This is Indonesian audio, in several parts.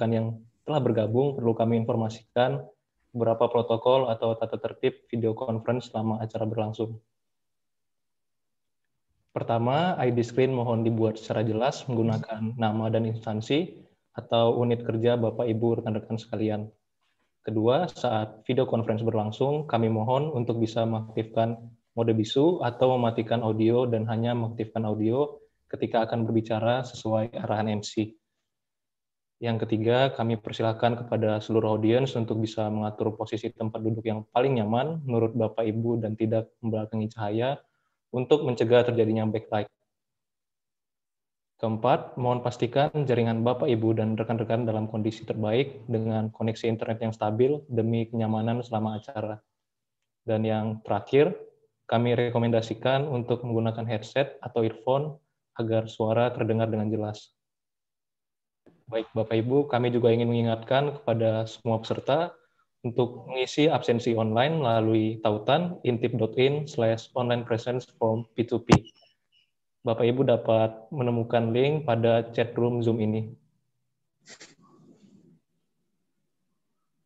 rekan yang telah bergabung, perlu kami informasikan beberapa protokol atau tata tertib video conference selama acara berlangsung. Pertama, ID screen mohon dibuat secara jelas menggunakan nama dan instansi atau unit kerja Bapak Ibu rekan-rekan sekalian. Kedua, saat video conference berlangsung, kami mohon untuk bisa mengaktifkan mode bisu atau mematikan audio dan hanya mengaktifkan audio ketika akan berbicara sesuai arahan MC. Yang ketiga, kami persilahkan kepada seluruh audiens untuk bisa mengatur posisi tempat duduk yang paling nyaman menurut Bapak Ibu dan tidak membelakangi cahaya untuk mencegah terjadinya backlight. Keempat, mohon pastikan jaringan Bapak, Ibu, dan rekan-rekan dalam kondisi terbaik dengan koneksi internet yang stabil demi kenyamanan selama acara. Dan yang terakhir, kami rekomendasikan untuk menggunakan headset atau earphone agar suara terdengar dengan jelas. Baik Bapak Ibu, kami juga ingin mengingatkan kepada semua peserta untuk mengisi absensi online melalui tautan intip.in slash online presence form P2P. Bapak Ibu dapat menemukan link pada chat room Zoom ini.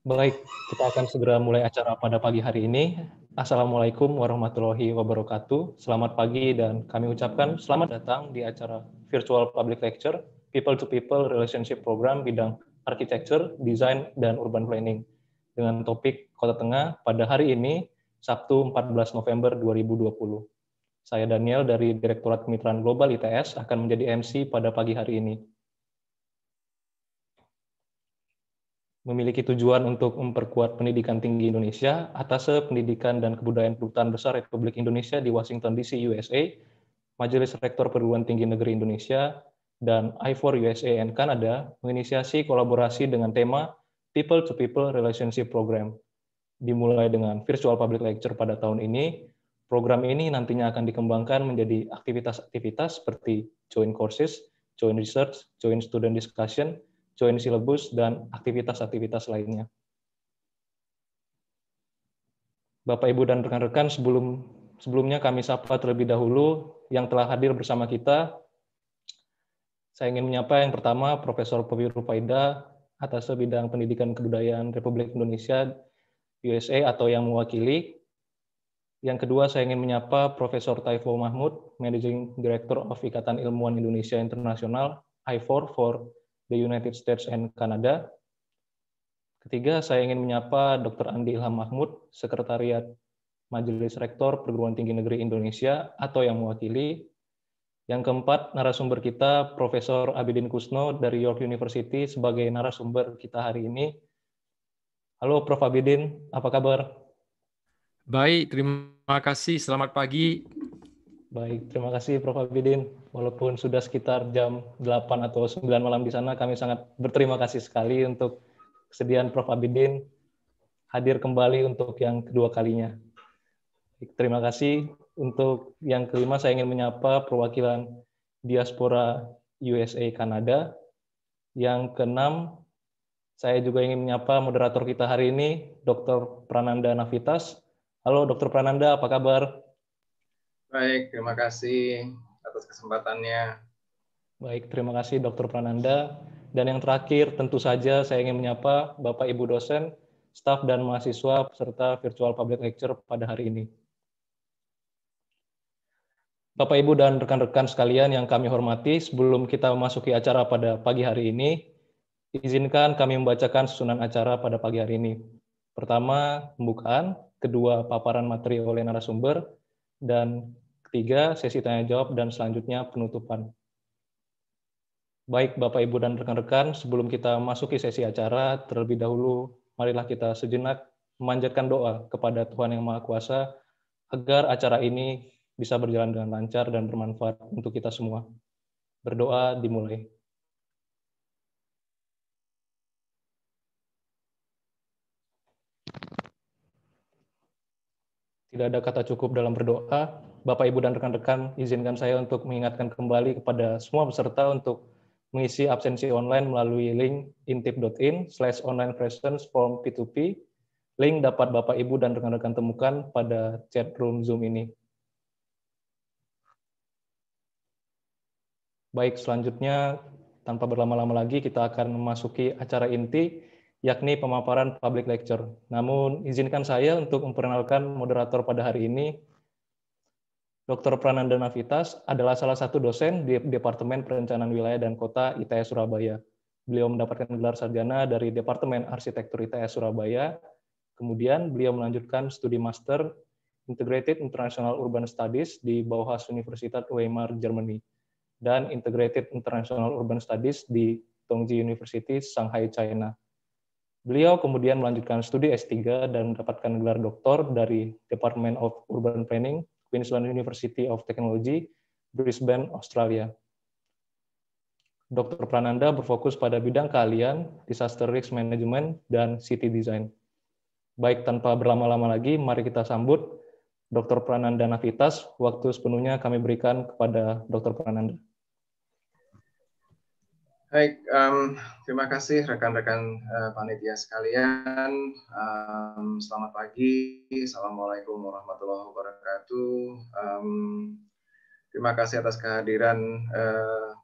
Baik, kita akan segera mulai acara pada pagi hari ini. Assalamualaikum warahmatullahi wabarakatuh. Selamat pagi dan kami ucapkan selamat datang di acara Virtual Public Lecture People to People Relationship Program bidang Architecture, Design, dan Urban Planning dengan topik Kota Tengah pada hari ini, Sabtu 14 November 2020. Saya Daniel dari Direktorat Kemitraan Global ITS akan menjadi MC pada pagi hari ini. Memiliki tujuan untuk memperkuat pendidikan tinggi Indonesia, atas Pendidikan dan Kebudayaan Kedutaan Besar Republik Indonesia di Washington DC, USA, Majelis Rektor Perguruan Tinggi Negeri Indonesia, dan I4 USA and Canada menginisiasi kolaborasi dengan tema People to People Relationship Program. Dimulai dengan virtual public lecture pada tahun ini, program ini nantinya akan dikembangkan menjadi aktivitas-aktivitas seperti joint courses, joint research, joint student discussion, joint syllabus, dan aktivitas-aktivitas lainnya. Bapak, Ibu, dan rekan-rekan, sebelum sebelumnya kami sapa terlebih dahulu yang telah hadir bersama kita. Saya ingin menyapa yang pertama Profesor Powi Rupaida, atas bidang pendidikan kebudayaan Republik Indonesia USA atau yang mewakili. Yang kedua, saya ingin menyapa Profesor Taifo Mahmud, Managing Director of Ikatan Ilmuwan Indonesia Internasional, I4 for the United States and Canada. Ketiga, saya ingin menyapa Dr. Andi Ilham Mahmud, Sekretariat Majelis Rektor Perguruan Tinggi Negeri Indonesia atau yang mewakili. Yang keempat, narasumber kita Profesor Abidin Kusno dari York University sebagai narasumber kita hari ini. Halo Prof. Abidin, apa kabar? Baik, terima kasih. Selamat pagi. Baik, terima kasih Prof. Abidin. Walaupun sudah sekitar jam 8 atau 9 malam di sana, kami sangat berterima kasih sekali untuk kesediaan Prof. Abidin hadir kembali untuk yang kedua kalinya. Terima kasih untuk yang kelima saya ingin menyapa perwakilan diaspora USA Kanada. Yang keenam saya juga ingin menyapa moderator kita hari ini, Dr. Prananda Navitas. Halo Dr. Prananda, apa kabar? Baik, terima kasih atas kesempatannya. Baik, terima kasih Dr. Prananda. Dan yang terakhir, tentu saja saya ingin menyapa Bapak Ibu dosen, staf dan mahasiswa peserta virtual public lecture pada hari ini. Bapak, Ibu, dan rekan-rekan sekalian yang kami hormati, sebelum kita memasuki acara pada pagi hari ini, izinkan kami membacakan susunan acara pada pagi hari ini. Pertama, pembukaan, kedua, paparan materi oleh narasumber, dan ketiga, sesi tanya-jawab, dan selanjutnya penutupan. Baik, Bapak, Ibu, dan rekan-rekan, sebelum kita masuki sesi acara, terlebih dahulu, marilah kita sejenak memanjatkan doa kepada Tuhan Yang Maha Kuasa, agar acara ini bisa berjalan dengan lancar dan bermanfaat untuk kita semua. Berdoa dimulai. Tidak ada kata cukup dalam berdoa. Bapak, Ibu, dan rekan-rekan, izinkan saya untuk mengingatkan kembali kepada semua peserta untuk mengisi absensi online melalui link intip.in slash online presence form P2P. Link dapat Bapak, Ibu, dan rekan-rekan temukan pada chat room Zoom ini. Baik, selanjutnya tanpa berlama-lama lagi kita akan memasuki acara inti yakni pemaparan public lecture. Namun izinkan saya untuk memperkenalkan moderator pada hari ini. Dr. Prananda Navitas adalah salah satu dosen di Departemen Perencanaan Wilayah dan Kota ITS Surabaya. Beliau mendapatkan gelar sarjana dari Departemen Arsitektur ITS Surabaya. Kemudian beliau melanjutkan studi master Integrated International Urban Studies di Bauhaus Universitas Weimar, Germany, dan Integrated International Urban Studies di Tongji University, Shanghai, China. Beliau kemudian melanjutkan studi S3 dan mendapatkan gelar doktor dari Department of Urban Planning, Queensland University of Technology, Brisbane, Australia. Dr. Prananda berfokus pada bidang keahlian, disaster risk management, dan city design. Baik tanpa berlama-lama lagi, mari kita sambut Dr. Prananda Navitas. Waktu sepenuhnya kami berikan kepada Dr. Prananda. Baik, um, terima kasih rekan-rekan uh, panitia sekalian. Um, selamat pagi, assalamualaikum warahmatullahi wabarakatuh. Um, terima kasih atas kehadiran uh,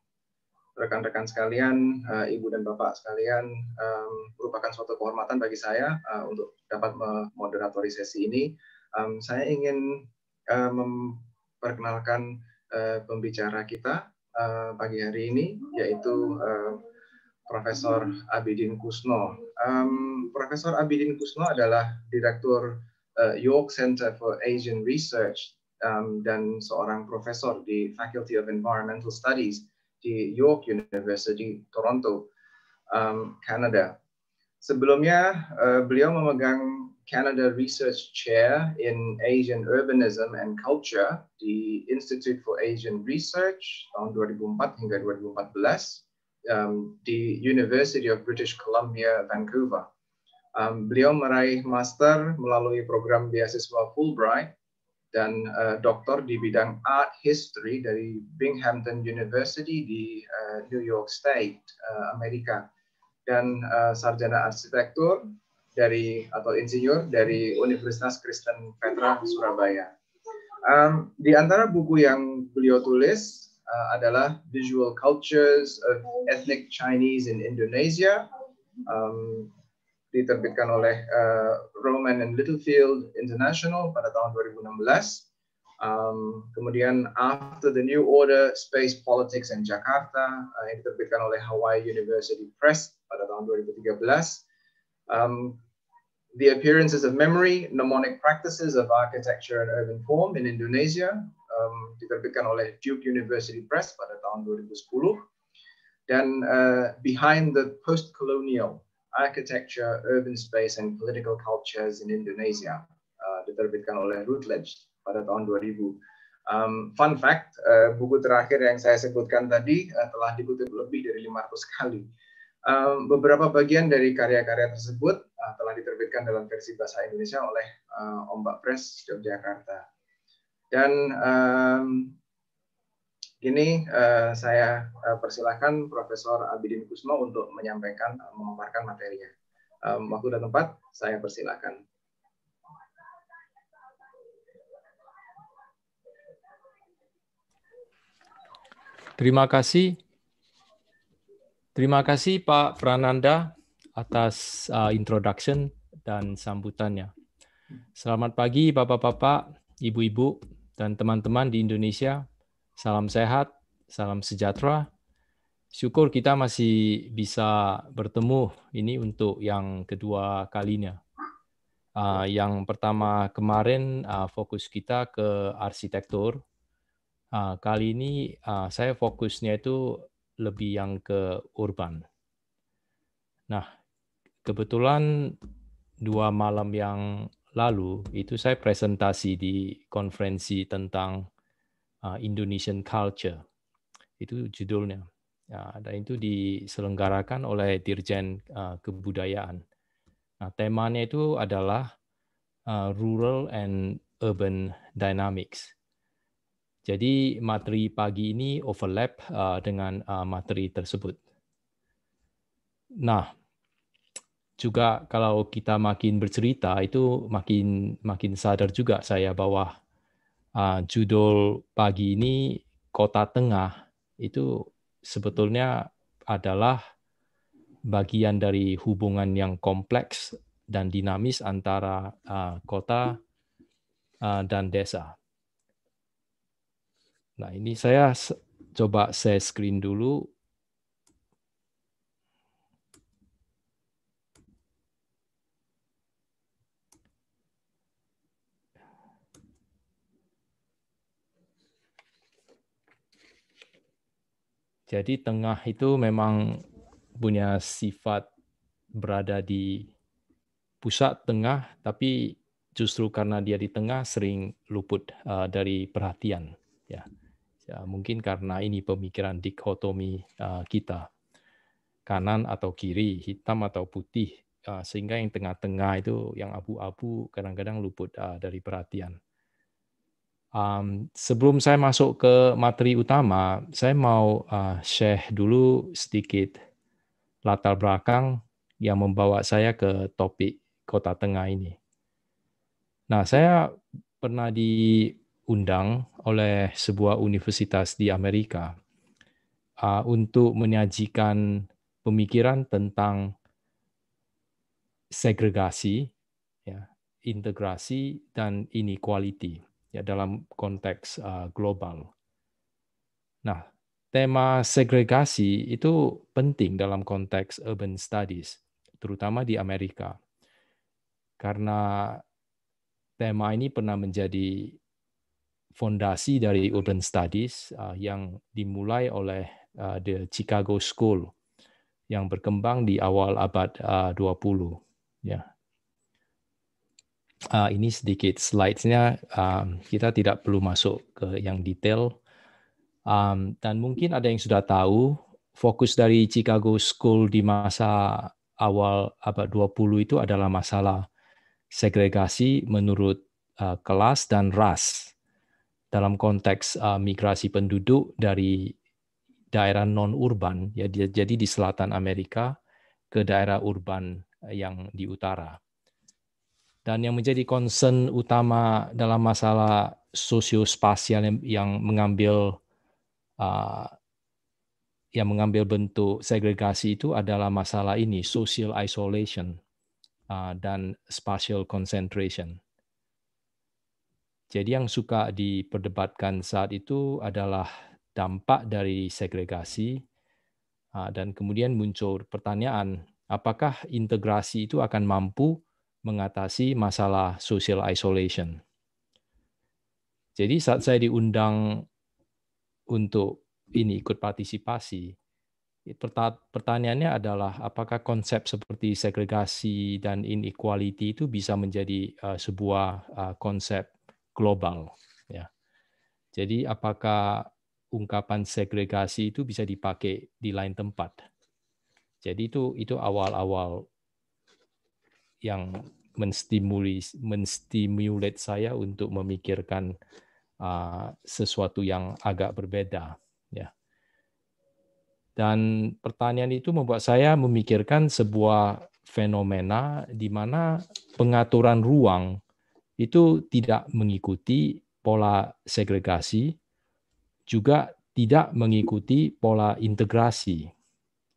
rekan-rekan sekalian, uh, ibu dan bapak sekalian. Um, merupakan suatu kehormatan bagi saya uh, untuk dapat memoderatori sesi ini. Um, saya ingin uh, memperkenalkan uh, pembicara kita uh, pagi hari ini, yaitu uh, Profesor Abidin Kusno. Um, Profesor Abidin Kusno adalah Direktur uh, York Center for Asian Research um, dan seorang profesor di Faculty of Environmental Studies di York University, Toronto, um, Canada. Sebelumnya, uh, beliau memegang Canada Research Chair in Asian Urbanism and Culture di Institute for Asian Research tahun 2004 hingga 2014 um, di University of British Columbia, Vancouver. Um, beliau meraih master melalui program beasiswa Fulbright dan uh, doktor di bidang art history dari Binghamton University di uh, New York State, uh, Amerika, dan uh, sarjana arsitektur dari atau insinyur dari Universitas Kristen Petra Surabaya. Um, di antara buku yang beliau tulis uh, adalah Visual Cultures of Ethnic Chinese in Indonesia, um, diterbitkan oleh uh, Roman and Littlefield International pada tahun 2016. Um, kemudian After the New Order, Space Politics in Jakarta, uh, diterbitkan oleh Hawaii University Press pada tahun 2013 um, the appearances of memory, mnemonic practices of architecture and urban form in Indonesia, um, diterbitkan oleh Duke University Press pada tahun 2010. Dan uh, Behind the Post-Colonial Architecture, Urban Space and Political Cultures in Indonesia, uh, diterbitkan oleh Routledge pada tahun 2000. Um, fun fact, uh, buku terakhir yang saya sebutkan tadi uh, telah dikutip lebih dari 500 kali Um, beberapa bagian dari karya-karya tersebut uh, telah diterbitkan dalam versi bahasa Indonesia oleh uh, Ombak Press Yogyakarta. Dan um, ini uh, saya uh, persilahkan Profesor Abidin Kusmo untuk menyampaikan, uh, memaparkan materinya. Um, waktu dan tempat, saya persilahkan. Terima kasih Terima kasih Pak Prananda atas uh, introduction dan sambutannya. Selamat pagi Bapak-bapak, Ibu-ibu, dan teman-teman di Indonesia. Salam sehat, salam sejahtera. Syukur kita masih bisa bertemu ini untuk yang kedua kalinya. Uh, yang pertama kemarin uh, fokus kita ke arsitektur. Uh, kali ini uh, saya fokusnya itu lebih yang ke urban. Nah, kebetulan dua malam yang lalu itu saya presentasi di konferensi tentang uh, Indonesian culture. Itu judulnya. Ya, dan itu diselenggarakan oleh Dirjen uh, Kebudayaan. Nah, temanya itu adalah uh, rural and urban dynamics. Jadi materi pagi ini overlap uh, dengan uh, materi tersebut. Nah, juga kalau kita makin bercerita itu makin makin sadar juga saya bahwa uh, judul pagi ini kota tengah itu sebetulnya adalah bagian dari hubungan yang kompleks dan dinamis antara kota dan desa. Nah, ini saya coba share screen dulu. Jadi tengah itu memang punya sifat berada di pusat tengah, tapi justru karena dia di tengah sering luput uh, dari perhatian. Ya. Ya, mungkin karena ini pemikiran dikotomi uh, kita, kanan atau kiri, hitam atau putih, uh, sehingga yang tengah-tengah itu yang abu-abu kadang-kadang luput uh, dari perhatian. Um, sebelum saya masuk ke materi utama, saya mau uh, share dulu sedikit latar belakang yang membawa saya ke topik Kota Tengah ini. Nah, saya pernah diundang oleh sebuah universitas di Amerika uh, untuk menyajikan pemikiran tentang segregasi, ya, integrasi dan inequality ya dalam konteks uh, global. Nah, tema segregasi itu penting dalam konteks urban studies, terutama di Amerika. Karena tema ini pernah menjadi fondasi dari urban studies uh, yang dimulai oleh uh, the Chicago School yang berkembang di awal abad uh, 20 ya uh, ini sedikit slides-nya. Um, kita tidak perlu masuk ke yang detail. Um, dan mungkin ada yang sudah tahu, fokus dari Chicago School di masa awal abad 20 itu adalah masalah segregasi menurut uh, kelas dan ras dalam konteks uh, migrasi penduduk dari daerah non-urban, ya, jadi di selatan Amerika ke daerah urban yang di utara. Dan yang menjadi concern utama dalam masalah sosiospasial yang, yang mengambil uh, yang mengambil bentuk segregasi itu adalah masalah ini social isolation uh, dan spatial concentration. Jadi yang suka diperdebatkan saat itu adalah dampak dari segregasi uh, dan kemudian muncul pertanyaan apakah integrasi itu akan mampu mengatasi masalah social isolation. Jadi saat saya diundang untuk ini ikut partisipasi, pertanyaannya adalah apakah konsep seperti segregasi dan inequality itu bisa menjadi uh, sebuah uh, konsep global ya. Jadi apakah ungkapan segregasi itu bisa dipakai di lain tempat? Jadi itu itu awal-awal yang menstimuli menstimulat saya untuk memikirkan uh, sesuatu yang agak berbeda ya dan pertanyaan itu membuat saya memikirkan sebuah fenomena di mana pengaturan ruang itu tidak mengikuti pola segregasi juga tidak mengikuti pola integrasi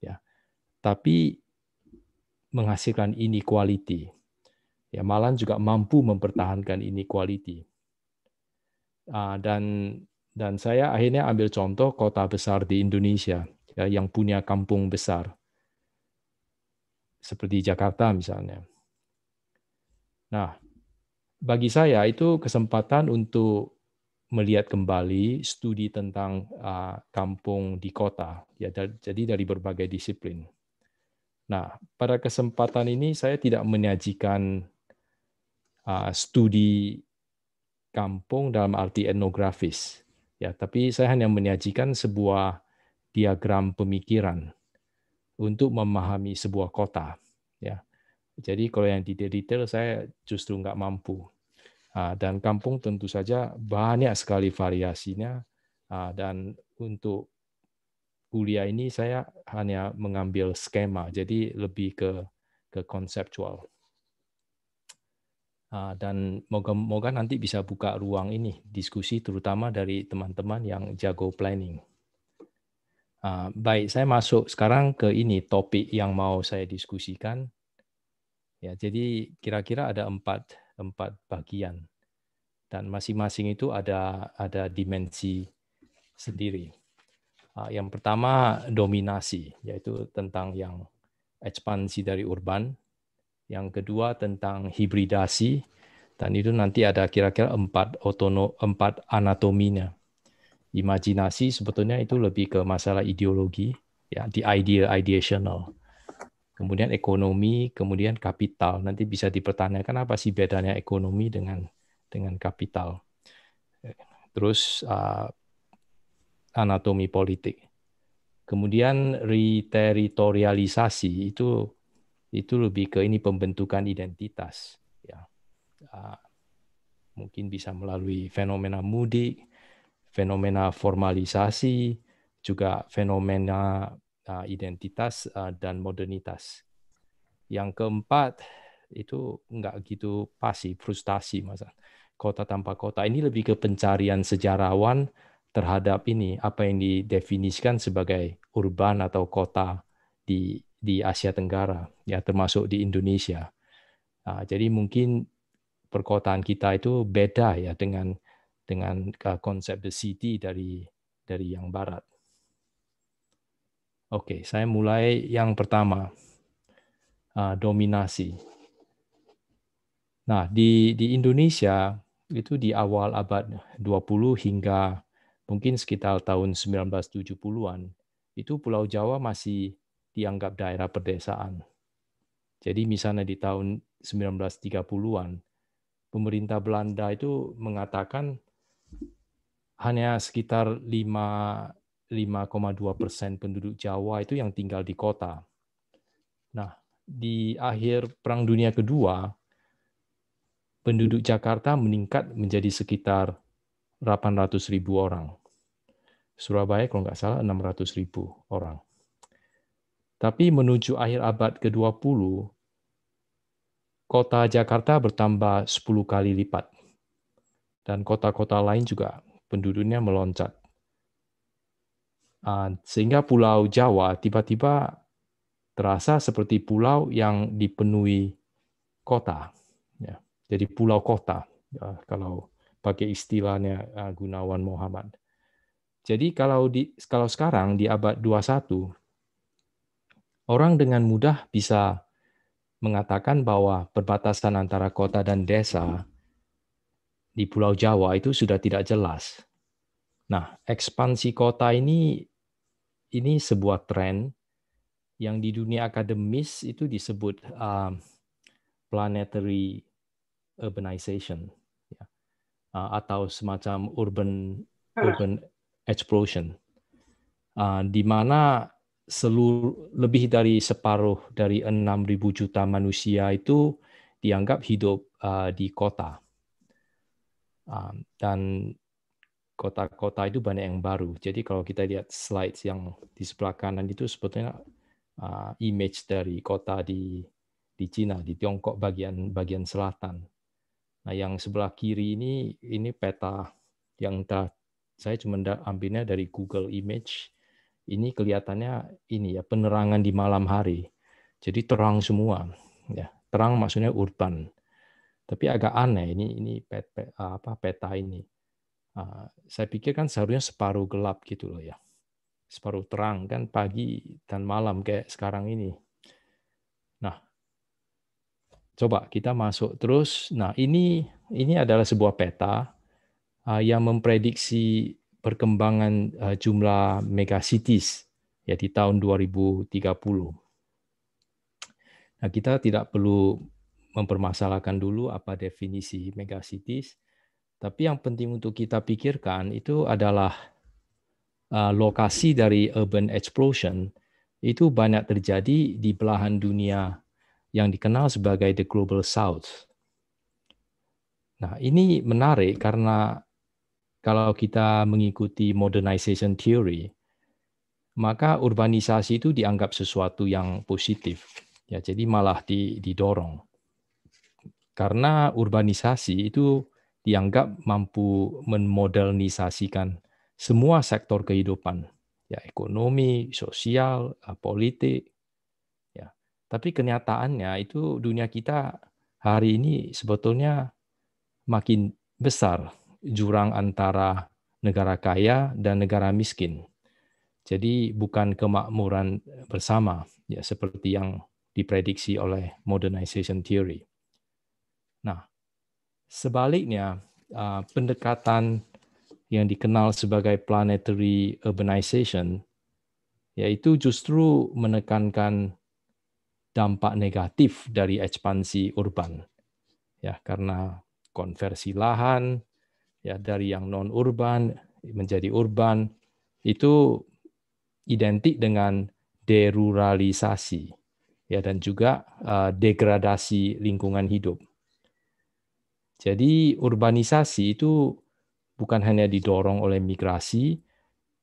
ya tapi menghasilkan inequality. Ya, malah juga mampu mempertahankan inequality. Uh, dan dan saya akhirnya ambil contoh kota besar di Indonesia ya, yang punya kampung besar, seperti Jakarta misalnya. Nah, bagi saya itu kesempatan untuk melihat kembali studi tentang uh, kampung di kota, ya jadi dari berbagai disiplin. Nah, pada kesempatan ini saya tidak menyajikan uh, studi kampung dalam arti etnografis, ya, tapi saya hanya menyajikan sebuah diagram pemikiran untuk memahami sebuah kota. Jadi kalau yang detail-detail saya justru nggak mampu. Uh, dan kampung tentu saja banyak sekali variasinya uh, dan untuk kuliah ini saya hanya mengambil skema, jadi lebih ke ke konseptual. Ah, dan moga-moga nanti bisa buka ruang ini diskusi terutama dari teman-teman yang jago planning. Baik, saya masuk sekarang ke ini topik yang mau saya diskusikan. Ya, jadi kira-kira ada empat empat bagian dan masing-masing itu ada ada dimensi sendiri. Uh, yang pertama dominasi, yaitu tentang yang ekspansi dari urban. Yang kedua tentang hibridasi, dan itu nanti ada kira-kira empat otono empat anatominya imajinasi sebetulnya itu lebih ke masalah ideologi, ya, di idea ideational. Kemudian ekonomi, kemudian kapital. Nanti bisa dipertanyakan apa sih bedanya ekonomi dengan dengan kapital. Terus uh, anatomi politik. Kemudian reteritorialisasi itu itu lebih ke ini pembentukan identitas. Ya, uh, mungkin bisa melalui fenomena mudik, fenomena formalisasi, juga fenomena uh, identitas uh, dan modernitas. Yang keempat itu enggak gitu pasti frustasi masa kota tanpa kota ini lebih ke pencarian sejarawan terhadap ini apa yang didefinisikan sebagai urban atau kota di di Asia Tenggara ya termasuk di Indonesia. Nah, jadi mungkin perkotaan kita itu beda ya dengan dengan konsep the city dari dari yang barat. Oke, saya mulai yang pertama uh, dominasi. Nah, di di Indonesia itu di awal abad 20 hingga mungkin sekitar tahun 1970-an itu Pulau Jawa masih dianggap daerah pedesaan. Jadi misalnya di tahun 1930-an pemerintah Belanda itu mengatakan hanya sekitar 5,2 persen penduduk Jawa itu yang tinggal di kota. Nah, di akhir Perang Dunia Kedua, penduduk Jakarta meningkat menjadi sekitar 800 ribu orang. Surabaya kalau nggak salah 600 ribu orang. Tapi menuju akhir abad ke-20, kota Jakarta bertambah 10 kali lipat. Dan kota-kota lain juga penduduknya meloncat. Ah, sehingga Pulau Jawa tiba-tiba terasa seperti pulau yang dipenuhi kota. Ya, jadi pulau kota ya, kalau pakai istilahnya ah, Gunawan Muhammad. Jadi kalau di kalau sekarang di abad 21 orang dengan mudah bisa mengatakan bahwa perbatasan antara kota dan desa di Pulau Jawa itu sudah tidak jelas. Nah, ekspansi kota ini ini sebuah tren yang di dunia akademis itu disebut uh, planetary urbanization ya. uh, atau semacam urban urban explosion. Uh, di mana seluruh lebih dari separuh dari 6.000 juta manusia itu dianggap hidup uh, di kota. Dan kota-kota itu banyak yang baru. Jadi kalau kita lihat slides yang di sebelah kanan itu sebetulnya image dari kota di di Cina, di Tiongkok bagian bagian selatan. Nah, yang sebelah kiri ini ini peta yang ta, saya cuma ambilnya dari Google Image. Ini kelihatannya ini ya penerangan di malam hari. Jadi terang semua, ya. Terang maksudnya urban. Tapi agak aneh ini ini pet, pet, apa peta ini. Uh, saya pikir kan seharusnya separuh gelap gitu loh ya. Separuh terang kan pagi dan malam kayak sekarang ini. Nah, coba kita masuk terus. Nah, ini ini adalah sebuah peta uh, yang memprediksi perkembangan uh, jumlah megacities ya di tahun 2030. Nah, kita tidak perlu mempermasalahkan dulu apa definisi megacities. Tapi yang penting untuk kita pikirkan itu adalah uh, lokasi dari urban explosion itu banyak terjadi di belahan dunia yang dikenal sebagai the global south. Nah, ini menarik karena kalau kita mengikuti modernization theory, maka urbanisasi itu dianggap sesuatu yang positif. Ya, jadi malah didorong. Karena urbanisasi itu dianggap mampu memodernisasikan semua sektor kehidupan. ya ekonomi, sosial, uh, politik. Ya. Tapi kenyataannya itu dunia kita hari ini sebetulnya makin besar jurang antara negara kaya dan negara miskin. Jadi bukan kemakmuran bersama ya seperti yang diprediksi oleh modernization theory. Sebaliknya uh, pendekatan yang dikenal sebagai planetary urbanization yaitu justru menekankan dampak negatif dari ekspansi urban. Ya, karena konversi lahan ya dari yang non urban menjadi urban itu identik dengan deruralisasi ya dan juga uh, degradasi lingkungan hidup. Jadi urbanisasi itu bukan hanya didorong oleh migrasi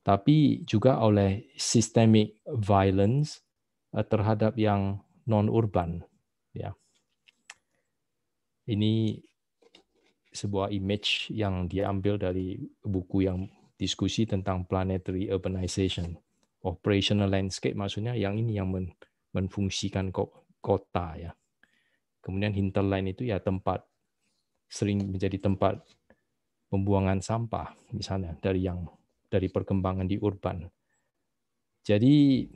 tapi juga oleh systemic violence uh, terhadap yang non urban ya. Ini sebuah image yang diambil dari buku yang diskusi tentang planetary urbanization operational landscape maksudnya yang ini yang men, menfungsikan kota ya. Kemudian hinterland itu ya tempat sering menjadi tempat pembuangan sampah misalnya dari yang dari perkembangan di urban. Jadi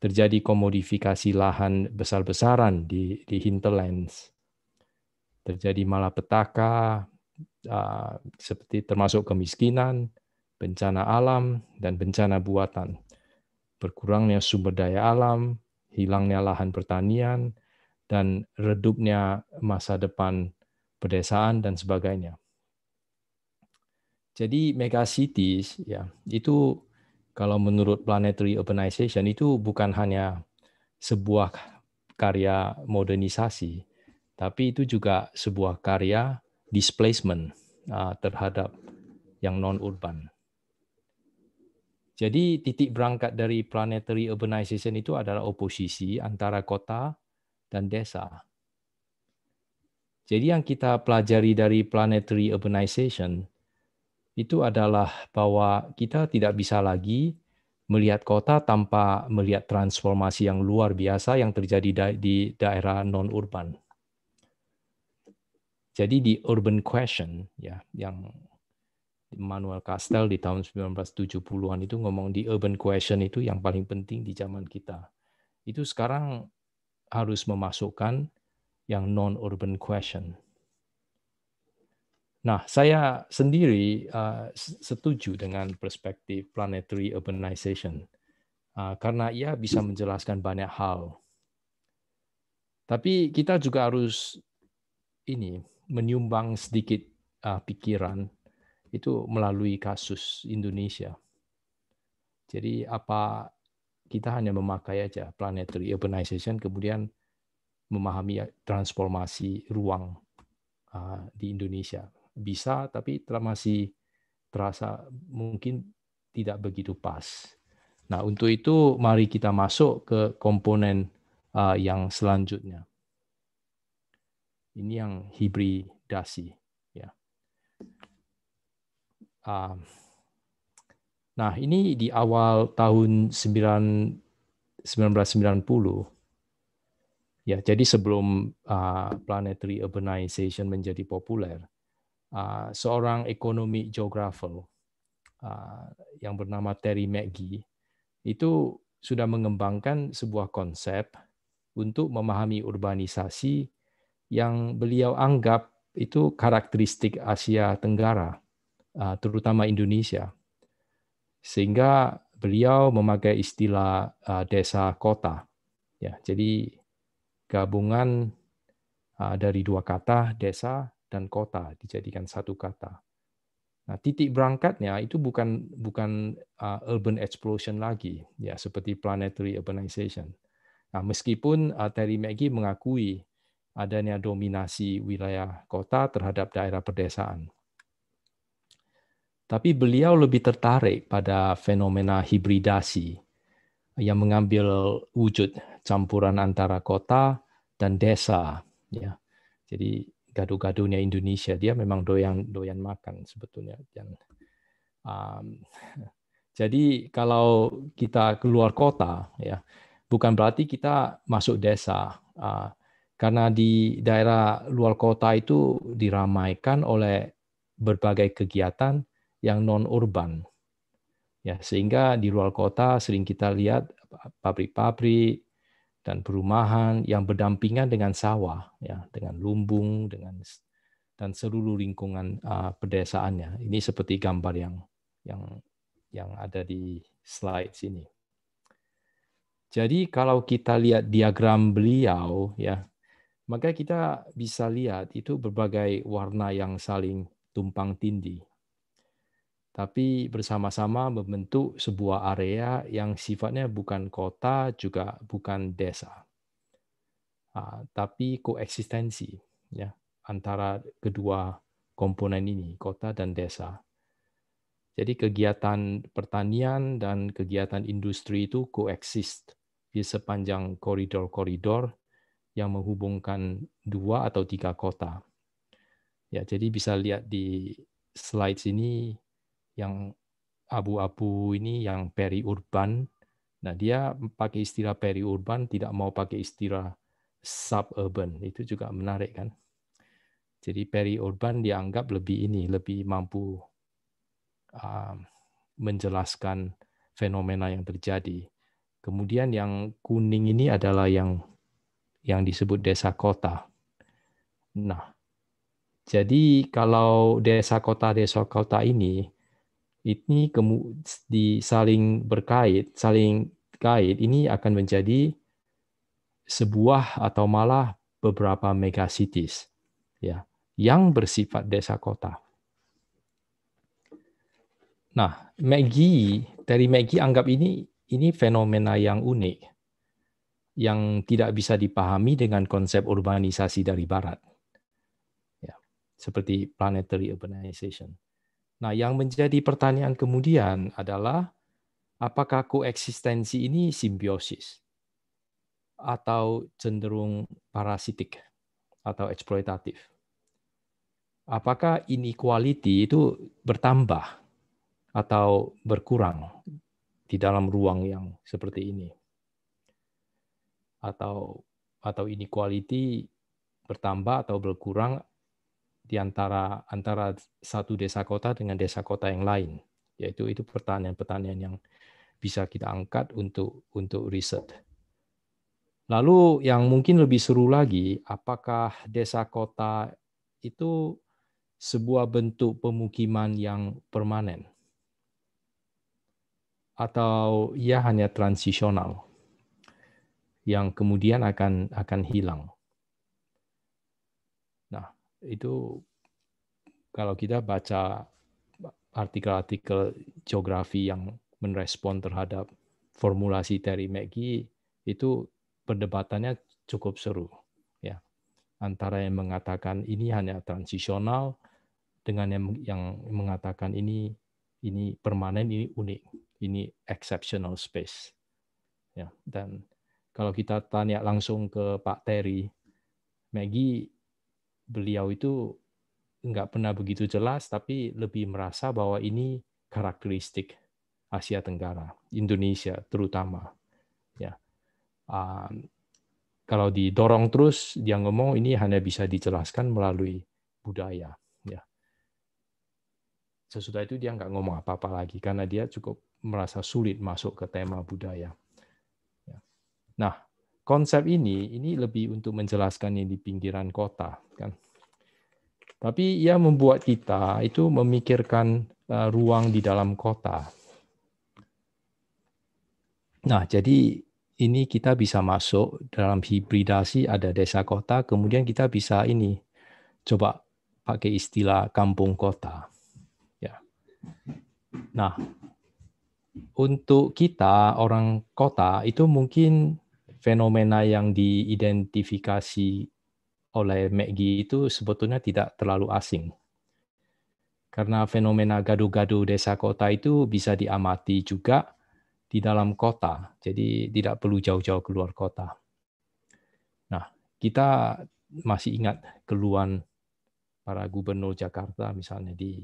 terjadi komodifikasi lahan besar-besaran di di hinterlands. Terjadi malapetaka uh, seperti termasuk kemiskinan, bencana alam, dan bencana buatan. Berkurangnya sumber daya alam, hilangnya lahan pertanian, dan redupnya masa depan pedesaan dan sebagainya. Jadi megacities ya itu kalau menurut planetary urbanization itu bukan hanya sebuah karya modernisasi, tapi itu juga sebuah karya displacement uh, terhadap yang non urban. Jadi titik berangkat dari planetary urbanization itu adalah oposisi antara kota dan desa. Jadi yang kita pelajari dari planetary urbanization itu adalah bahwa kita tidak bisa lagi melihat kota tanpa melihat transformasi yang luar biasa yang terjadi di daerah non-urban. Jadi di urban question ya yang Manuel Castell di tahun 1970-an itu ngomong di urban question itu yang paling penting di zaman kita. Itu sekarang harus memasukkan yang non-urban question. Nah, saya sendiri uh, setuju dengan perspektif planetary urbanization uh, karena ia bisa menjelaskan banyak hal. Tapi kita juga harus ini menyumbang sedikit uh, pikiran itu melalui kasus Indonesia. Jadi apa kita hanya memakai aja planetary urbanization kemudian memahami transformasi ruang uh, di Indonesia bisa tapi masih terasa mungkin tidak begitu pas. Nah untuk itu mari kita masuk ke komponen uh, yang selanjutnya. Ini yang hibridasi. Nah, ini di awal tahun 1990. Ya, jadi sebelum uh, planetary urbanization menjadi populer, uh, seorang ekonomi geographer uh, yang bernama Terry McGee itu sudah mengembangkan sebuah konsep untuk memahami urbanisasi yang beliau anggap itu karakteristik Asia Tenggara Ah, terutama Indonesia. Sehingga beliau memakai istilah ah, desa kota. Ya, jadi gabungan ah, dari dua kata desa dan kota dijadikan satu kata. Nah, titik berangkatnya itu bukan bukan urban explosion lagi, ya seperti planetary urbanization. Nah, meskipun Terry McGee mengakui adanya dominasi wilayah kota terhadap daerah pedesaan. Tapi beliau lebih tertarik pada fenomena hibridasi yang mengambil wujud campuran antara kota dan desa. Ya, jadi gaduh-gaduhnya Indonesia dia memang doyan doyan makan sebetulnya. Dan, um, Jadi kalau kita keluar kota, ya bukan berarti kita masuk desa, uh, karena di daerah luar kota itu diramaikan oleh berbagai kegiatan yang non urban, ya sehingga di luar kota sering kita lihat pabrik-pabrik dan perumahan yang berdampingan dengan sawah, ya dengan lumbung, dengan dan seluruh lingkungan uh, pedesaannya. Ini seperti gambar yang yang yang ada di slide sini. Jadi kalau kita lihat diagram beliau ya, maka kita bisa lihat itu berbagai warna yang saling tumpang tindih. Tapi bersama-sama membentuk sebuah area yang sifatnya bukan kota juga bukan desa. Ah, tapi koeksistensi ya antara kedua komponen ini, kota dan desa. Jadi kegiatan pertanian dan kegiatan industri itu koeksis di sepanjang koridor-koridor yang menghubungkan dua atau tiga kota. Ya, jadi bisa lihat di slide sini yang abu-abu ini yang peri-urban. Nah, dia pakai istilah peri-urban, tidak mau pakai istilah suburban. Itu juga menarik kan? Jadi peri-urban dianggap lebih ini, lebih mampu Uh, menjelaskan fenomena yang terjadi. Kemudian yang kuning ini adalah yang yang disebut desa kota. Nah, jadi kalau desa kota desa kota ini ini di saling berkait, saling kait ini akan menjadi sebuah atau malah beberapa megacities ya yang bersifat desa kota. Nah, Maggie dari Maggie anggap ini ini fenomena yang unik yang tidak bisa dipahami dengan konsep urbanisasi dari barat. Ya, seperti planetary urbanization. Nah, yang menjadi pertanyaan kemudian adalah apakah koeksistensi ini simbiosis atau cenderung parasitik atau eksploitatif? Apakah inequality itu bertambah atau berkurang di dalam ruang yang seperti ini atau atau inequality bertambah atau berkurang di antara antara satu desa kota dengan desa kota yang lain yaitu itu pertanyaan-pertanyaan yang bisa kita angkat untuk untuk riset. Lalu yang mungkin lebih seru lagi, apakah desa kota itu sebuah bentuk pemukiman yang permanen? atau ia hanya transisional yang kemudian akan akan hilang. Itu kalau kita baca artikel-artikel geografi yang merespon terhadap formulasi Terry McGee itu perdebatannya cukup seru ya antara yang mengatakan ini hanya transisional dengan yang yang mengatakan ini ini permanen ini unik ini exceptional space. Ya, dan kalau kita tanya langsung ke Pak Terry, Maggie, beliau itu nggak pernah begitu jelas, tapi lebih merasa bahwa ini karakteristik Asia Tenggara, Indonesia terutama. Ya, um, kalau didorong terus, dia ngomong ini hanya bisa dijelaskan melalui budaya. Ya, sesudah itu dia nggak ngomong apa-apa lagi karena dia cukup merasa sulit masuk ke tema budaya. Ya. Nah, konsep ini ini lebih untuk menjelaskan yang di pinggiran kota, kan. Tapi ia membuat kita itu memikirkan uh, ruang di dalam kota. Nah, jadi ini kita bisa masuk dalam hibridasi ada desa kota, kemudian kita bisa ini coba pakai istilah kampung kota. Ya. Nah, untuk kita orang kota itu mungkin fenomena yang diidentifikasi oleh McGee itu sebetulnya tidak terlalu asing. Karena fenomena gaduh-gaduh desa kota itu bisa diamati juga di dalam kota. Jadi tidak perlu jauh-jauh keluar kota. Nah, kita masih ingat keluhan para gubernur Jakarta misalnya di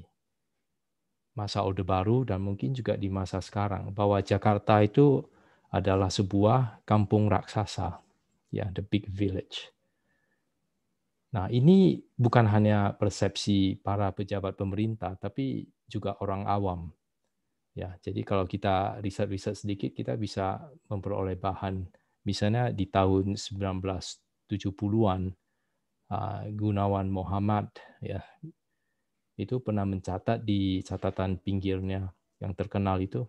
masa Orde Baru dan mungkin juga di masa sekarang bahwa Jakarta itu adalah sebuah kampung raksasa, ya, the big village. Nah, ini bukan hanya persepsi para pejabat pemerintah, tapi juga orang awam. Ya, jadi kalau kita riset-riset sedikit, kita bisa memperoleh bahan. Misalnya di tahun 1970-an, uh, Gunawan Muhammad ya itu pernah mencatat di catatan pinggirnya yang terkenal itu.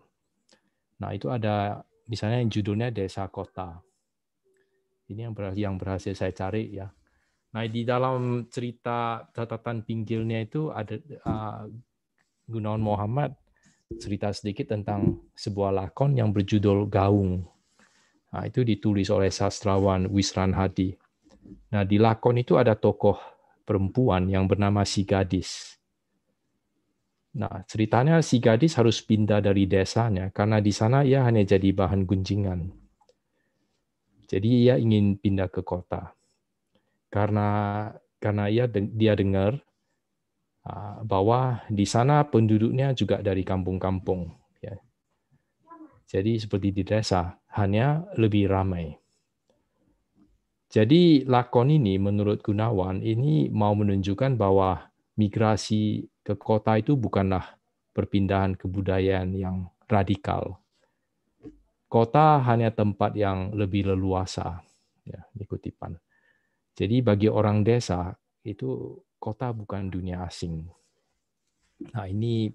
Nah, itu ada misalnya judulnya Desa Kota. Ini yang berhasil, yang berhasil saya cari ya. Nah, di dalam cerita catatan pinggirnya itu ada uh, Gunawan Muhammad cerita sedikit tentang sebuah lakon yang berjudul Gaung. Nah, itu ditulis oleh sastrawan Wisran Hadi. Nah, di lakon itu ada tokoh perempuan yang bernama si gadis. Nah, ceritanya si gadis harus pindah dari desanya karena di sana ia hanya jadi bahan gunjingan. Jadi ia ingin pindah ke kota. Karena karena ia dia dengar ah, bahwa di sana penduduknya juga dari kampung-kampung ya. Jadi seperti di desa, hanya lebih ramai. Jadi lakon ini menurut Gunawan ini mau menunjukkan bahwa migrasi ke kota itu bukanlah perpindahan kebudayaan yang radikal. Kota hanya tempat yang lebih leluasa, ya, dikutipan. Jadi bagi orang desa itu kota bukan dunia asing. Nah ini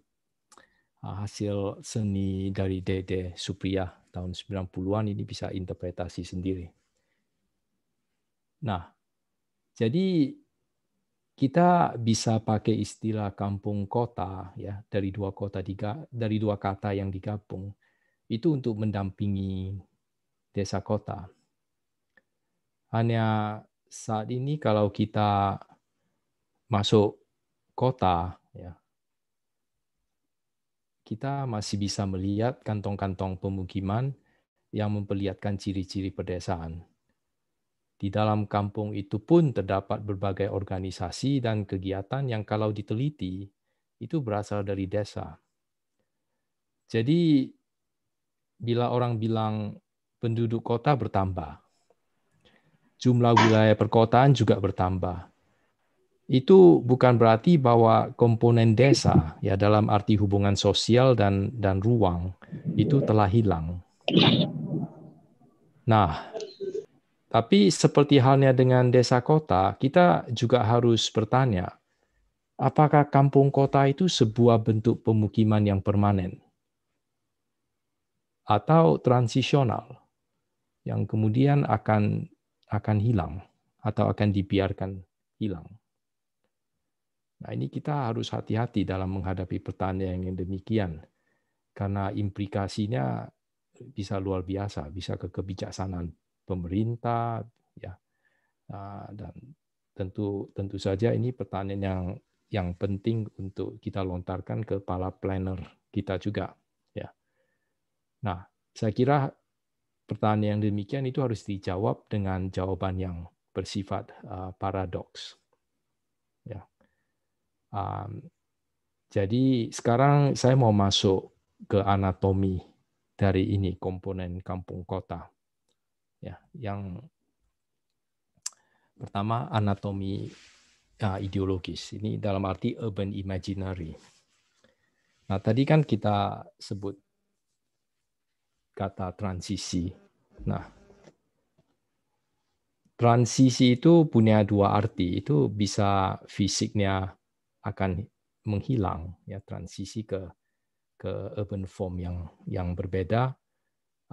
ah, hasil seni dari Dede Supriya tahun 90-an ini bisa interpretasi sendiri. Nah, jadi kita bisa pakai istilah kampung kota ya dari dua kota tiga dari dua kata yang digabung itu untuk mendampingi desa kota. Hanya saat ini kalau kita masuk kota ya kita masih bisa melihat kantong-kantong pemukiman yang memperlihatkan ciri-ciri pedesaan di dalam kampung itu pun terdapat berbagai organisasi dan kegiatan yang kalau diteliti itu berasal dari desa. Jadi bila orang bilang penduduk kota bertambah, jumlah wilayah perkotaan juga bertambah. Itu bukan berarti bahwa komponen desa ya dalam arti hubungan sosial dan dan ruang itu telah hilang. Nah, tapi seperti halnya dengan desa kota, kita juga harus bertanya, apakah kampung kota itu sebuah bentuk pemukiman yang permanen? Atau transisional, yang kemudian akan akan hilang atau akan dibiarkan hilang. Nah, ini kita harus hati-hati dalam menghadapi pertanyaan yang demikian, karena implikasinya bisa luar biasa, bisa ke kebijaksanaan pemerintah ya ah, dan tentu tentu saja ini pertanyaan yang yang penting untuk kita lontarkan ke para planner kita juga ya. Nah, saya kira pertanyaan yang demikian itu harus dijawab dengan jawaban yang bersifat uh, paradoks. Ya. Um, jadi sekarang saya mau masuk ke anatomi dari ini komponen kampung kota ya yang pertama anatomi uh, ideologis. Ini dalam arti urban imaginary. Nah tadi kan kita sebut kata transisi. Nah transisi itu punya dua arti. Itu bisa fisiknya akan menghilang ya transisi ke ke urban form yang yang berbeda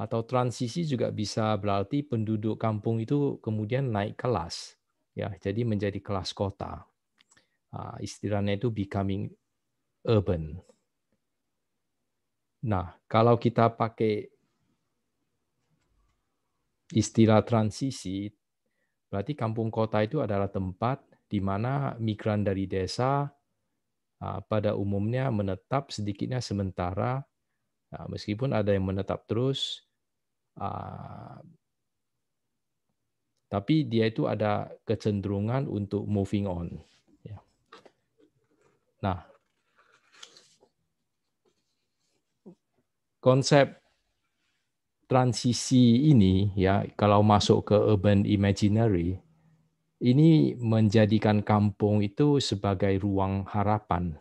atau transisi juga bisa berarti penduduk kampung itu kemudian naik kelas ya. Jadi menjadi kelas kota. Uh, istilahnya itu becoming urban. Nah kalau kita pakai istilah transisi berarti kampung kota itu adalah tempat di mana migran dari desa uh, pada umumnya menetap sedikitnya sementara. Uh, meskipun ada yang menetap terus Ah, tapi dia itu ada kecenderungan untuk moving on. Ya. Nah, konsep transisi ini ya kalau masuk ke urban imaginary ini menjadikan kampung itu sebagai ruang harapan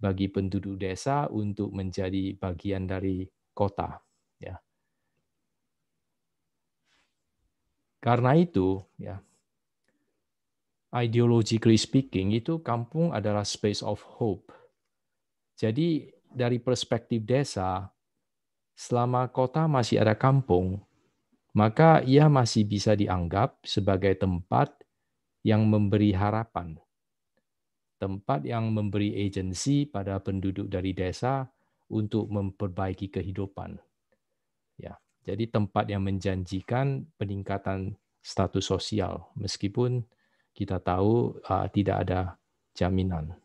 bagi penduduk desa untuk menjadi bagian dari kota ya. Karena itu ya ideologically speaking itu kampung adalah space of hope. Jadi dari perspektif desa selama kota masih ada kampung, maka ia masih bisa dianggap sebagai tempat yang memberi harapan. Tempat yang memberi agensi pada penduduk dari desa untuk memperbaiki kehidupan. Jadi tempat yang menjanjikan peningkatan status sosial meskipun kita tahu uh, tidak ada jaminan.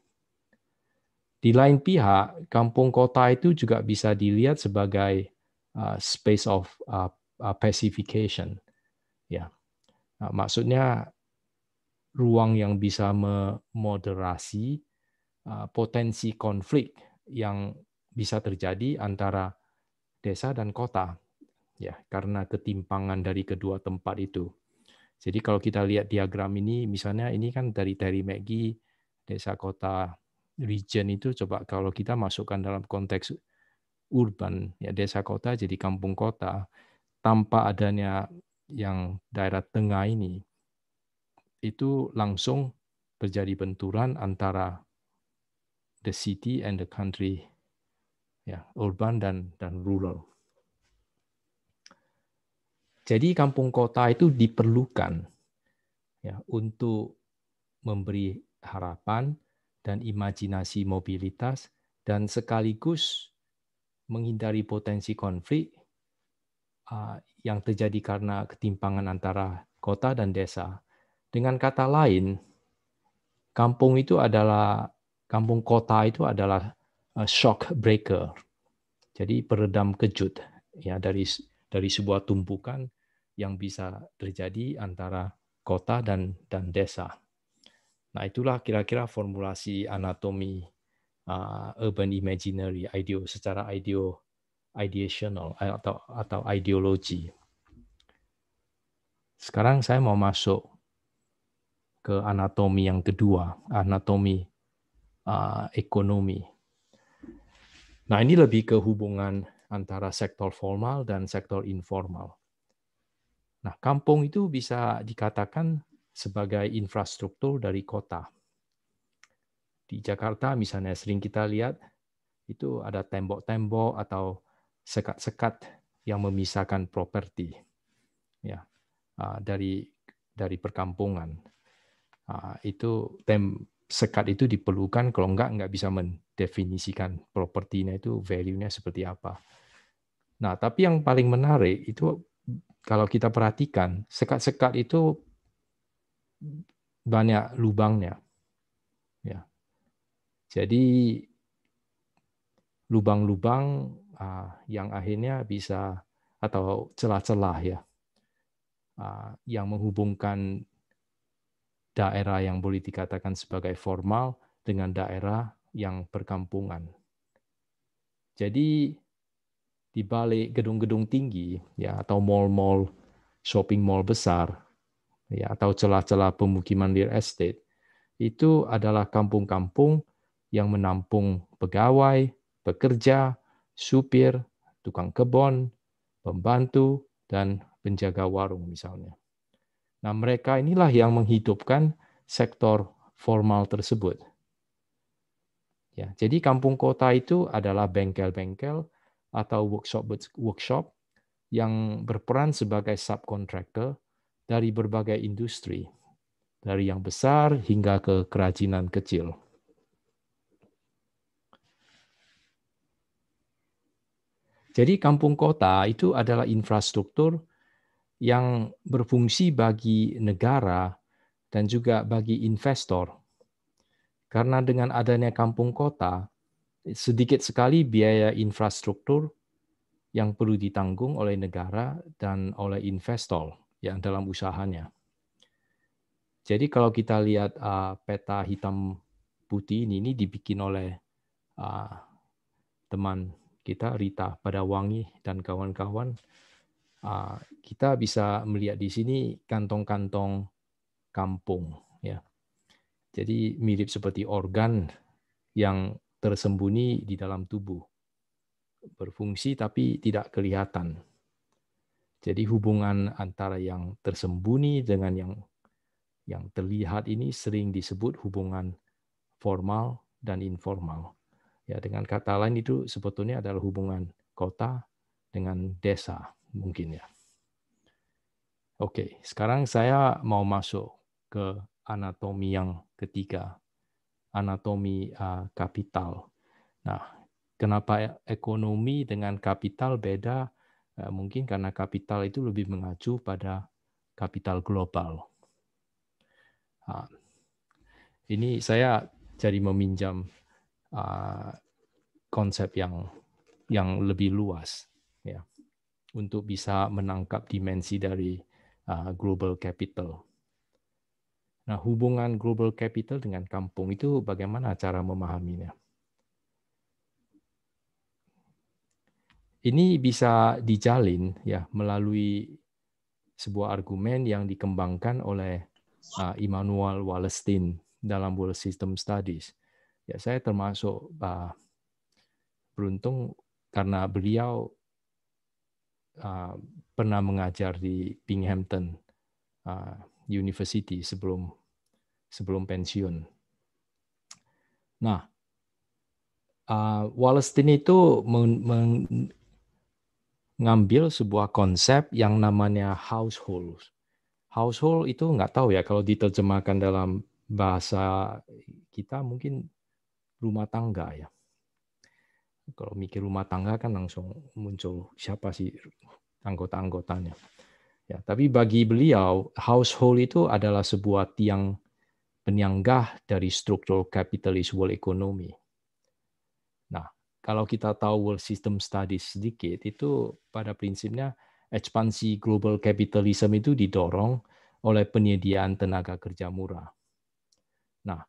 Di lain pihak, kampung kota itu juga bisa dilihat sebagai uh, space of uh, uh, pacification. Ya, uh, maksudnya ruang yang bisa memoderasi uh, potensi konflik yang bisa terjadi antara desa dan kota. Ya, karena ketimpangan dari kedua tempat itu. Jadi kalau kita lihat diagram ini, misalnya ini kan dari Terry McGee, desa kota region itu coba kalau kita masukkan dalam konteks urban ya desa kota jadi kampung kota tanpa adanya yang daerah tengah ini itu langsung terjadi benturan antara the city and the country ya urban dan dan rural jadi kampung kota itu diperlukan ya untuk memberi harapan dan imajinasi mobilitas dan sekaligus menghindari potensi konflik uh, yang terjadi karena ketimpangan antara kota dan desa. Dengan kata lain, kampung itu adalah kampung kota itu adalah shock breaker. Jadi peredam kejut ya dari dari sebuah tumpukan yang bisa terjadi antara kota dan dan desa. Nah, itulah kira-kira formulasi anatomi uh, urban imaginary ideo secara ideo ideational eh, atau atau ideologi. Sekarang saya mau masuk ke anatomi yang kedua, anatomi uh, ekonomi. Nah, ini lebih ke hubungan antara sektor formal dan sektor informal. Nah, kampung itu bisa dikatakan sebagai infrastruktur dari kota. Di Jakarta misalnya sering kita lihat itu ada tembok-tembok atau sekat-sekat yang memisahkan properti ya ah, dari dari perkampungan. Ah, itu tem sekat itu diperlukan kalau enggak enggak bisa mendefinisikan propertinya itu value-nya seperti apa. Nah, tapi yang paling menarik itu kalau kita perhatikan sekat-sekat itu banyak lubangnya. Ya. Jadi lubang-lubang uh, yang akhirnya bisa atau celah-celah ya uh, yang menghubungkan daerah yang boleh dikatakan sebagai formal dengan daerah yang perkampungan. Jadi di balik gedung-gedung tinggi ya atau mall-mall shopping mall besar ya atau celah-celah pemukiman real estate itu adalah kampung-kampung yang menampung pegawai, pekerja, supir, tukang kebun, pembantu, dan penjaga warung misalnya. Nah, mereka inilah yang menghidupkan sektor formal tersebut. Ya, jadi kampung kota itu adalah bengkel-bengkel atau workshop-workshop yang berperan sebagai subkontraktor dari berbagai industri, dari yang besar hingga ke kerajinan kecil. Jadi kampung kota itu adalah infrastruktur yang berfungsi bagi negara dan juga bagi investor. Karena dengan adanya kampung kota, sedikit sekali biaya infrastruktur yang perlu ditanggung oleh negara dan oleh investor ya dalam usahanya. Jadi kalau kita lihat uh, peta hitam putih ini, ini dibikin oleh uh, teman kita Rita pada Wangi dan kawan-kawan uh, kita bisa melihat di sini kantong-kantong kampung ya. Jadi mirip seperti organ yang tersembunyi di dalam tubuh. Berfungsi tapi tidak kelihatan. Jadi hubungan antara yang tersembunyi dengan yang yang terlihat ini sering disebut hubungan formal dan informal. Ya, dengan kata lain itu sebetulnya adalah hubungan kota dengan desa mungkin ya. Oke, sekarang saya mau masuk ke anatomi yang ketiga, anatomi uh, kapital. Nah, kenapa ekonomi dengan kapital beda? Uh, mungkin karena kapital itu lebih mengacu pada kapital global. Uh, ini saya jadi meminjam uh, konsep yang yang lebih luas, ya, untuk bisa menangkap dimensi dari uh, global capital. Nah, hubungan global capital dengan kampung itu bagaimana cara memahaminya? Ini bisa dijalin ya melalui sebuah argumen yang dikembangkan oleh uh, Immanuel Wallerstein dalam World System Studies. Ya, saya termasuk uh, beruntung karena beliau uh, pernah mengajar di Binghamton University sebelum sebelum pensiun. Nah, uh, Wallerstein itu mengambil sebuah konsep yang namanya household. Household itu nggak tahu ya kalau diterjemahkan dalam bahasa kita mungkin rumah tangga ya. Kalau mikir rumah tangga kan langsung muncul siapa sih anggota-anggotanya. Ya, tapi bagi beliau, household itu adalah sebuah tiang penyanggah dari struktur kapitalis world economy. Nah, kalau kita tahu world system studies sedikit, itu pada prinsipnya ekspansi global capitalism itu didorong oleh penyediaan tenaga kerja murah. Nah,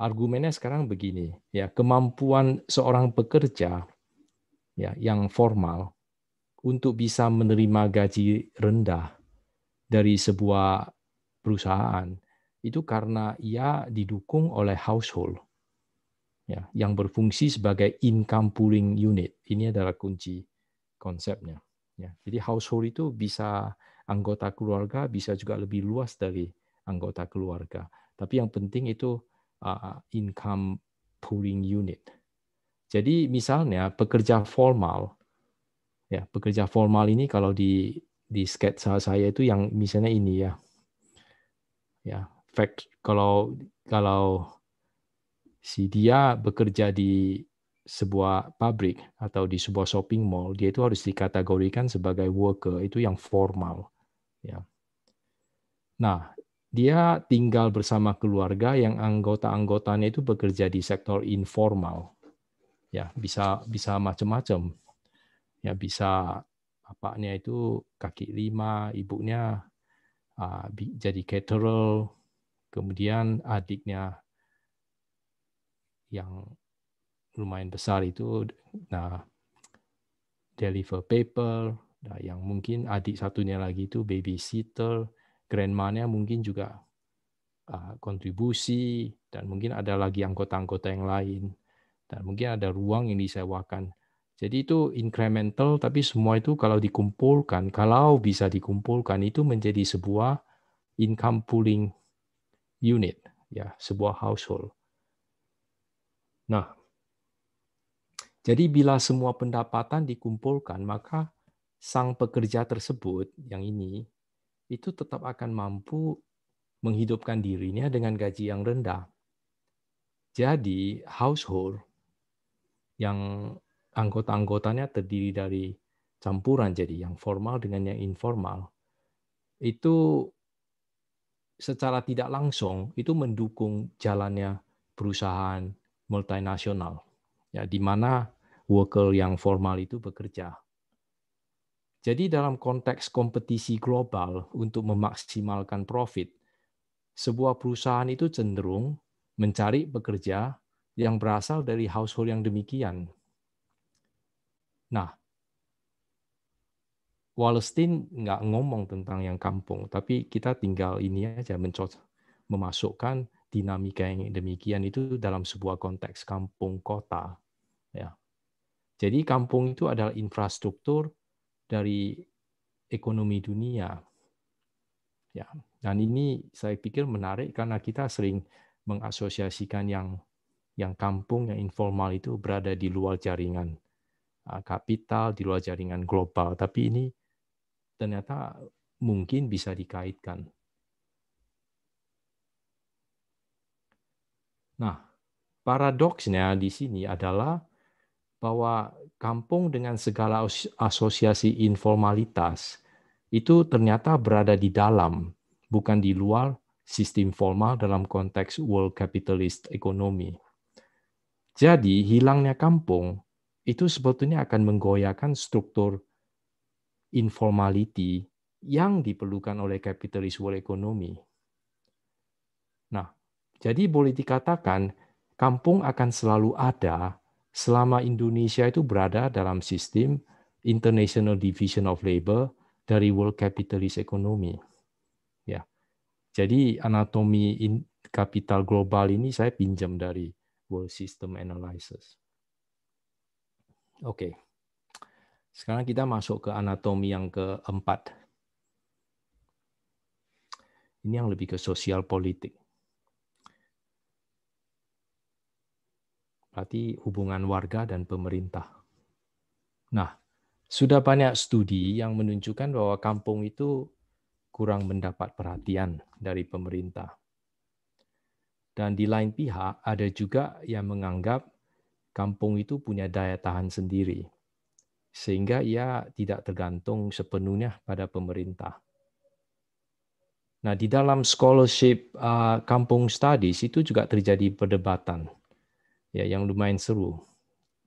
argumennya sekarang begini, ya kemampuan seorang pekerja ya yang formal untuk bisa menerima gaji rendah dari sebuah perusahaan itu karena ia didukung oleh household ya yang berfungsi sebagai income pooling unit. Ini adalah kunci konsepnya. Ya, jadi household itu bisa anggota keluarga, bisa juga lebih luas dari anggota keluarga. Tapi yang penting itu uh, income pooling unit. Jadi misalnya pekerja formal Ya, pekerja formal ini kalau di di sketsa saya itu yang misalnya ini ya. Ya, fact kalau kalau si dia bekerja di sebuah pabrik atau di sebuah shopping mall, dia itu harus dikategorikan sebagai worker, itu yang formal. Ya. Nah, dia tinggal bersama keluarga yang anggota-anggotanya itu bekerja di sektor informal. Ya, bisa bisa macam-macam ya bisa bapaknya itu kaki lima, ibunya uh, jadi caterer, kemudian adiknya yang lumayan besar itu nah deliver paper, nah, yang mungkin adik satunya lagi itu babysitter, grandma-nya mungkin juga uh, kontribusi dan mungkin ada lagi anggota-anggota yang lain dan mungkin ada ruang yang disewakan jadi itu incremental, tapi semua itu kalau dikumpulkan, kalau bisa dikumpulkan itu menjadi sebuah income pooling unit, ya, sebuah household. Nah, jadi bila semua pendapatan dikumpulkan, maka sang pekerja tersebut yang ini itu tetap akan mampu menghidupkan dirinya dengan gaji yang rendah. Jadi household yang anggota-anggotanya terdiri dari campuran jadi yang formal dengan yang informal itu secara tidak langsung itu mendukung jalannya perusahaan multinasional ya di mana worker yang formal itu bekerja. Jadi dalam konteks kompetisi global untuk memaksimalkan profit, sebuah perusahaan itu cenderung mencari pekerja yang berasal dari household yang demikian Nah, Wallenstein nggak ngomong tentang yang kampung, tapi kita tinggal ini aja mencocok, memasukkan dinamika yang demikian itu dalam sebuah konteks kampung kota. Ya. Jadi kampung itu adalah infrastruktur dari ekonomi dunia. Ya, dan ini saya pikir menarik karena kita sering mengasosiasikan yang yang kampung, yang informal itu berada di luar jaringan kapital, di luar jaringan global. Tapi ini ternyata mungkin bisa dikaitkan. Nah, paradoksnya di sini adalah bahwa kampung dengan segala asosiasi informalitas itu ternyata berada di dalam, bukan di luar sistem formal dalam konteks world capitalist ekonomi. Jadi, hilangnya kampung itu sebetulnya akan menggoyahkan struktur informality yang diperlukan oleh kapitalis world economy. Nah, jadi boleh dikatakan kampung akan selalu ada selama Indonesia itu berada dalam sistem International Division of Labor dari World Capitalist Economy. Ya. Jadi anatomi kapital global ini saya pinjam dari World System Analysis. Oke. Okay. Sekarang kita masuk ke anatomi yang keempat. Ini yang lebih ke sosial politik. Berarti hubungan warga dan pemerintah. Nah, sudah banyak studi yang menunjukkan bahwa kampung itu kurang mendapat perhatian dari pemerintah. Dan di lain pihak, ada juga yang menganggap kampung itu punya daya tahan sendiri sehingga ia tidak tergantung sepenuhnya pada pemerintah. Nah, di dalam scholarship uh, kampung studies itu juga terjadi perdebatan ya yang lumayan seru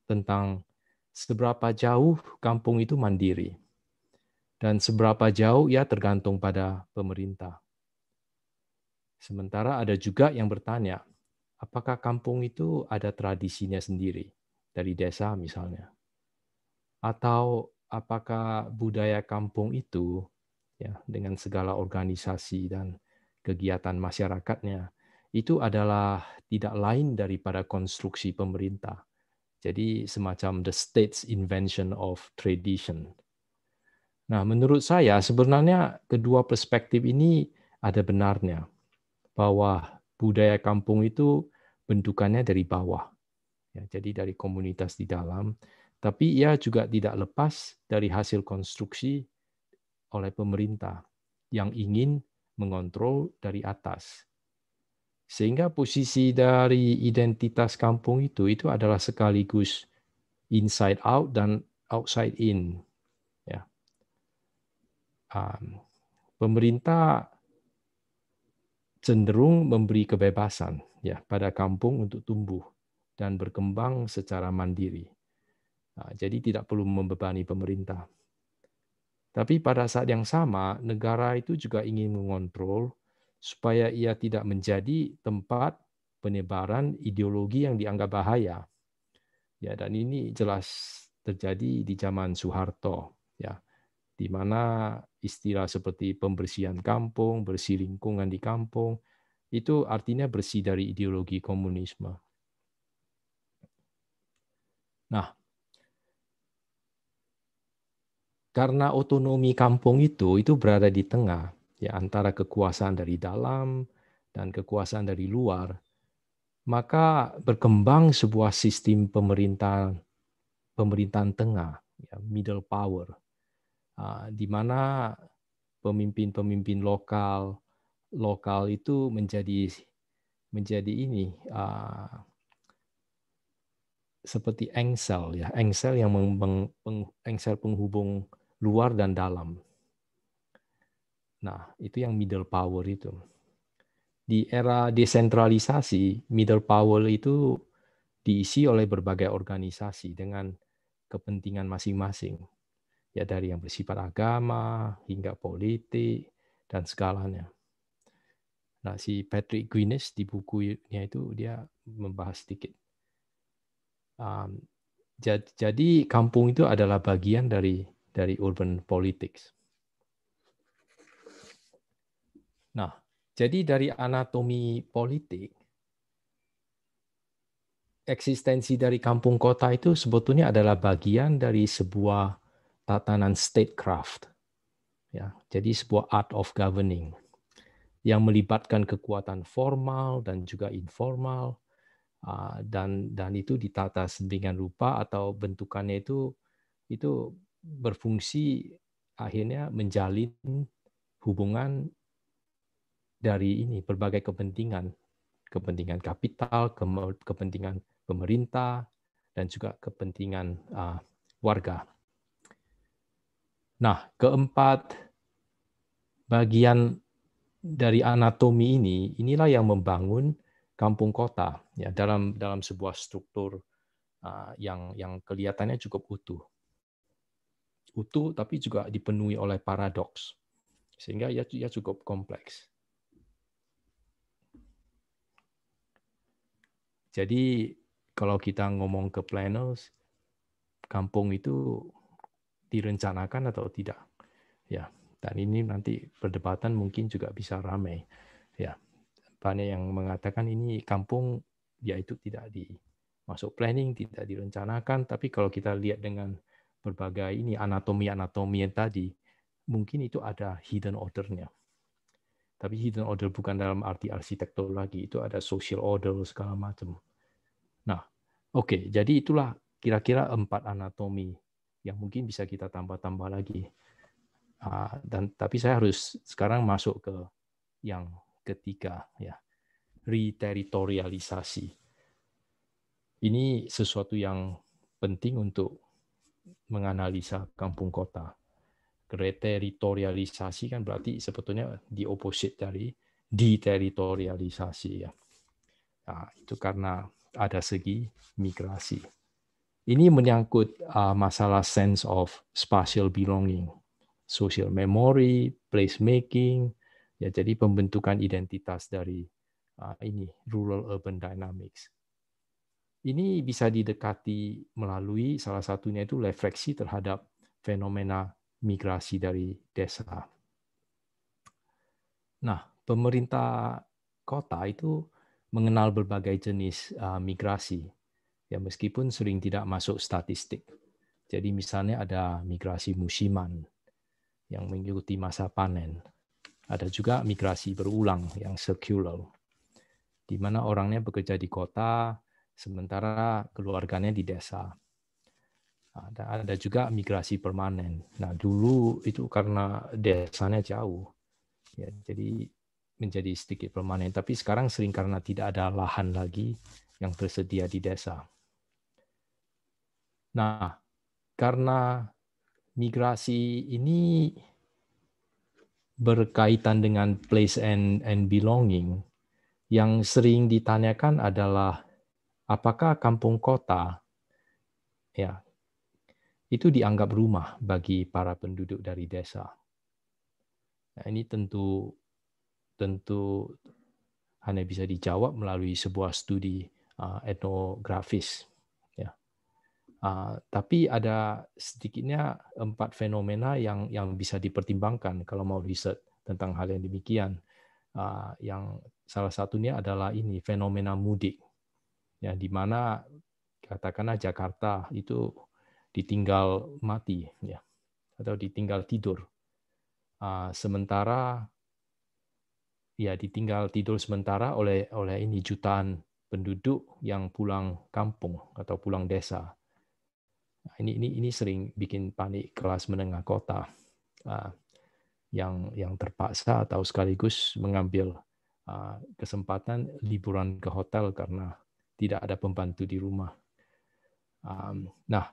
tentang seberapa jauh kampung itu mandiri dan seberapa jauh ia tergantung pada pemerintah. Sementara ada juga yang bertanya, apakah kampung itu ada tradisinya sendiri dari desa misalnya? atau apakah budaya kampung itu ya dengan segala organisasi dan kegiatan masyarakatnya itu adalah tidak lain daripada konstruksi pemerintah. Jadi semacam the state's invention of tradition. Nah, menurut saya sebenarnya kedua perspektif ini ada benarnya bahwa budaya kampung itu bentukannya dari bawah. Ya, jadi dari komunitas di dalam tapi ia juga tidak lepas dari hasil konstruksi oleh pemerintah yang ingin mengontrol dari atas. Sehingga posisi dari identitas kampung itu itu adalah sekaligus inside out dan outside in. Ya. Pemerintah cenderung memberi kebebasan ya pada kampung untuk tumbuh dan berkembang secara mandiri. Nah, jadi tidak perlu membebani pemerintah. Tapi pada saat yang sama, negara itu juga ingin mengontrol supaya ia tidak menjadi tempat penyebaran ideologi yang dianggap bahaya. Ya, dan ini jelas terjadi di zaman Soeharto, ya, di mana istilah seperti pembersihan kampung, bersih lingkungan di kampung, itu artinya bersih dari ideologi komunisme. Nah, karena otonomi kampung itu itu berada di tengah ya antara kekuasaan dari dalam dan kekuasaan dari luar maka berkembang sebuah sistem pemerintahan pemerintahan tengah ya, middle power ah, di mana pemimpin-pemimpin lokal lokal itu menjadi menjadi ini uh, seperti engsel ya engsel yang meng, peng, engsel penghubung luar dan dalam. Nah, itu yang middle power itu. Di era desentralisasi, middle power itu diisi oleh berbagai organisasi dengan kepentingan masing-masing. Ya dari yang bersifat agama hingga politik dan segalanya. Nah, si Patrick Guinness di bukunya itu dia membahas sedikit. Um, Jadi kampung itu adalah bagian dari dari urban politics. Nah, jadi dari anatomi politik, eksistensi dari kampung kota itu sebetulnya adalah bagian dari sebuah tatanan statecraft. Ya, jadi sebuah art of governing yang melibatkan kekuatan formal dan juga informal ah, dan dan itu ditata sedemikian rupa atau bentukannya itu itu berfungsi akhirnya menjalin hubungan dari ini berbagai kepentingan kepentingan kapital kepentingan pemerintah dan juga kepentingan uh, warga. Nah, keempat bagian dari anatomi ini, inilah yang membangun kampung kota ya dalam dalam sebuah struktur uh, yang yang kelihatannya cukup utuh. Utuh tapi juga dipenuhi oleh paradoks. Sehingga ya, ya cukup kompleks. Jadi kalau kita ngomong ke planners, kampung itu direncanakan atau tidak. Ya, dan ini nanti perdebatan mungkin juga bisa ramai. Ya, banyak yang mengatakan ini kampung ya itu tidak di masuk planning, tidak direncanakan. Tapi kalau kita lihat dengan berbagai ini anatomi-anatomi yang tadi, mungkin itu ada hidden order-nya. Tapi hidden order bukan dalam arti arsitektur lagi, itu ada social order segala macam. Nah, oke, okay, jadi itulah kira-kira empat anatomi yang mungkin bisa kita tambah-tambah lagi. Ah, dan tapi saya harus sekarang masuk ke yang ketiga ya. Reteritorialisasi ini sesuatu yang penting untuk menganalisa kampung kota. Reteritorialisasi kan berarti sebetulnya di opposite dari deteritorialisasi ya. Nah, itu karena ada segi migrasi ini menyangkut uh, masalah sense of spatial belonging social memory, place making, ya jadi pembentukan identitas dari uh, ini rural urban dynamics. Ini bisa didekati melalui salah satunya itu refleksi terhadap fenomena migrasi dari desa. Nah, pemerintah kota itu mengenal berbagai jenis uh, migrasi, ya meskipun sering tidak masuk statistik. Jadi misalnya ada migrasi musiman, yang mengikuti masa panen. Ada juga migrasi berulang yang circular, di mana orangnya bekerja di kota, sementara keluarganya di desa. Ada, ada juga migrasi permanen. Nah dulu itu karena desanya jauh, ya jadi menjadi sedikit permanen. Tapi sekarang sering karena tidak ada lahan lagi yang tersedia di desa. Nah, karena migrasi ini berkaitan dengan place and and belonging yang sering ditanyakan adalah apakah kampung kota ya itu dianggap rumah bagi para penduduk dari desa. Nah, ini tentu tentu hanya bisa dijawab melalui sebuah studi uh, etnografis Uh, tapi ada sedikitnya empat fenomena yang yang bisa dipertimbangkan kalau mau riset tentang hal yang demikian. Uh, yang salah satunya adalah ini fenomena mudik, ya di mana katakanlah Jakarta itu ditinggal mati, ya atau ditinggal tidur. Uh, sementara ya ditinggal tidur sementara oleh oleh ini jutaan penduduk yang pulang kampung atau pulang desa Nah, ini ini ini sering bikin panik kelas menengah kota uh, yang yang terpaksa atau sekaligus mengambil uh, kesempatan liburan ke hotel karena tidak ada pembantu di rumah. Um, nah,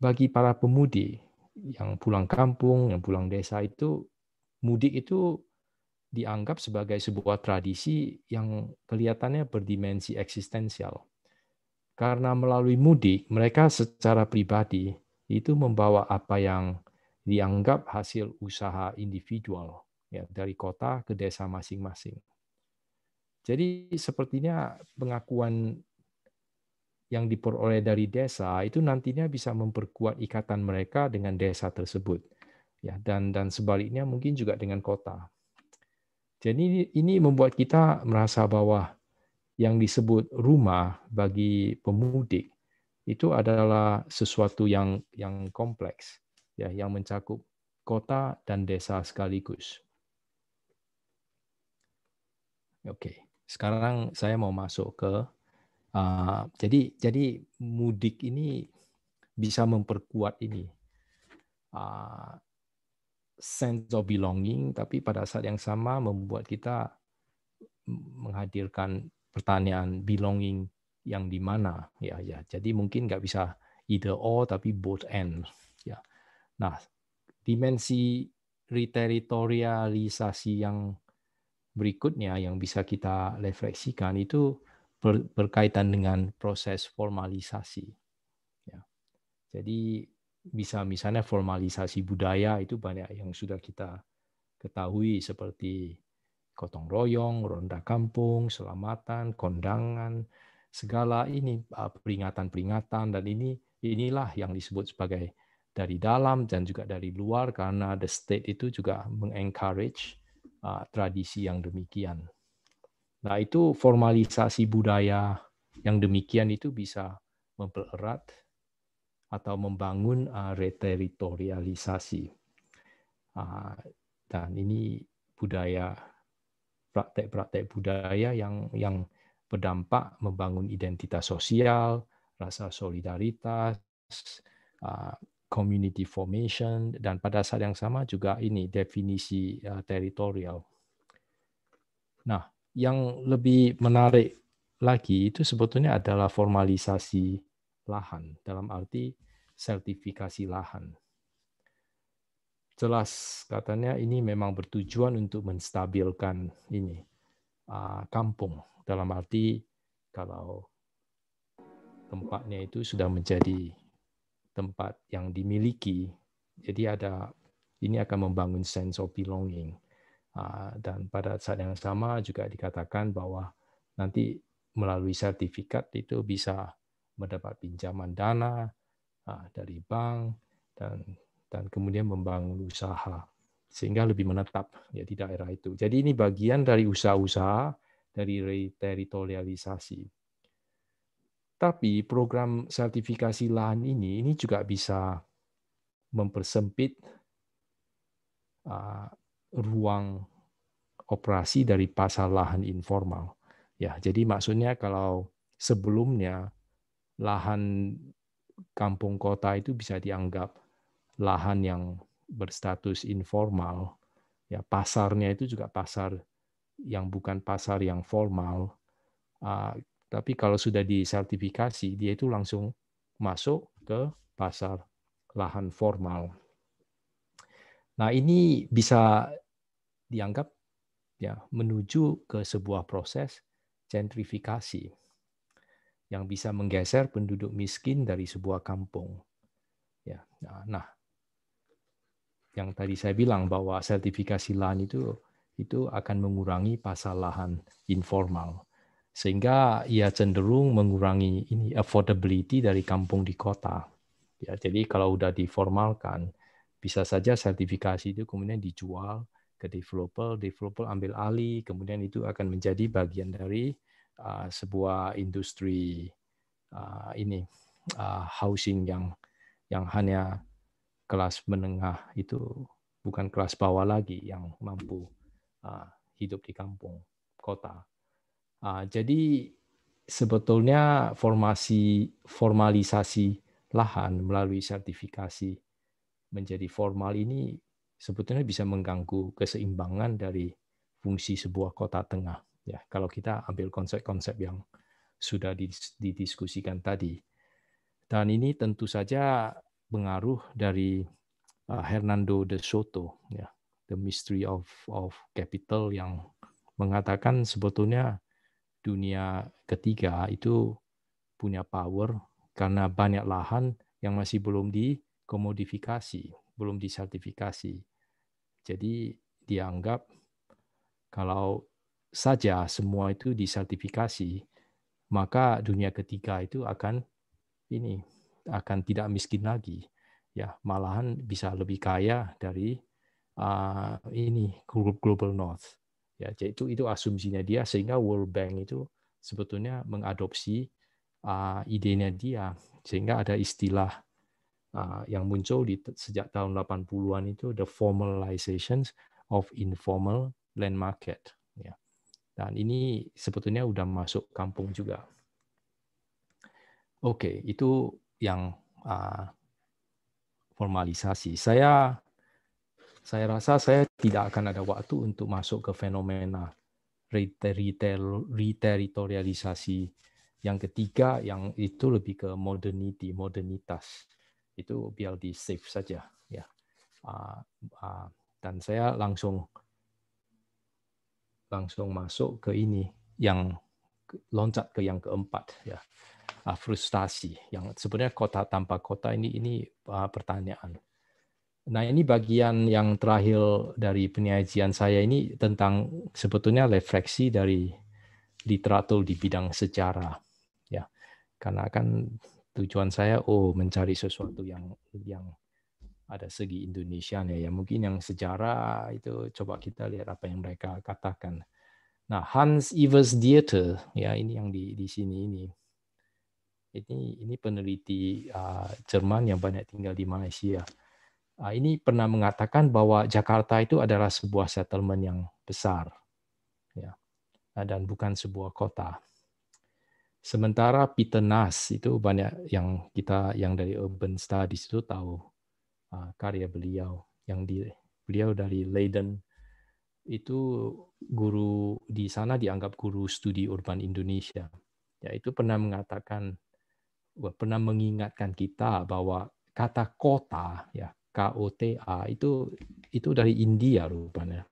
bagi para pemudi yang pulang kampung, yang pulang desa itu mudik itu dianggap sebagai sebuah tradisi yang kelihatannya berdimensi eksistensial karena melalui mudik, mereka secara pribadi itu membawa apa yang dianggap hasil usaha individual ya dari kota ke desa masing-masing. Jadi sepertinya pengakuan yang diperoleh dari desa itu nantinya bisa memperkuat ikatan mereka dengan desa tersebut. Ya, dan dan sebaliknya mungkin juga dengan kota. Jadi ini membuat kita merasa bahwa yang disebut rumah bagi pemudik itu adalah sesuatu yang yang kompleks ya yang mencakup kota dan desa sekaligus. Oke, sekarang saya mau masuk ke uh, jadi jadi mudik ini bisa memperkuat ini uh, sense of belonging, tapi pada saat yang sama membuat kita menghadirkan pertanyaan belonging yang di mana ya ya jadi mungkin nggak bisa either or tapi both and ya nah dimensi reteritorialisasi yang berikutnya yang bisa kita refleksikan itu berkaitan dengan proses formalisasi. Ya. Jadi bisa misalnya formalisasi budaya itu banyak yang sudah kita ketahui seperti gotong royong, ronda kampung, selamatan, kondangan, segala ini uh, peringatan-peringatan dan ini inilah yang disebut sebagai dari dalam dan juga dari luar karena the state itu juga mengencourage uh, tradisi yang demikian. Nah, itu formalisasi budaya yang demikian itu bisa mempererat atau membangun uh, reteritorialisasi. Uh, dan ini budaya praktek-praktek budaya yang yang berdampak membangun identitas sosial, rasa solidaritas, uh, community formation, dan pada saat yang sama juga ini definisi uh, teritorial. Nah, yang lebih menarik lagi itu sebetulnya adalah formalisasi lahan dalam arti sertifikasi lahan. Jelas katanya ini memang bertujuan untuk menstabilkan ini uh, kampung dalam arti kalau tempatnya itu sudah menjadi tempat yang dimiliki. Jadi ada ini akan membangun sense of belonging. Ah, dan pada saat yang sama juga dikatakan bahwa nanti melalui sertifikat itu bisa mendapat pinjaman dana ah, dari bank dan dan kemudian membangun usaha sehingga lebih menetap ya di daerah itu. Jadi ini bagian dari usaha-usaha dari reteritorialisasi. Tapi program sertifikasi lahan ini ini juga bisa mempersempit uh, ruang operasi dari pasar lahan informal. Ya, jadi maksudnya kalau sebelumnya lahan kampung kota itu bisa dianggap lahan yang berstatus informal, ya pasarnya itu juga pasar yang bukan pasar yang formal. Uh, tapi kalau sudah disertifikasi, dia itu langsung masuk ke pasar lahan formal. Nah, ini bisa dianggap ya menuju ke sebuah proses gentrifikasi yang bisa menggeser penduduk miskin dari sebuah kampung. Ya, nah yang tadi saya bilang bahwa sertifikasi lahan itu itu akan mengurangi pasar lahan informal sehingga ia cenderung mengurangi ini affordability dari kampung di kota. Ya, jadi kalau udah diformalkan, bisa saja sertifikasi itu kemudian dijual ke developer, developer ambil alih, kemudian itu akan menjadi bagian dari uh, sebuah industri uh, ini uh, housing yang yang hanya kelas menengah itu bukan kelas bawah lagi yang mampu uh, hidup di kampung kota. Ah, jadi sebetulnya formasi formalisasi lahan melalui sertifikasi menjadi formal ini sebetulnya bisa mengganggu keseimbangan dari fungsi sebuah kota tengah. Ya, kalau kita ambil konsep-konsep yang sudah didiskusikan tadi. Dan ini tentu saja pengaruh dari uh, Hernando de Soto, ya, The Mystery of of Capital yang mengatakan sebetulnya dunia ketiga itu punya power karena banyak lahan yang masih belum dikomodifikasi, belum disertifikasi. Jadi dianggap kalau saja semua itu disertifikasi, maka dunia ketiga itu akan ini akan tidak miskin lagi. Ya malahan bisa lebih kaya dari uh, ini global north. Ya jadi itu itu asumsinya dia sehingga World Bank itu sebetulnya mengadopsi uh, idenya dia. Sehingga ada istilah uh, yang muncul di sejak tahun 80-an itu the formalization of informal land market. Ya dan ini sebetulnya udah masuk kampung juga. Oke itu yang uh, formalisasi. Saya saya rasa saya tidak akan ada waktu untuk masuk ke fenomena reteritorialisasi yang ketiga yang itu lebih ke modernity modernitas. Itu biar di save saja ya. Uh, uh, dan saya langsung langsung masuk ke ini yang loncat ke yang keempat ya uh, frustasi yang sebenarnya kota tanpa kota ini ini uh, pertanyaan Nah, ini bagian yang terakhir dari penyajian saya ini tentang sebetulnya refleksi dari literatur di bidang sejarah. Ya. Karena kan tujuan saya oh mencari sesuatu yang yang ada segi Indonesia ya. Mungkin yang sejarah itu coba kita lihat apa yang mereka katakan. Nah, Hans Ivers Dieter ya ini yang di di sini ini. Ini ini peneliti uh, Jerman yang banyak tinggal di Malaysia Ah, ini pernah mengatakan bahwa Jakarta itu adalah sebuah settlement yang besar, ya, ah, dan bukan sebuah kota. Sementara Peter Nas itu banyak yang kita yang dari Urban Studies itu tahu uh, karya beliau yang di beliau dari Leiden itu guru di sana dianggap guru studi urban Indonesia. Ya itu pernah mengatakan pernah mengingatkan kita bahwa kata kota ya KOTA itu itu dari India rupanya.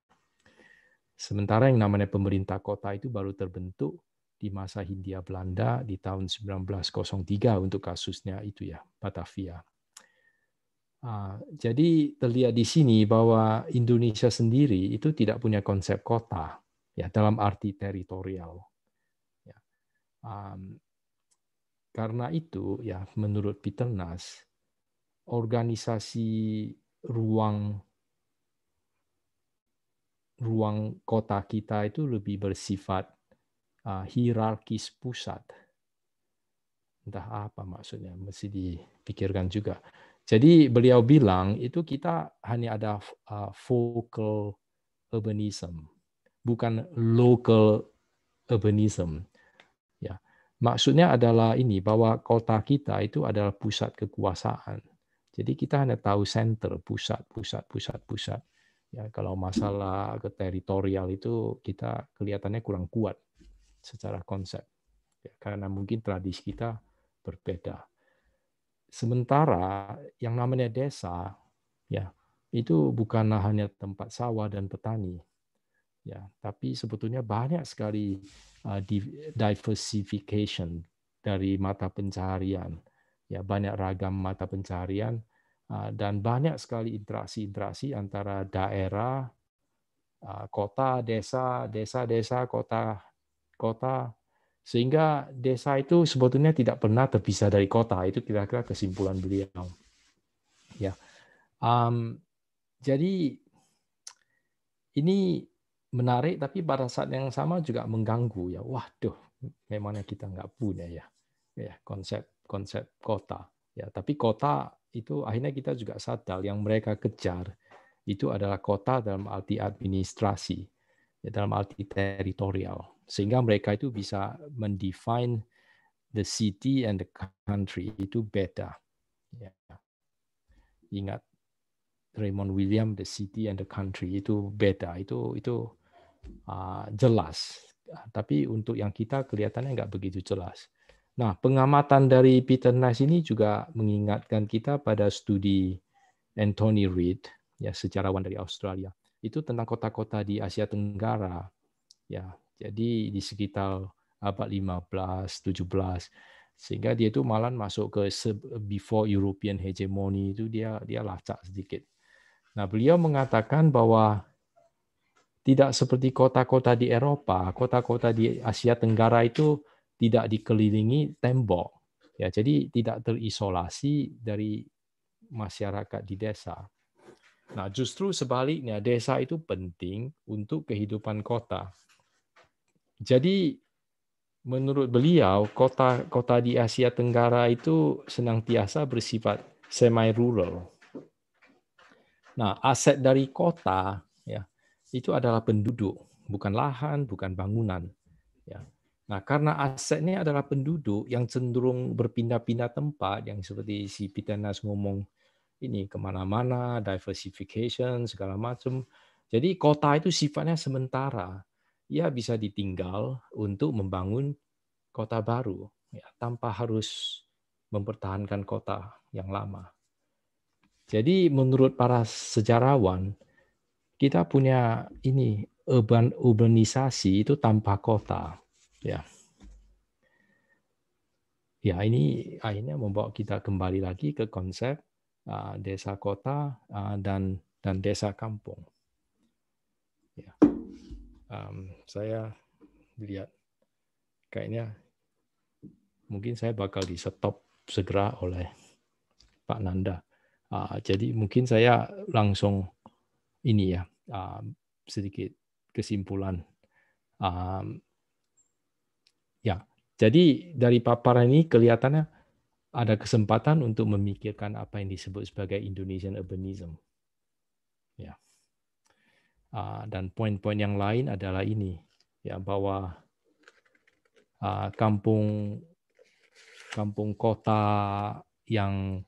Sementara yang namanya pemerintah kota itu baru terbentuk di masa Hindia Belanda di tahun 1903 untuk kasusnya itu ya Batavia. Ah, jadi terlihat di sini bahwa Indonesia sendiri itu tidak punya konsep kota ya dalam arti teritorial. Ya. Karena itu ya menurut Peter Nas organisasi ruang ruang kota kita itu lebih bersifat uh, hierarkis pusat. Entah apa maksudnya, mesti dipikirkan juga. Jadi beliau bilang itu kita hanya ada uh, focal urbanism, bukan local urbanism. Ya, maksudnya adalah ini bahwa kota kita itu adalah pusat kekuasaan jadi kita hanya tahu center, pusat, pusat, pusat, pusat. Ya, kalau masalah ke teritorial itu kita kelihatannya kurang kuat secara konsep. Ya, karena mungkin tradisi kita berbeda. Sementara yang namanya desa, ya itu bukanlah hanya tempat sawah dan petani, ya, tapi sebetulnya banyak sekali uh, diversification dari mata pencaharian ya banyak ragam mata pencarian ah, dan banyak sekali interaksi-interaksi antara daerah, ah, kota, desa, desa-desa, kota, kota, sehingga desa itu sebetulnya tidak pernah terpisah dari kota. Itu kira-kira kesimpulan beliau. Ya, um, jadi ini menarik, tapi pada saat yang sama juga mengganggu ya. Waduh, memangnya kita nggak punya ya, ya konsep konsep kota. Ya, tapi kota itu akhirnya kita juga sadar yang mereka kejar itu adalah kota dalam arti administrasi, ya, dalam arti teritorial, sehingga mereka itu bisa mendefine the city and the country itu beda. Ya. Ingat Raymond William, the city and the country itu beda, itu itu uh, jelas. Tapi untuk yang kita kelihatannya nggak begitu jelas. Nah, pengamatan dari Peter Nash ini juga mengingatkan kita pada studi Anthony Reid, ya sejarawan dari Australia. Itu tentang kota-kota di Asia Tenggara. Ya, jadi di sekitar abad 15, 17 sehingga dia itu malah masuk ke before European hegemony itu dia dia lacak sedikit. Nah, beliau mengatakan bahwa tidak seperti kota-kota di Eropa, kota-kota di Asia Tenggara itu tidak dikelilingi tembok. Ya, jadi tidak terisolasi dari masyarakat di desa. Nah, justru sebaliknya desa itu penting untuk kehidupan kota. Jadi menurut beliau kota-kota di Asia Tenggara itu senantiasa bersifat semi rural. Nah, aset dari kota itu adalah penduduk, bukan lahan, bukan bangunan. Ya. Nah, karena asetnya adalah penduduk yang cenderung berpindah-pindah tempat, yang seperti si Pitenas ngomong ini ke mana-mana, diversification, segala macam. Jadi kota itu sifatnya sementara. Ya bisa ditinggal untuk membangun kota baru, ya, tanpa harus mempertahankan kota yang lama. Jadi menurut para sejarawan, kita punya ini urban urbanisasi itu tanpa kota Ya. Ya, ini akhirnya membawa kita kembali lagi ke konsep uh, desa kota uh, dan dan desa kampung. Ya. Um, saya lihat kayaknya mungkin saya bakal di stop segera oleh Pak Nanda. Uh, jadi mungkin saya langsung ini ya uh, sedikit kesimpulan. Um, Ya, jadi dari paparan ini kelihatannya ada kesempatan untuk memikirkan apa yang disebut sebagai Indonesian urbanism. Ya. Ah, dan poin-poin yang lain adalah ini, ya bahwa ah, kampung kampung kota yang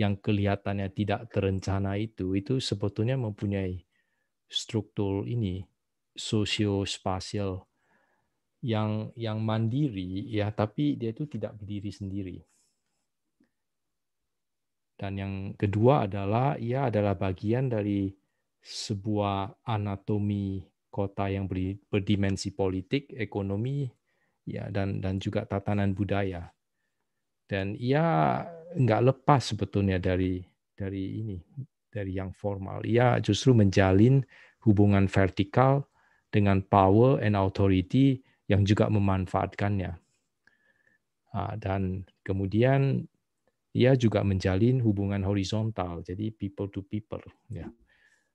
yang kelihatannya tidak terencana itu itu sebetulnya mempunyai struktur ini sosio-spasial yang yang mandiri ya tapi dia itu tidak berdiri sendiri. Dan yang kedua adalah ia adalah bagian dari sebuah anatomi kota yang berdimensi politik, ekonomi, ya dan dan juga tatanan budaya. Dan ia nggak lepas sebetulnya dari dari ini dari yang formal. Ia justru menjalin hubungan vertikal dengan power and authority yang juga memanfaatkannya. Ah, dan kemudian ia juga menjalin hubungan horizontal, jadi people to people, ya,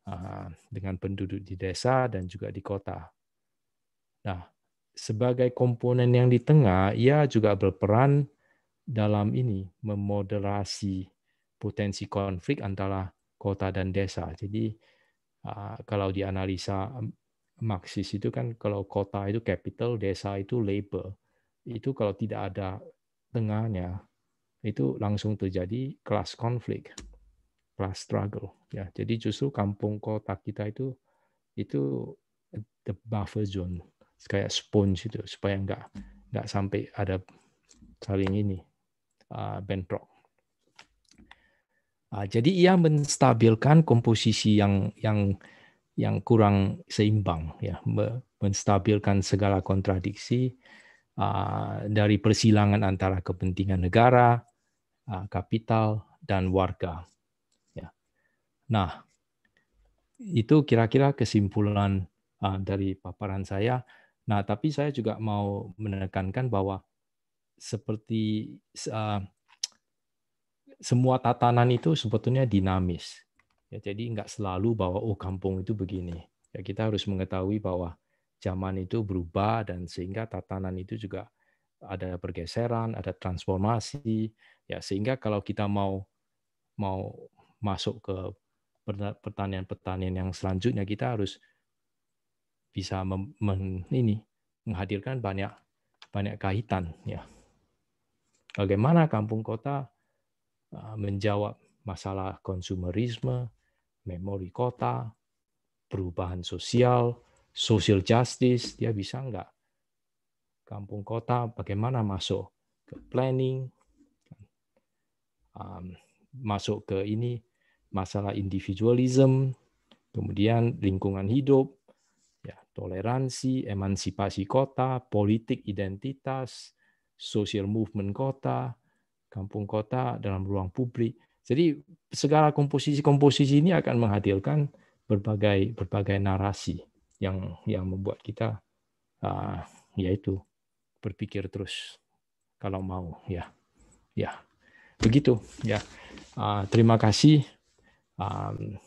ah, dengan penduduk di desa dan juga di kota. Nah, sebagai komponen yang di tengah, ia juga berperan dalam ini memoderasi potensi konflik antara kota dan desa. Jadi kalau dianalisa Marxis itu kan kalau kota itu capital, desa itu labor. Itu kalau tidak ada tengahnya, itu langsung terjadi class konflik, class struggle. Ya, jadi justru kampung kota kita itu itu the buffer zone, kayak sponge itu supaya nggak nggak sampai ada saling ini bentrok. Uh, jadi ia menstabilkan komposisi yang yang yang kurang seimbang ya menstabilkan segala kontradiksi uh, dari persilangan antara kepentingan negara, uh, kapital dan warga. Ya. Nah, itu kira-kira kesimpulan uh, dari paparan saya. Nah, tapi saya juga mau menekankan bahwa seperti uh, semua tatanan itu sebetulnya dinamis Ya, jadi nggak selalu bahwa oh kampung itu begini. Ya, kita harus mengetahui bahwa zaman itu berubah dan sehingga tatanan itu juga ada pergeseran, ada transformasi. Ya, sehingga kalau kita mau mau masuk ke pertanian-pertanian yang selanjutnya kita harus bisa mem, men, ini menghadirkan banyak banyak kaitan ya. Bagaimana kampung kota uh, menjawab masalah konsumerisme, memori kota, perubahan sosial, social justice, dia bisa enggak? Kampung kota bagaimana masuk ke planning, um, masuk ke ini masalah individualism, kemudian lingkungan hidup, ya toleransi, emansipasi kota, politik identitas, social movement kota, kampung kota dalam ruang publik. Jadi segala komposisi-komposisi ini akan menghadirkan berbagai berbagai narasi yang yang membuat kita uh, yaitu berpikir terus kalau mau ya. Ya begitu ya. Uh, terima kasih. Um,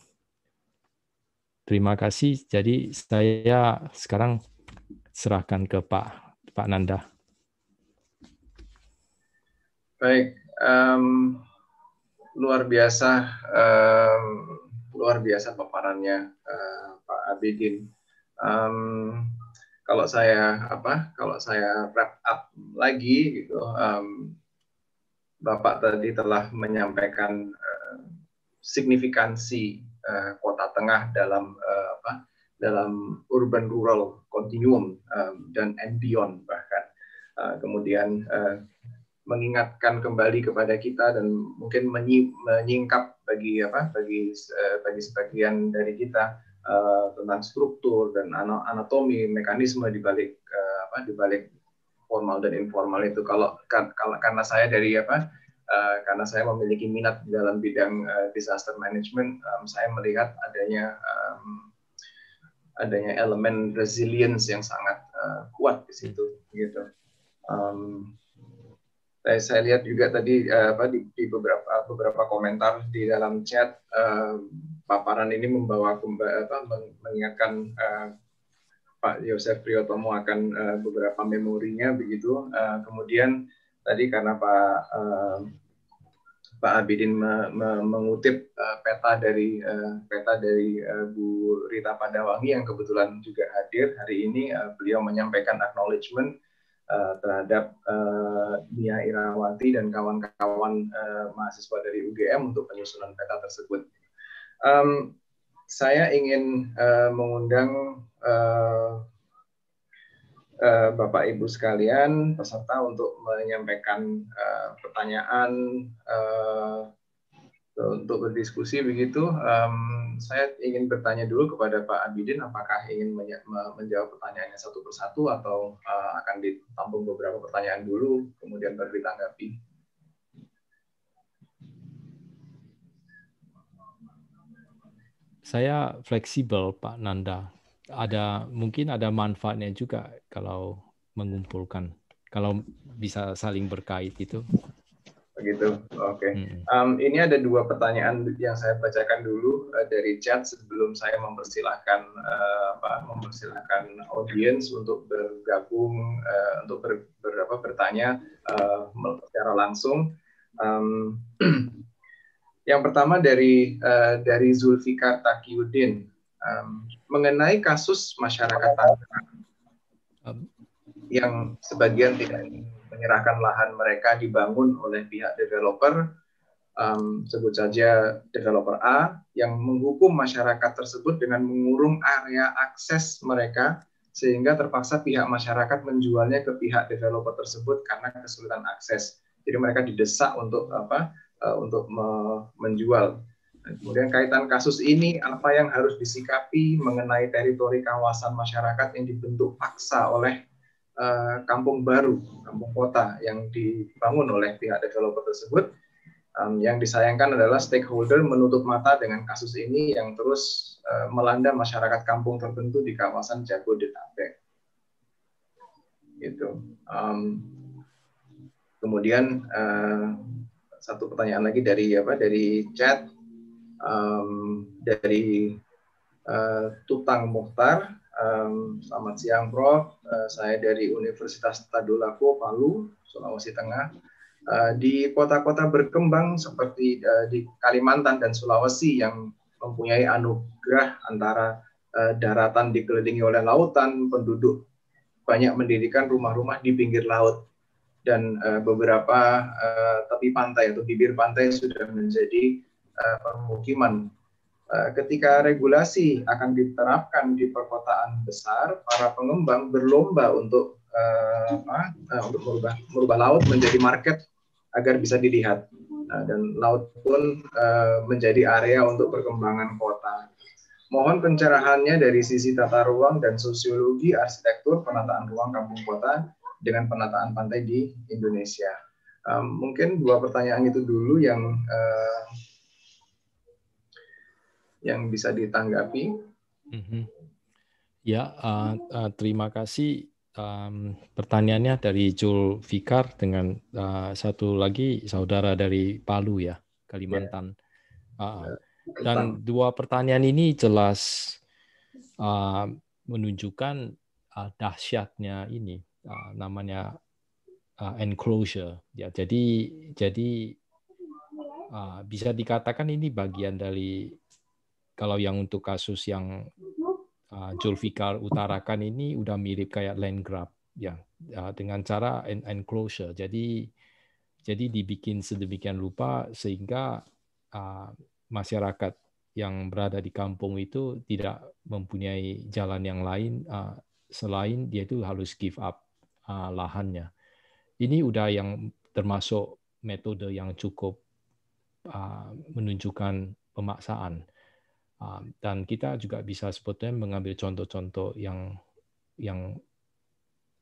terima kasih. Jadi saya sekarang serahkan ke Pak Pak Nanda baik um, luar biasa um, luar biasa paparannya uh, Pak Abidin. Um, kalau saya apa kalau saya wrap up lagi gitu um, Bapak tadi telah menyampaikan uh, signifikansi uh, kota tengah dalam uh, apa dalam urban rural continuum um, dan and beyond bahkan. Uh, kemudian uh, mengingatkan kembali kepada kita dan mungkin menyingkap bagi apa bagi uh, bagi sebagian dari kita uh, tentang struktur dan anatomi mekanisme di balik uh, apa di balik formal dan informal itu. Kalau karena saya dari apa uh, karena saya memiliki minat dalam bidang uh, disaster management um, saya melihat adanya um, adanya elemen resilience yang sangat uh, kuat di situ gitu. Um, saya, saya lihat juga tadi uh, apa di, di beberapa beberapa komentar di dalam chat uh, paparan ini membawa apa, mengingatkan uh, Pak Yosef Priyotomo akan uh, beberapa memorinya begitu. Uh, kemudian tadi karena Pak Pak Abidin me, me, mengutip peta dari peta dari Bu Rita Padawangi yang kebetulan juga hadir hari ini, beliau menyampaikan acknowledgement uh, terhadap uh, Nia Irawati dan kawan-kawan uh, mahasiswa dari UGM untuk penyusunan peta tersebut. Um, saya ingin uh, mengundang uh, uh, Bapak Ibu sekalian peserta untuk menyampaikan uh, pertanyaan uh, untuk berdiskusi begitu. Um, saya ingin bertanya dulu kepada Pak Abidin, apakah ingin menjawab pertanyaannya satu persatu atau uh, akan ditampung beberapa pertanyaan dulu, kemudian baru ditanggapi. Saya fleksibel, Pak Nanda. Ada mungkin ada manfaatnya juga kalau mengumpulkan, kalau bisa saling berkait itu. Begitu, oke. Okay. Um, ini ada dua pertanyaan yang saya bacakan dulu uh, dari chat sebelum saya mempersilahkan uh, apa, mempersilahkan audiens untuk bergabung, uh, untuk ber, ber, apa, bertanya uh, secara langsung. Um, Yang pertama dari uh, dari Zulfikar Takiuddin um, mengenai kasus masyarakat Tangerang yang sebagian tidak menyerahkan lahan mereka dibangun oleh pihak developer, um, sebut saja developer A yang menghukum masyarakat tersebut dengan mengurung area akses mereka sehingga terpaksa pihak masyarakat menjualnya ke pihak developer tersebut karena kesulitan akses. Jadi mereka didesak untuk apa? uh, untuk me menjual. Dan kemudian kaitan kasus ini apa yang harus disikapi mengenai teritori kawasan masyarakat yang dibentuk paksa oleh uh, kampung baru, kampung kota yang dibangun oleh pihak developer tersebut. Um, yang disayangkan adalah stakeholder menutup mata dengan kasus ini yang terus uh, melanda masyarakat kampung tertentu di kawasan Jabodetabek. Gitu. Um, kemudian uh, satu pertanyaan lagi dari apa dari chat um, dari uh, Tutang Muhtar. Um, selamat siang, Prof. Uh, saya dari Universitas Tadulako, Palu, Sulawesi Tengah. Uh, di kota-kota berkembang seperti uh, di Kalimantan dan Sulawesi yang mempunyai anugerah antara uh, daratan dikelilingi oleh lautan, penduduk banyak mendirikan rumah-rumah di pinggir laut dan uh, beberapa uh, tepi pantai atau bibir pantai sudah menjadi uh, permukiman. Uh, ketika regulasi akan diterapkan di perkotaan besar, para pengembang berlomba untuk apa, uh, untuk merubah merubah laut menjadi market agar bisa dilihat. Uh, dan laut pun menjadi area untuk perkembangan kota. Mohon pencerahannya dari sisi tata ruang dan sosiologi arsitektur penataan ruang kampung kota dengan penataan pantai di Indonesia. Mungkin dua pertanyaan itu dulu yang yang bisa ditanggapi. Mm-hmm. Ya, uh, uh, terima kasih um, pertanyaannya dari Jul Fikar dengan uh, satu lagi saudara dari Palu ya, Kalimantan. Yeah. Uh, dan dua pertanyaan ini jelas uh, menunjukkan uh, dahsyatnya ini uh, namanya uh, enclosure. Ya, jadi jadi uh, bisa dikatakan ini bagian dari kalau yang untuk kasus yang uh, Julfikar utarakan ini udah mirip kayak land grab ya uh, dengan cara enclosure. Jadi jadi dibikin sedemikian rupa sehingga uh, masyarakat yang berada di kampung itu tidak mempunyai jalan yang lain uh, selain dia itu harus give up uh, lahannya. Ini udah yang termasuk metode yang cukup uh, menunjukkan pemaksaan. Uh, dan kita juga bisa sebetulnya mengambil contoh-contoh yang yang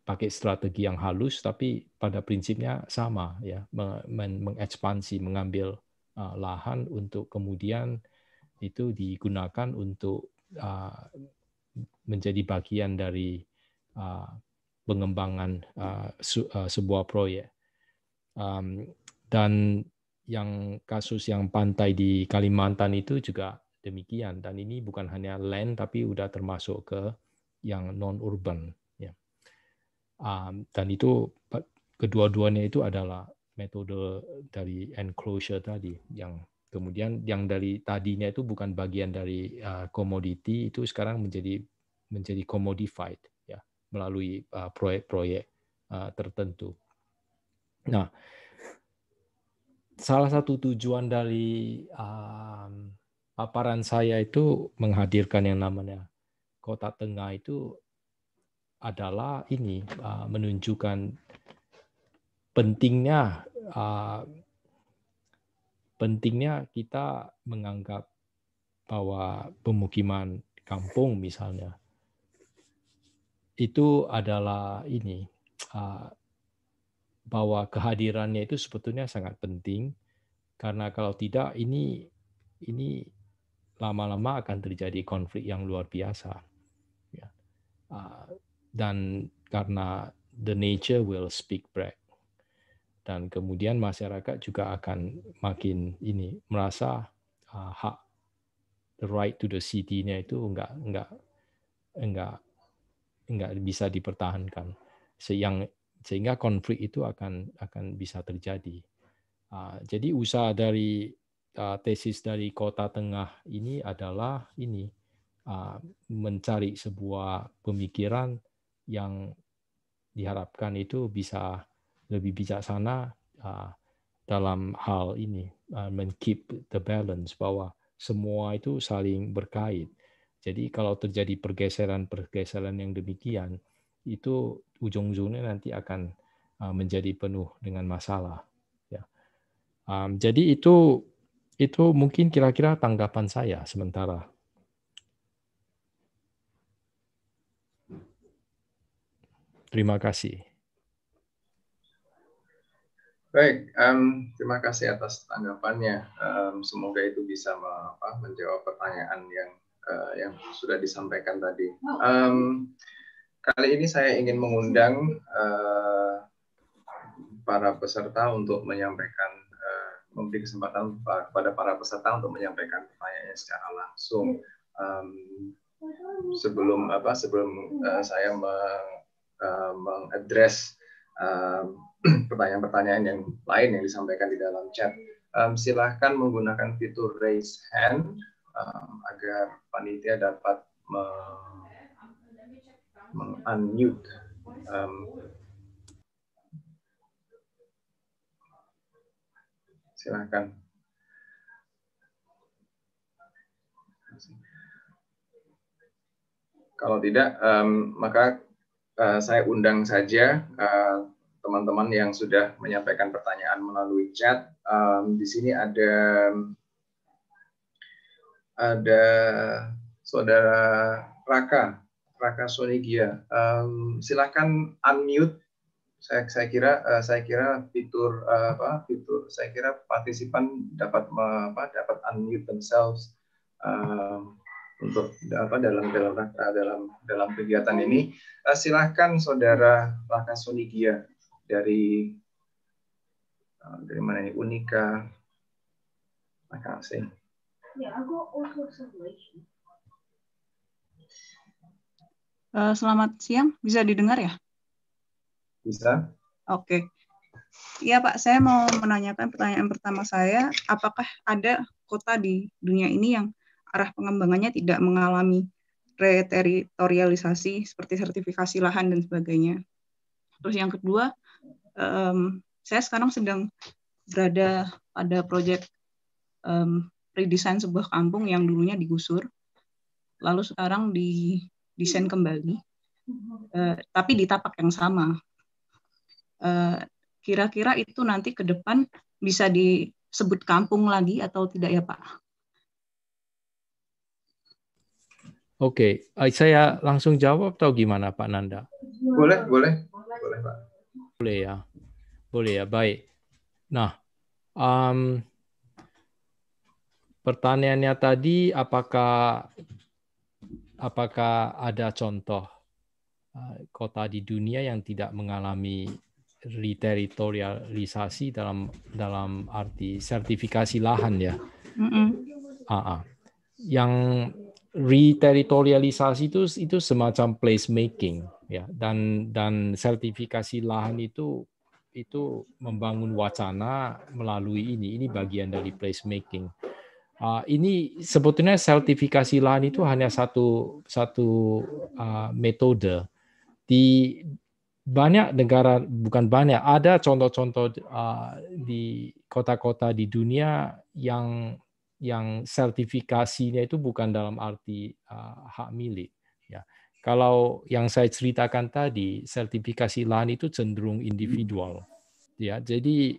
pakai strategi yang halus tapi pada prinsipnya sama ya mengekspansi mengambil uh, lahan untuk kemudian itu digunakan untuk uh, menjadi bagian dari pengembangan sebuah proyek. Dan yang kasus yang pantai di Kalimantan itu juga demikian dan ini bukan hanya land tapi udah termasuk ke yang non urban ya. Um, dan itu kedua-duanya itu adalah metode dari enclosure tadi yang kemudian yang dari tadinya itu bukan bagian dari uh, komoditi uh, itu sekarang menjadi menjadi commodified ya melalui uh, proyek-proyek uh, tertentu. Nah, salah satu tujuan dari um, paparan saya itu menghadirkan yang namanya kota tengah itu adalah ini uh, menunjukkan pentingnya uh, pentingnya kita menganggap bahwa pemukiman kampung misalnya itu adalah ini uh, bahwa kehadirannya itu sebetulnya sangat penting. Karena kalau tidak ini ini lama-lama akan terjadi konflik yang luar biasa ya. uh, dan karena the nature will speak back dan kemudian masyarakat juga akan makin ini merasa uh, hak the right to the city-nya itu enggak enggak enggak enggak bisa dipertahankan sehingga sehingga konflik itu akan akan bisa terjadi. Uh, jadi usaha dari uh, tesis dari kota tengah ini adalah ini uh, mencari sebuah pemikiran yang diharapkan itu bisa lebih bijaksana uh, dalam hal ini uh, men-keep the balance bahwa semua itu saling berkait. Jadi kalau terjadi pergeseran-pergeseran yang demikian itu ujung-ujungnya nanti akan uh, menjadi penuh dengan masalah. Ya. Um, jadi itu itu mungkin kira-kira tanggapan saya sementara. Terima kasih. Baik, um, terima kasih atas tanggapannya. Um, semoga itu bisa apa, menjawab pertanyaan yang uh, yang sudah disampaikan tadi. Um, kali ini saya ingin mengundang uh, para peserta untuk menyampaikan, memberi kesempatan kepada para peserta untuk menyampaikan pertanyaannya secara langsung. Um, sebelum apa, sebelum uh, saya meng, uh, mengadres pertanyaan-pertanyaan yang lain yang disampaikan di dalam chat. Um, silahkan menggunakan fitur raise hand um, agar panitia dapat meng-unmute. Um, silahkan. Kalau tidak, um, maka uh, saya undang saja uh, teman-teman yang sudah menyampaikan pertanyaan melalui chat. Um, di sini ada ada saudara Raka, Raka Sonigia. Um, silakan unmute. Saya, saya kira uh, saya kira fitur uh, apa fitur saya kira partisipan dapat apa dapat unmute themselves. Um, untuk apa dalam dalam dalam dalam kegiatan ini. Silahkan saudara Laka Sonigia dari dari mana ini Unika Makasih. Yeah, Uh, selamat siang, bisa didengar ya? Bisa. Oke. Okay. Iya Pak, saya mau menanyakan pertanyaan pertama saya, apakah ada kota di dunia ini yang arah pengembangannya tidak mengalami reteritorialisasi seperti sertifikasi lahan dan sebagainya. Terus yang kedua, um, saya sekarang sedang berada pada proyek um, redesign sebuah kampung yang dulunya digusur, lalu sekarang didesain kembali, uh, tapi di tapak yang sama. Eh, kira-kira itu nanti ke depan bisa disebut kampung lagi atau tidak ya Pak? Oke, okay. saya langsung jawab atau gimana Pak Nanda? Boleh, boleh, boleh Pak. Boleh ya, boleh ya, baik. Nah, um, pertanyaannya tadi apakah apakah ada contoh uh, kota di dunia yang tidak mengalami reteritorialisasi dalam dalam arti sertifikasi lahan ya. Mm. Yang reteritorialisasi itu itu semacam place making ya dan dan sertifikasi lahan itu itu membangun wacana melalui ini ini bagian dari place making Uh, ini sebetulnya sertifikasi lahan itu hanya satu satu uh, metode di banyak negara bukan banyak ada contoh-contoh uh, di kota-kota di dunia yang yang sertifikasinya itu bukan dalam arti uh, hak milik ya. Kalau yang saya ceritakan tadi sertifikasi lahan itu cenderung individual ya. Jadi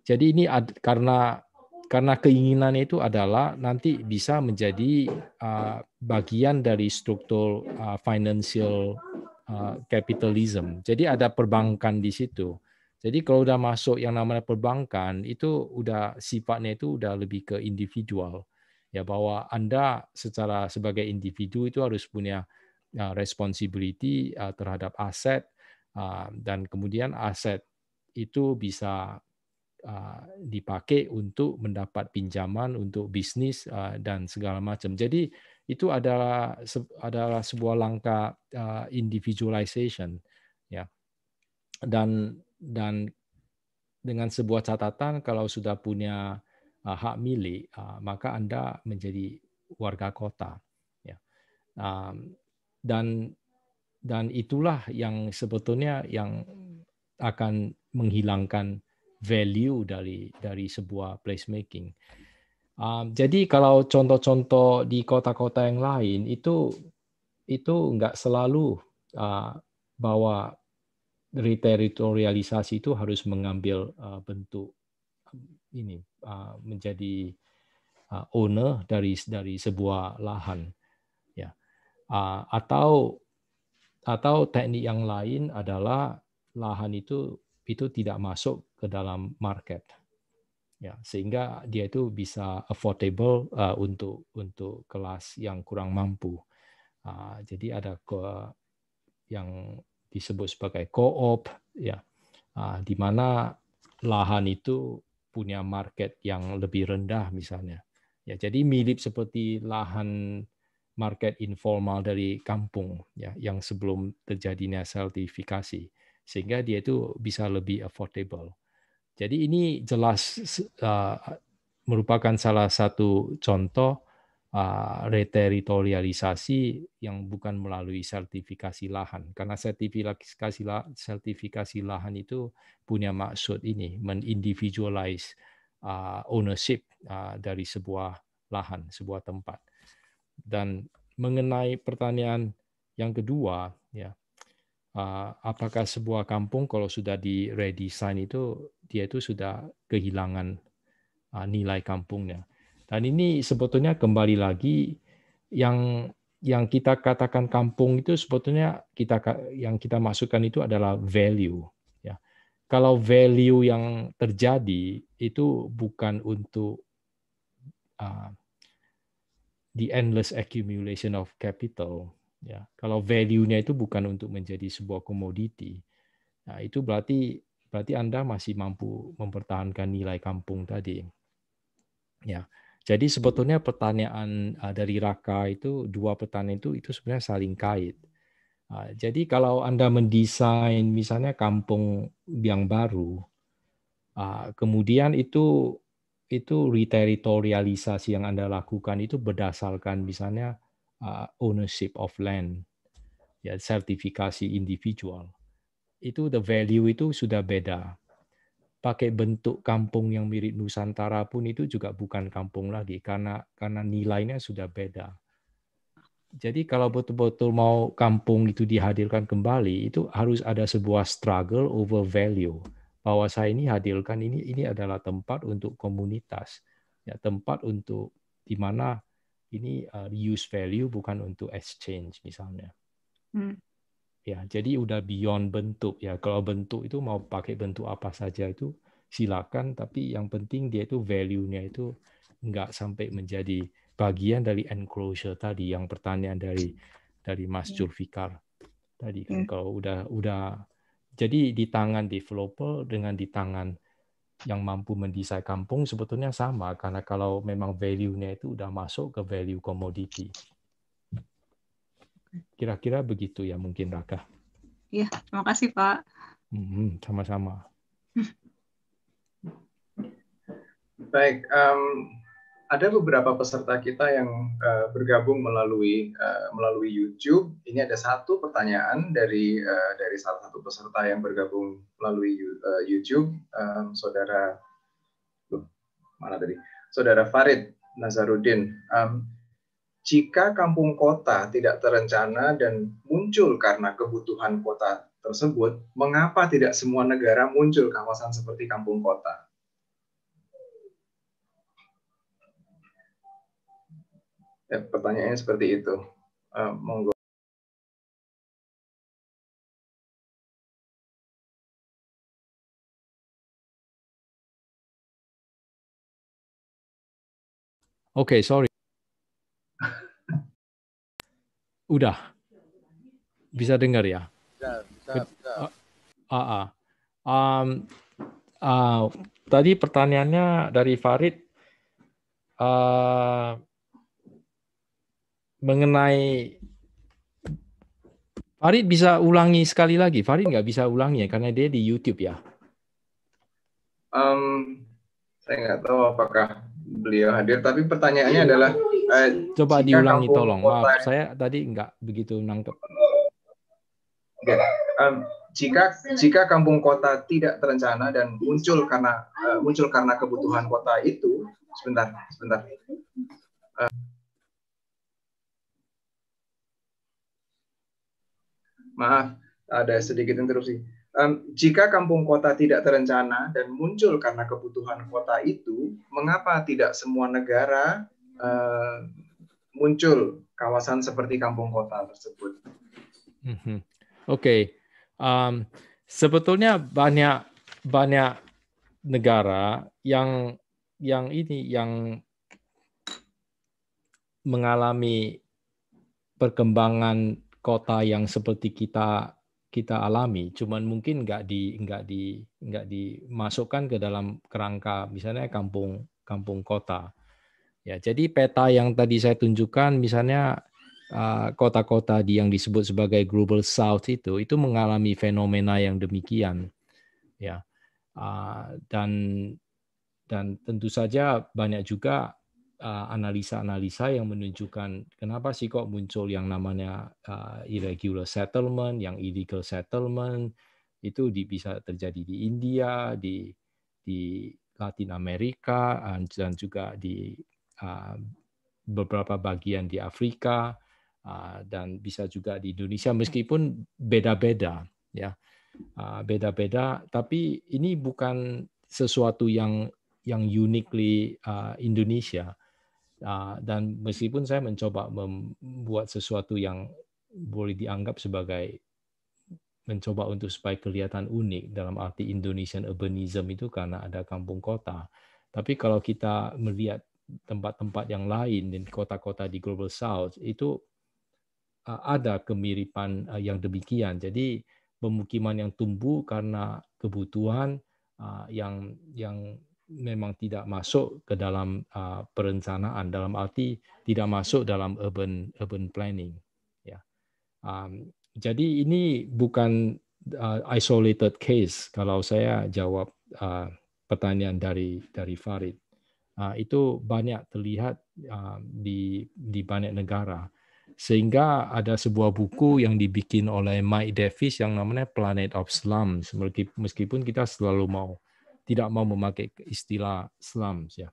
jadi ini ad, karena karena keinginannya itu adalah nanti bisa menjadi uh, bagian dari struktur uh, financial capitalism. Jadi ada perbankan di situ. Jadi kalau udah masuk yang namanya perbankan itu udah sifatnya itu udah lebih ke individual. Ya bahwa Anda secara sebagai individu itu harus punya uh, responsibility uh, terhadap aset uh, dan kemudian aset itu bisa Uh, dipakai untuk mendapat pinjaman untuk bisnis uh, dan segala macam. Jadi itu adalah adalah sebuah langkah uh, individualization ya. Dan dan dengan sebuah catatan kalau sudah punya hak milik maka Anda menjadi warga kota ya. Um, dan dan itulah yang sebetulnya yang akan menghilangkan value dari dari sebuah placemaking. Um, jadi kalau contoh-contoh di kota-kota yang lain itu itu nggak selalu uh, bahwa reteritorialisasi itu harus mengambil uh, bentuk ini uh, menjadi uh, owner dari dari sebuah lahan ya. Uh, atau atau teknik yang lain adalah lahan itu itu tidak masuk ke dalam market ya sehingga dia itu bisa affordable uh, untuk untuk kelas yang kurang mampu. Uh, jadi ada ke yang disebut sebagai co-op ya. Uh, di mana lahan itu punya market yang lebih rendah misalnya. Ya jadi mirip seperti lahan market informal dari kampung ya yang sebelum terjadinya sertifikasi sehingga dia itu bisa lebih affordable. Jadi ini jelas uh, merupakan salah satu contoh uh, reteritorialisasi yang bukan melalui sertifikasi lahan. Karena sertifikasi sertifikasi lahan itu punya maksud ini menindividualize uh, ownership uh, dari sebuah lahan sebuah tempat. Dan mengenai pertanyaan yang kedua ya Ah, apakah sebuah kampung kalau sudah di redesign itu dia itu sudah kehilangan ah, nilai kampungnya. Dan ini sebetulnya kembali lagi yang yang kita katakan kampung itu sebetulnya kita yang kita masukkan itu adalah value ya. Kalau value yang terjadi itu bukan untuk uh, the endless accumulation of capital. Ya, kalau value-nya itu bukan untuk menjadi sebuah komoditi, nah itu berarti berarti Anda masih mampu mempertahankan nilai kampung tadi. Ya, jadi sebetulnya pertanyaan uh, dari Raka itu dua pertanyaan itu itu sebenarnya saling kait. Uh, jadi kalau Anda mendesain misalnya kampung yang baru, uh, kemudian itu itu reteritorialisasi yang Anda lakukan itu berdasarkan misalnya ownership of land, ya sertifikasi individual. Itu the value itu sudah beda pakai bentuk kampung yang mirip Nusantara pun itu juga bukan kampung lagi karena karena nilainya sudah beda. Jadi kalau betul-betul mau kampung itu dihadirkan kembali itu harus ada sebuah struggle over value bahwa saya ini hadirkan ini ini adalah tempat untuk komunitas ya tempat untuk di mana ini uh, use value bukan untuk exchange misalnya. Hmm. Ya, jadi udah beyond bentuk ya. Kalau bentuk itu mau pakai bentuk apa saja itu silakan, tapi yang penting dia itu value-nya itu nggak sampai menjadi bagian dari enclosure tadi yang pertanyaan dari dari Mas. Julfikar tadi kan. Hmm. Kalau udah udah jadi di tangan developer dengan di tangan yang mampu mendesain kampung sebetulnya sama karena kalau memang value-nya itu udah masuk ke value commodity Kira-kira begitu ya mungkin Raka. Iya, terima kasih Pak. Hmm, sama-sama. Baik, um, ada beberapa peserta kita yang uh, bergabung melalui uh, melalui YouTube. Ini ada satu pertanyaan dari uh, dari salah satu peserta yang bergabung melalui uh, YouTube, um, saudara mana tadi? Saudara Farid Nazarudin. Um, jika kampung kota tidak terencana dan muncul karena kebutuhan kota tersebut, mengapa tidak semua negara muncul kawasan seperti kampung kota? Ya, pertanyaannya seperti itu. Uh, monggo. Okay, sorry. Udah. Bisa dengar ya? Bisa, bisa, bisa. Uh, uh, um, uh, tadi pertanyaannya dari Farid uh, mengenai Farid bisa ulangi sekali lagi. Farid nggak bisa ulangi ya karena dia di YouTube ya. Um, saya nggak tahu apakah beliau hadir, tapi pertanyaannya adalah Eh, Coba diulangi tolong. Maaf, saya tadi nggak begitu nangkep. Okay. Um, jika jika kampung kota tidak terencana dan muncul karena uh, muncul karena kebutuhan kota itu, sebentar, sebentar. Uh, maaf, ada sedikit interupsi. Um, jika kampung kota tidak terencana dan muncul karena kebutuhan kota itu, mengapa tidak semua negara uh, muncul kawasan seperti kampung kota tersebut. Mm-hmm. Oke, okay. um, sebetulnya banyak banyak negara yang yang ini yang mengalami perkembangan kota yang seperti kita kita alami, cuman mungkin nggak di nggak di nggak dimasukkan ke dalam kerangka misalnya kampung kampung kota. Ya, jadi peta yang tadi saya tunjukkan misalnya uh, kota-kota di yang disebut sebagai global south itu itu mengalami fenomena yang demikian. Ya. Uh, dan dan tentu saja banyak juga uh, analisa-analisa yang menunjukkan kenapa sih kok muncul yang namanya irregular settlement, yang illegal settlement itu bisa terjadi di India, di di Latin Amerika dan juga di beberapa bagian di Afrika uh, dan bisa juga di Indonesia meskipun beda-beda ya. Uh, beda-beda tapi ini bukan sesuatu yang yang uniquely Indonesia. Dan meskipun saya mencoba membuat sesuatu yang boleh dianggap sebagai mencoba untuk supaya kelihatan unik dalam arti Indonesian urbanism itu karena ada kampung kota. Tapi kalau kita melihat tempat-tempat yang lain di kota-kota di Global South itu uh, ada kemiripan uh, yang demikian. Jadi pemukiman yang tumbuh karena kebutuhan uh, yang yang memang tidak masuk ke dalam perencanaan. Dalam arti tidak masuk dalam urban urban planning ya. Um, jadi ini bukan isolated case. Kalau saya jawab pertanyaan dari dari Farid itu banyak terlihat uh, di di banyak negara. Sehingga ada sebuah buku yang dibikin oleh Mike Davis yang namanya Planet of Slums. Meskipun kita selalu mau tidak mau memakai istilah slums ya.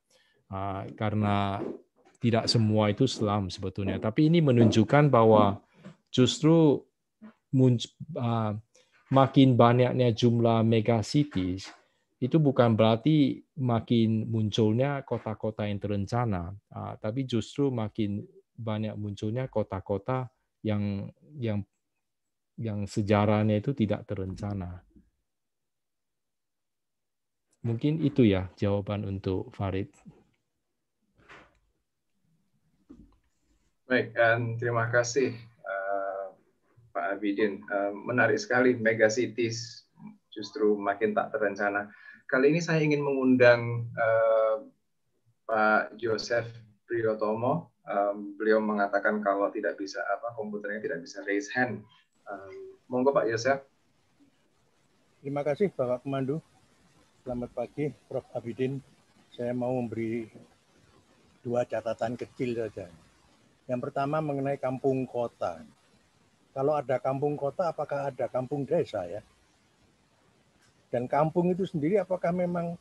Uh, karena tidak semua itu slum sebetulnya. Tapi ini menunjukkan bahwa justru makin banyaknya jumlah megacities itu bukan berarti makin munculnya kota-kota yang terencana, uh, tapi justru makin banyak munculnya kota-kota yang yang yang sejarahnya itu tidak terencana. Mungkin itu ya jawaban untuk Farid. Baik, dan terima kasih uh, Pak Abidin. Uh, menarik sekali megacities justru makin tak terencana. Kali ini saya ingin mengundang uh, Pak Joseph Priyotomo. Um, beliau mengatakan kalau tidak bisa apa komputernya tidak bisa raise hand. Um, monggo Pak Joseph. Terima kasih Bapak Pemandu. Selamat pagi, Prof. Abidin. Saya mau memberi dua catatan kecil saja. Yang pertama mengenai kampung kota. Kalau ada kampung kota, apakah ada kampung desa ya? Dan kampung itu sendiri apakah memang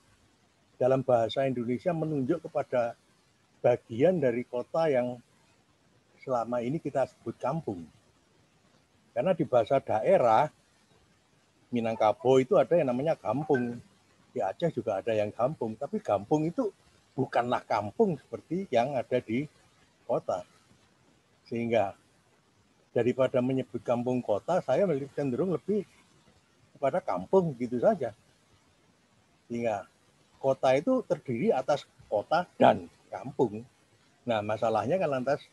dalam bahasa Indonesia menunjuk kepada bagian dari kota yang selama ini kita sebut kampung. Karena di bahasa daerah, Minangkabau itu ada yang namanya kampung di Aceh juga ada yang kampung, tapi kampung itu bukanlah kampung seperti yang ada di kota. Sehingga daripada menyebut kampung kota, saya cenderung lebih kepada kampung gitu saja. Sehingga kota itu terdiri atas kota dan kampung. Nah, masalahnya kan lantas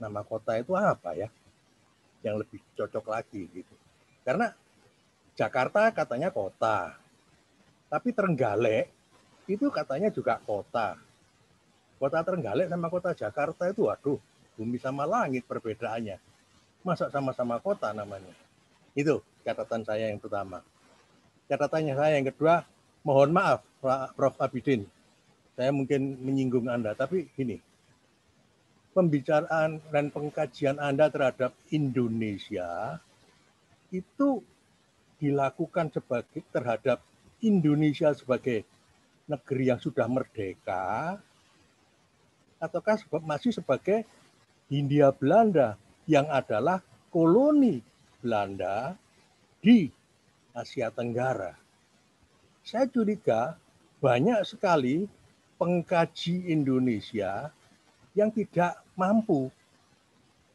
nama kota itu apa ya? Yang lebih cocok lagi gitu. Karena Jakarta katanya kota, tapi Trenggalek itu katanya juga kota. Kota Trenggalek sama kota Jakarta itu, waduh, bumi sama langit perbedaannya. Masa sama-sama kota namanya? Itu catatan saya yang pertama. Catatannya saya yang kedua, mohon maaf Prof. Abidin, saya mungkin menyinggung Anda, tapi gini, pembicaraan dan pengkajian Anda terhadap Indonesia itu dilakukan sebagai terhadap Indonesia sebagai negeri yang sudah merdeka ataukah masih sebagai Hindia Belanda yang adalah koloni Belanda di Asia Tenggara. Saya curiga banyak sekali pengkaji Indonesia yang tidak mampu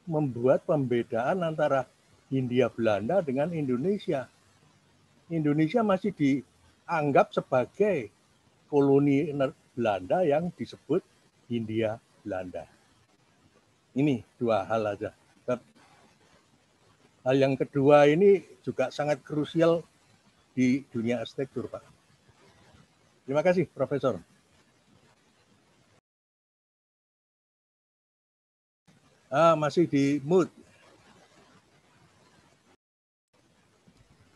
membuat pembedaan antara Hindia Belanda dengan Indonesia. Indonesia masih dianggap sebagai koloni Belanda yang disebut Hindia Belanda. Ini dua hal aja. Hal yang kedua ini juga sangat krusial di dunia arsitektur, Pak. Terima kasih, Profesor. Ah, masih di mood.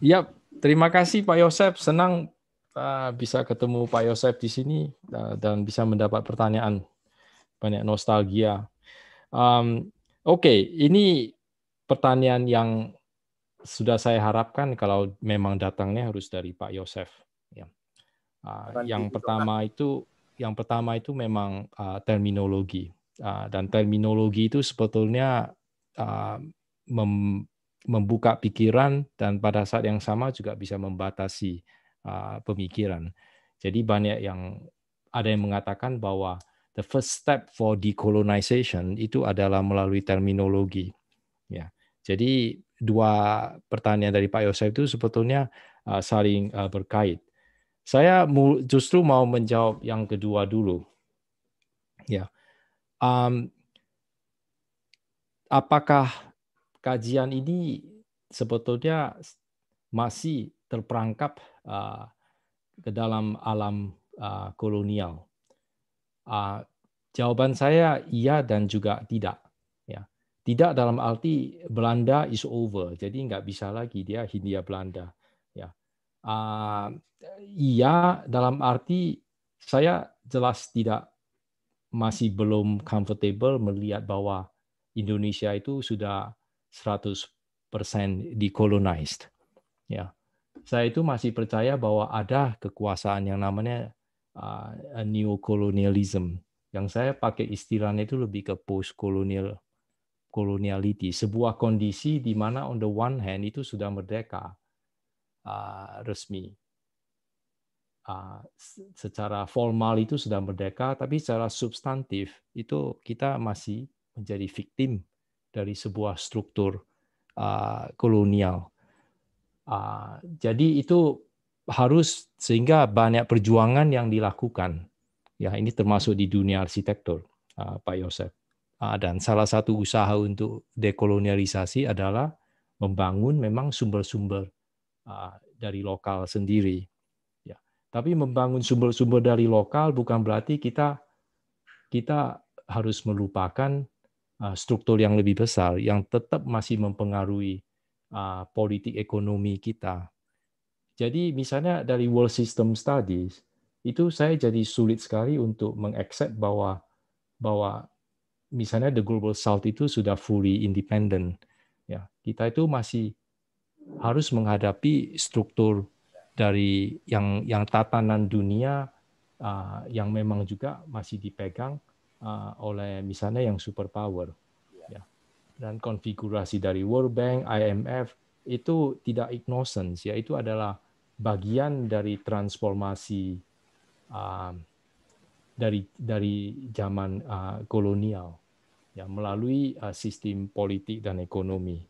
Yap, Terima kasih Pak Yosep, senang uh, bisa ketemu Pak Yosep di sini uh, dan bisa mendapat pertanyaan banyak nostalgia. Um, Oke, okay, ini pertanyaan yang sudah saya harapkan kalau memang datangnya harus dari Pak Yosef. Ya. Uh, yang pertama itu, yang pertama itu memang uh, terminologi uh, dan terminologi itu sebetulnya uh, mem membuka pikiran dan pada saat yang sama juga bisa membatasi uh, pemikiran. Jadi banyak yang ada yang mengatakan bahwa the first step for decolonization itu adalah melalui terminologi. Ya. Jadi dua pertanyaan dari Pak Yosef itu sebetulnya uh, saling uh, berkait. Saya justru mau menjawab yang kedua dulu. Ya, um, apakah kajian ini sebetulnya masih terperangkap uh, ke dalam alam uh, kolonial? Uh, jawaban saya iya dan juga tidak. Tidak dalam arti Belanda is over, jadi nggak bisa lagi dia Hindia Belanda. Ya, uh, iya dalam arti saya jelas tidak masih belum comfortable melihat bahwa Indonesia itu sudah 100% decolonized. Ya. Saya itu masih percaya bahwa ada kekuasaan yang namanya uh, neocolonialism. Yang saya pakai istilahnya itu lebih ke post colonial coloniality, sebuah kondisi di mana on the one hand itu sudah merdeka uh, resmi. Uh, secara formal itu sudah merdeka, tapi secara substantif itu kita masih menjadi victim dari sebuah struktur uh, kolonial. Uh, jadi itu harus sehingga banyak perjuangan yang dilakukan. Ya, ini termasuk di dunia arsitektur, uh, Pak Yosef. Uh, dan salah satu usaha untuk dekolonialisasi adalah membangun memang sumber-sumber uh, dari lokal sendiri. Ya, tapi membangun sumber-sumber dari lokal bukan berarti kita kita harus melupakan Uh, struktur yang lebih besar yang tetap masih mempengaruhi uh, politik ekonomi kita. Jadi misalnya dari World System Studies itu saya jadi sulit sekali untuk mengaccept bahwa bahwa misalnya the global south itu sudah fully independent. Ya, kita itu masih harus menghadapi struktur dari yang yang tatanan dunia uh, yang memang juga masih dipegang uh, oleh misalnya yang superpower ya dan konfigurasi dari World Bank IMF itu tidak ignorance ya itu adalah bagian dari transformasi uh, dari dari zaman uh, kolonial ya melalui uh, sistem politik dan ekonomi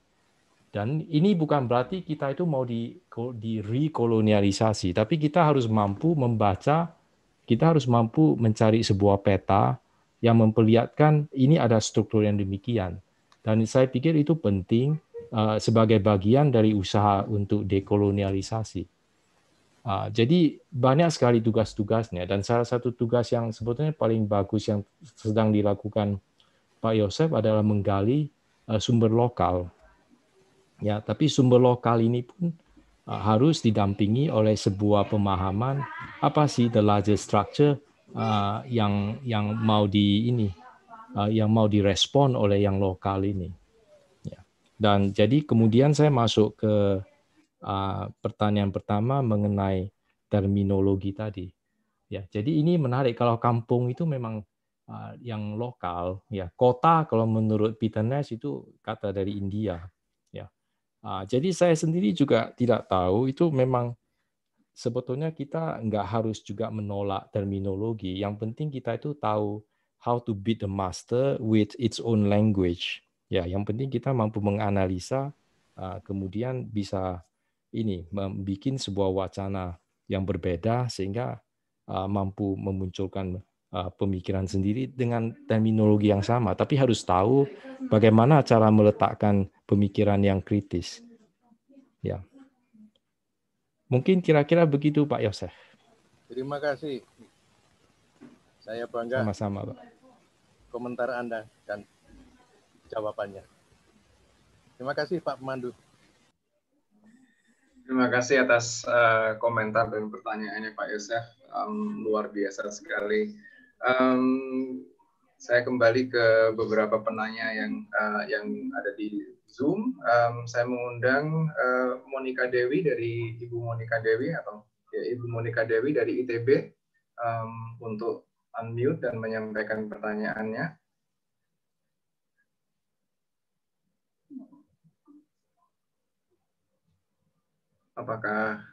dan ini bukan berarti kita itu mau di di rekolonialisasi tapi kita harus mampu membaca kita harus mampu mencari sebuah peta yang memperlihatkan ini ada struktur yang demikian. Dan saya pikir itu penting uh, sebagai bagian dari usaha untuk dekolonialisasi. Uh, jadi banyak sekali tugas-tugasnya dan salah satu tugas yang sebetulnya paling bagus yang sedang dilakukan Pak Yosef adalah menggali uh, sumber lokal. Ya, tapi sumber lokal ini pun uh, harus didampingi oleh sebuah pemahaman apa sih the larger structure yang yang mau di ini yang mau direspon oleh yang lokal ini. Ya. Dan jadi kemudian saya masuk ke uh, pertanyaan pertama mengenai terminologi tadi. Ya, jadi ini menarik kalau kampung itu memang uh, yang lokal, ya kota kalau menurut Peter Nash itu kata dari India. Ya, uh, jadi saya sendiri juga tidak tahu itu memang sebetulnya kita nggak harus juga menolak terminologi. Yang penting kita itu tahu how to beat the master with its own language. Ya, yang penting kita mampu menganalisa, uh, kemudian bisa ini membuat sebuah wacana yang berbeda sehingga uh, mampu memunculkan uh, pemikiran sendiri dengan terminologi yang sama. Tapi harus tahu bagaimana cara meletakkan pemikiran yang kritis. Ya. Mungkin kira-kira begitu Pak Yosef. Terima kasih. Saya bangga. Sama-sama Pak. Komentar Anda dan jawabannya. Terima kasih Pak Pemandu. Terima kasih atas uh, komentar dan pertanyaannya Pak Yosef. Um, luar biasa sekali. Um, saya kembali ke beberapa penanya yang uh, yang ada di Zoom. Um, saya mengundang uh, Monika Dewi dari Ibu Monika Dewi atau ya, Ibu Monika Dewi dari ITB um, untuk unmute dan menyampaikan pertanyaannya. Apakah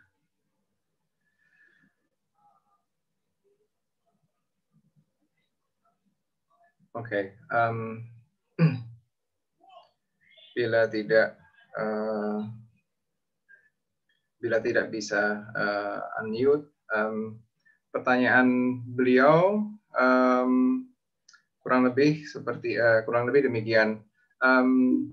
Oke, okay. um, bila tidak uh, bila tidak bisa uh, unmute. Um, pertanyaan beliau, um, kurang lebih seperti uh, kurang lebih demikian. Um,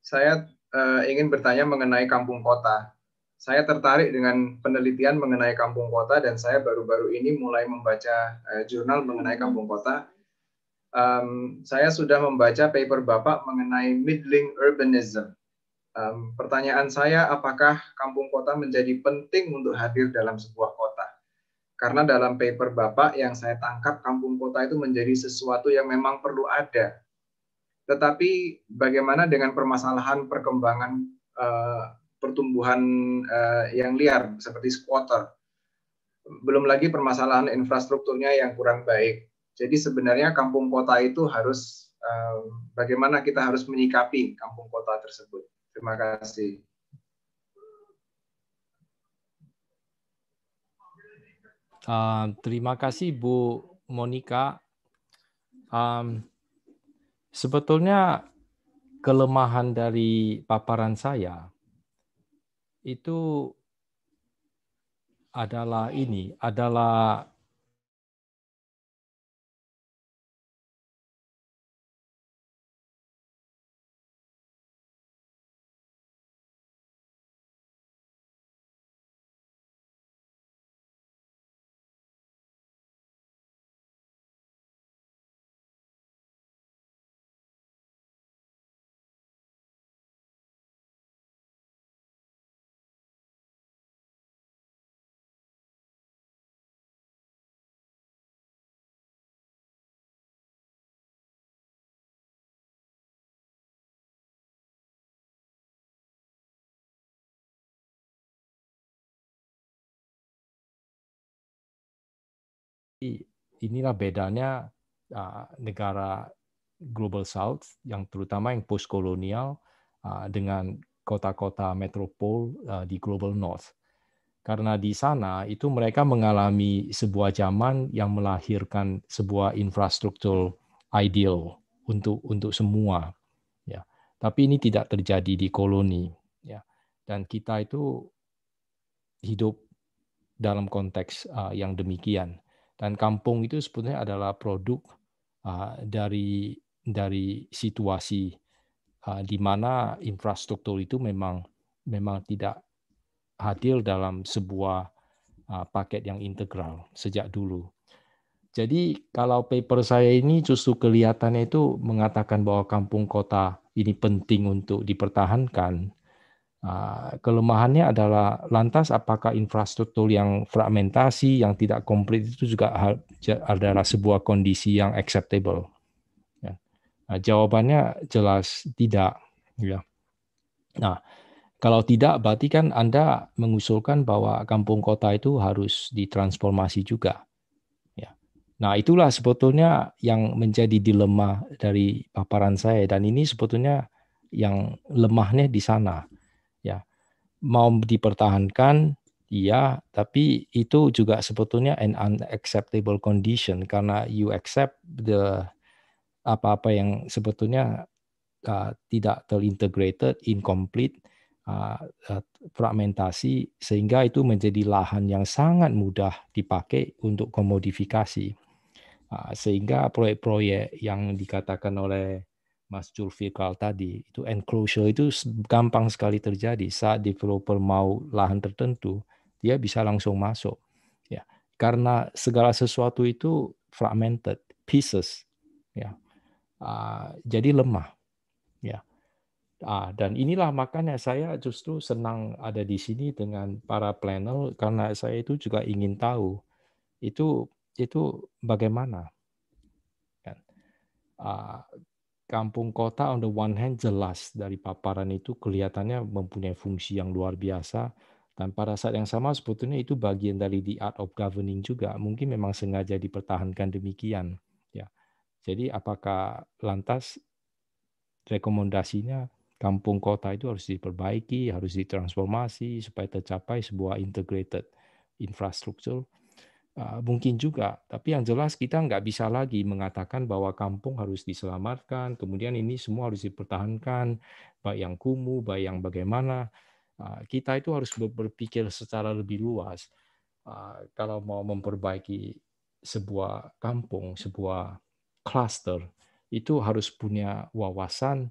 saya uh, ingin bertanya mengenai kampung kota. Saya tertarik dengan penelitian mengenai kampung kota dan saya baru-baru ini mulai membaca uh, jurnal mengenai kampung kota. Um, saya sudah membaca paper Bapak mengenai middling urbanism. Um, pertanyaan saya, apakah kampung kota menjadi penting untuk hadir dalam sebuah kota? Karena dalam paper Bapak yang saya tangkap, kampung kota itu menjadi sesuatu yang memang perlu ada. Tetapi bagaimana dengan permasalahan perkembangan uh, pertumbuhan uh, yang liar seperti squatter? Belum lagi permasalahan infrastrukturnya yang kurang baik. Jadi sebenarnya kampung kota itu harus uh, bagaimana kita harus menyikapi kampung kota tersebut. Terima kasih. Uh, terima kasih Bu Monica. Um, sebetulnya kelemahan dari paparan saya itu adalah ini, adalah inilah bedanya uh, negara global south yang terutama yang post kolonial uh, dengan kota-kota metropol uh, di global north. Karena di sana itu mereka mengalami sebuah zaman yang melahirkan sebuah infrastruktur ideal untuk untuk semua. Ya. Tapi ini tidak terjadi di koloni. Ya. Dan kita itu hidup dalam konteks uh, yang demikian dan kampung itu sebetulnya adalah produk uh, dari dari situasi uh, di mana infrastruktur itu memang memang tidak hadir dalam sebuah uh, paket yang integral sejak dulu. Jadi kalau paper saya ini justru kelihatannya itu mengatakan bahwa kampung kota ini penting untuk dipertahankan Ah, kelemahannya adalah lantas apakah infrastruktur yang fragmentasi, yang tidak komplit itu juga adalah sebuah kondisi yang acceptable? Ya. Nah, jawabannya jelas tidak. Ya. Nah, kalau tidak, berarti kan Anda mengusulkan bahwa kampung kota itu harus ditransformasi juga. Ya. Nah, itulah sebetulnya yang menjadi dilema dari paparan saya. Dan ini sebetulnya yang lemahnya di sana ya mau dipertahankan iya tapi itu juga sebetulnya an unacceptable condition karena you accept the apa-apa yang sebetulnya uh, tidak terintegrated incomplete uh, uh, fragmentasi sehingga itu menjadi lahan yang sangat mudah dipakai untuk komodifikasi. Uh, sehingga proyek-proyek yang dikatakan oleh Mas Julfikal tadi, itu enclosure itu gampang sekali terjadi saat developer mau lahan tertentu, dia bisa langsung masuk. Ya, karena segala sesuatu itu fragmented pieces, ya, uh, jadi lemah. Ya, uh, dan inilah makanya saya justru senang ada di sini dengan para planner karena saya itu juga ingin tahu itu itu bagaimana. Uh, kampung kota on the one hand jelas dari paparan itu kelihatannya mempunyai fungsi yang luar biasa dan pada saat yang sama sebetulnya itu bagian dari the art of governing juga. Mungkin memang sengaja dipertahankan demikian ya. Jadi apakah lantas rekomendasinya kampung kota itu harus diperbaiki harus ditransformasi supaya tercapai sebuah integrated infrastruktur Ah, mungkin juga, tapi yang jelas kita nggak bisa lagi mengatakan bahwa kampung harus diselamatkan, kemudian ini semua harus dipertahankan, baik yang kumuh, baik yang bagaimana. Ah, kita itu harus berpikir secara lebih luas. Ah, kalau mau memperbaiki sebuah kampung, sebuah cluster itu harus punya wawasan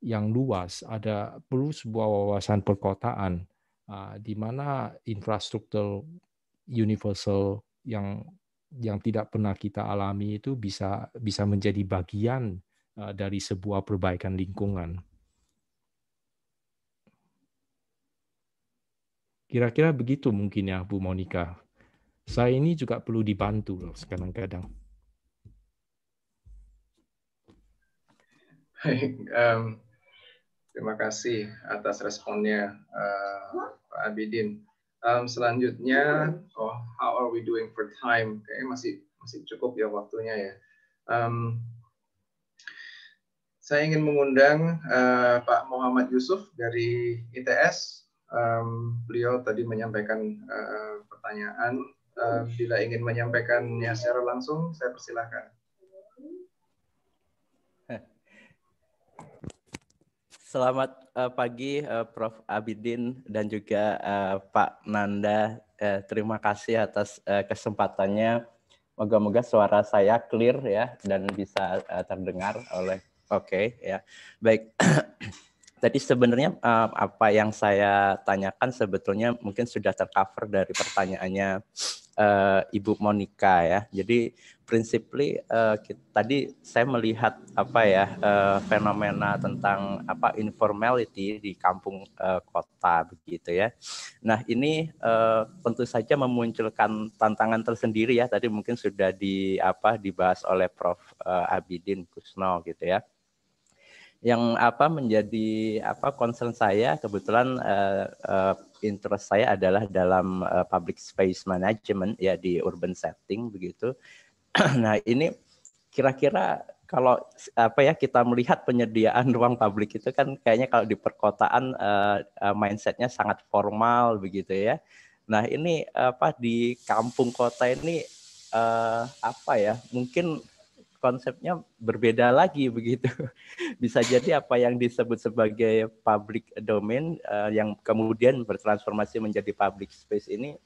yang luas. Ada perlu sebuah wawasan perkotaan di mana infrastruktur universal yang yang tidak pernah kita alami itu bisa bisa menjadi bagian dari sebuah perbaikan lingkungan. Kira-kira begitu mungkin ya Bu Monica. Saya ini juga perlu dibantu loh kadang-kadang. Baik, um, terima kasih atas responnya uh, Pak Abidin. Um, selanjutnya, oh, how are we doing for time? Kayaknya masih masih cukup ya waktunya ya. Um, saya ingin mengundang uh, Pak Muhammad Yusuf dari ITS um, beliau tadi menyampaikan uh, pertanyaan. Uh, bila ingin menyampaikannya secara langsung, saya persilahkan. Selamat uh, pagi, uh, Prof. Abidin dan juga uh, Pak Nanda. Terima kasih atas kesempatannya. Moga-moga suara saya clear ya dan bisa terdengar oleh. Oke okay, ya, baik. Tadi sebenarnya apa yang saya tanyakan sebetulnya mungkin sudah tercover dari pertanyaannya uh, Ibu Monica ya. Jadi prinsiply uh, tadi saya melihat apa ya uh, fenomena tentang apa informality di kampung uh, kota begitu ya. Nah ini uh, tentu saja memunculkan tantangan tersendiri ya. Tadi mungkin sudah di apa dibahas oleh Prof uh, Abidin Kusno gitu ya yang apa menjadi apa concern saya kebetulan uh, uh, interest saya adalah dalam uh, public space management ya di urban setting begitu. nah ini kira-kira kalau apa ya kita melihat penyediaan ruang publik itu kan kayaknya kalau di perkotaan uh, uh, mindsetnya sangat formal begitu ya. Nah ini apa di kampung kota ini uh, apa ya mungkin konsepnya berbeda lagi begitu. Bisa jadi apa yang disebut sebagai public domain uh, yang kemudian bertransformasi menjadi public space ini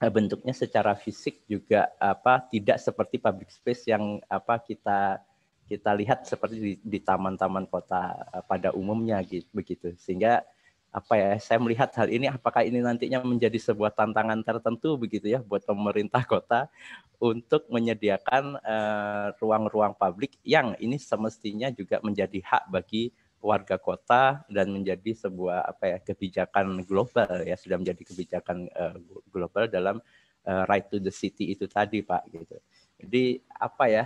uh, bentuknya secara fisik juga apa tidak seperti public space yang apa kita kita lihat seperti di taman-taman kota uh, pada umumnya gitu begitu. Sehingga apa ya saya melihat hal ini apakah ini nantinya menjadi sebuah tantangan tertentu begitu ya buat pemerintah kota untuk menyediakan eh, ruang-ruang uh, publik yang ini semestinya juga menjadi hak bagi warga kota dan menjadi sebuah apa ya kebijakan global ya sudah menjadi kebijakan uh, global dalam uh, right to the city itu tadi Pak gitu. Jadi apa ya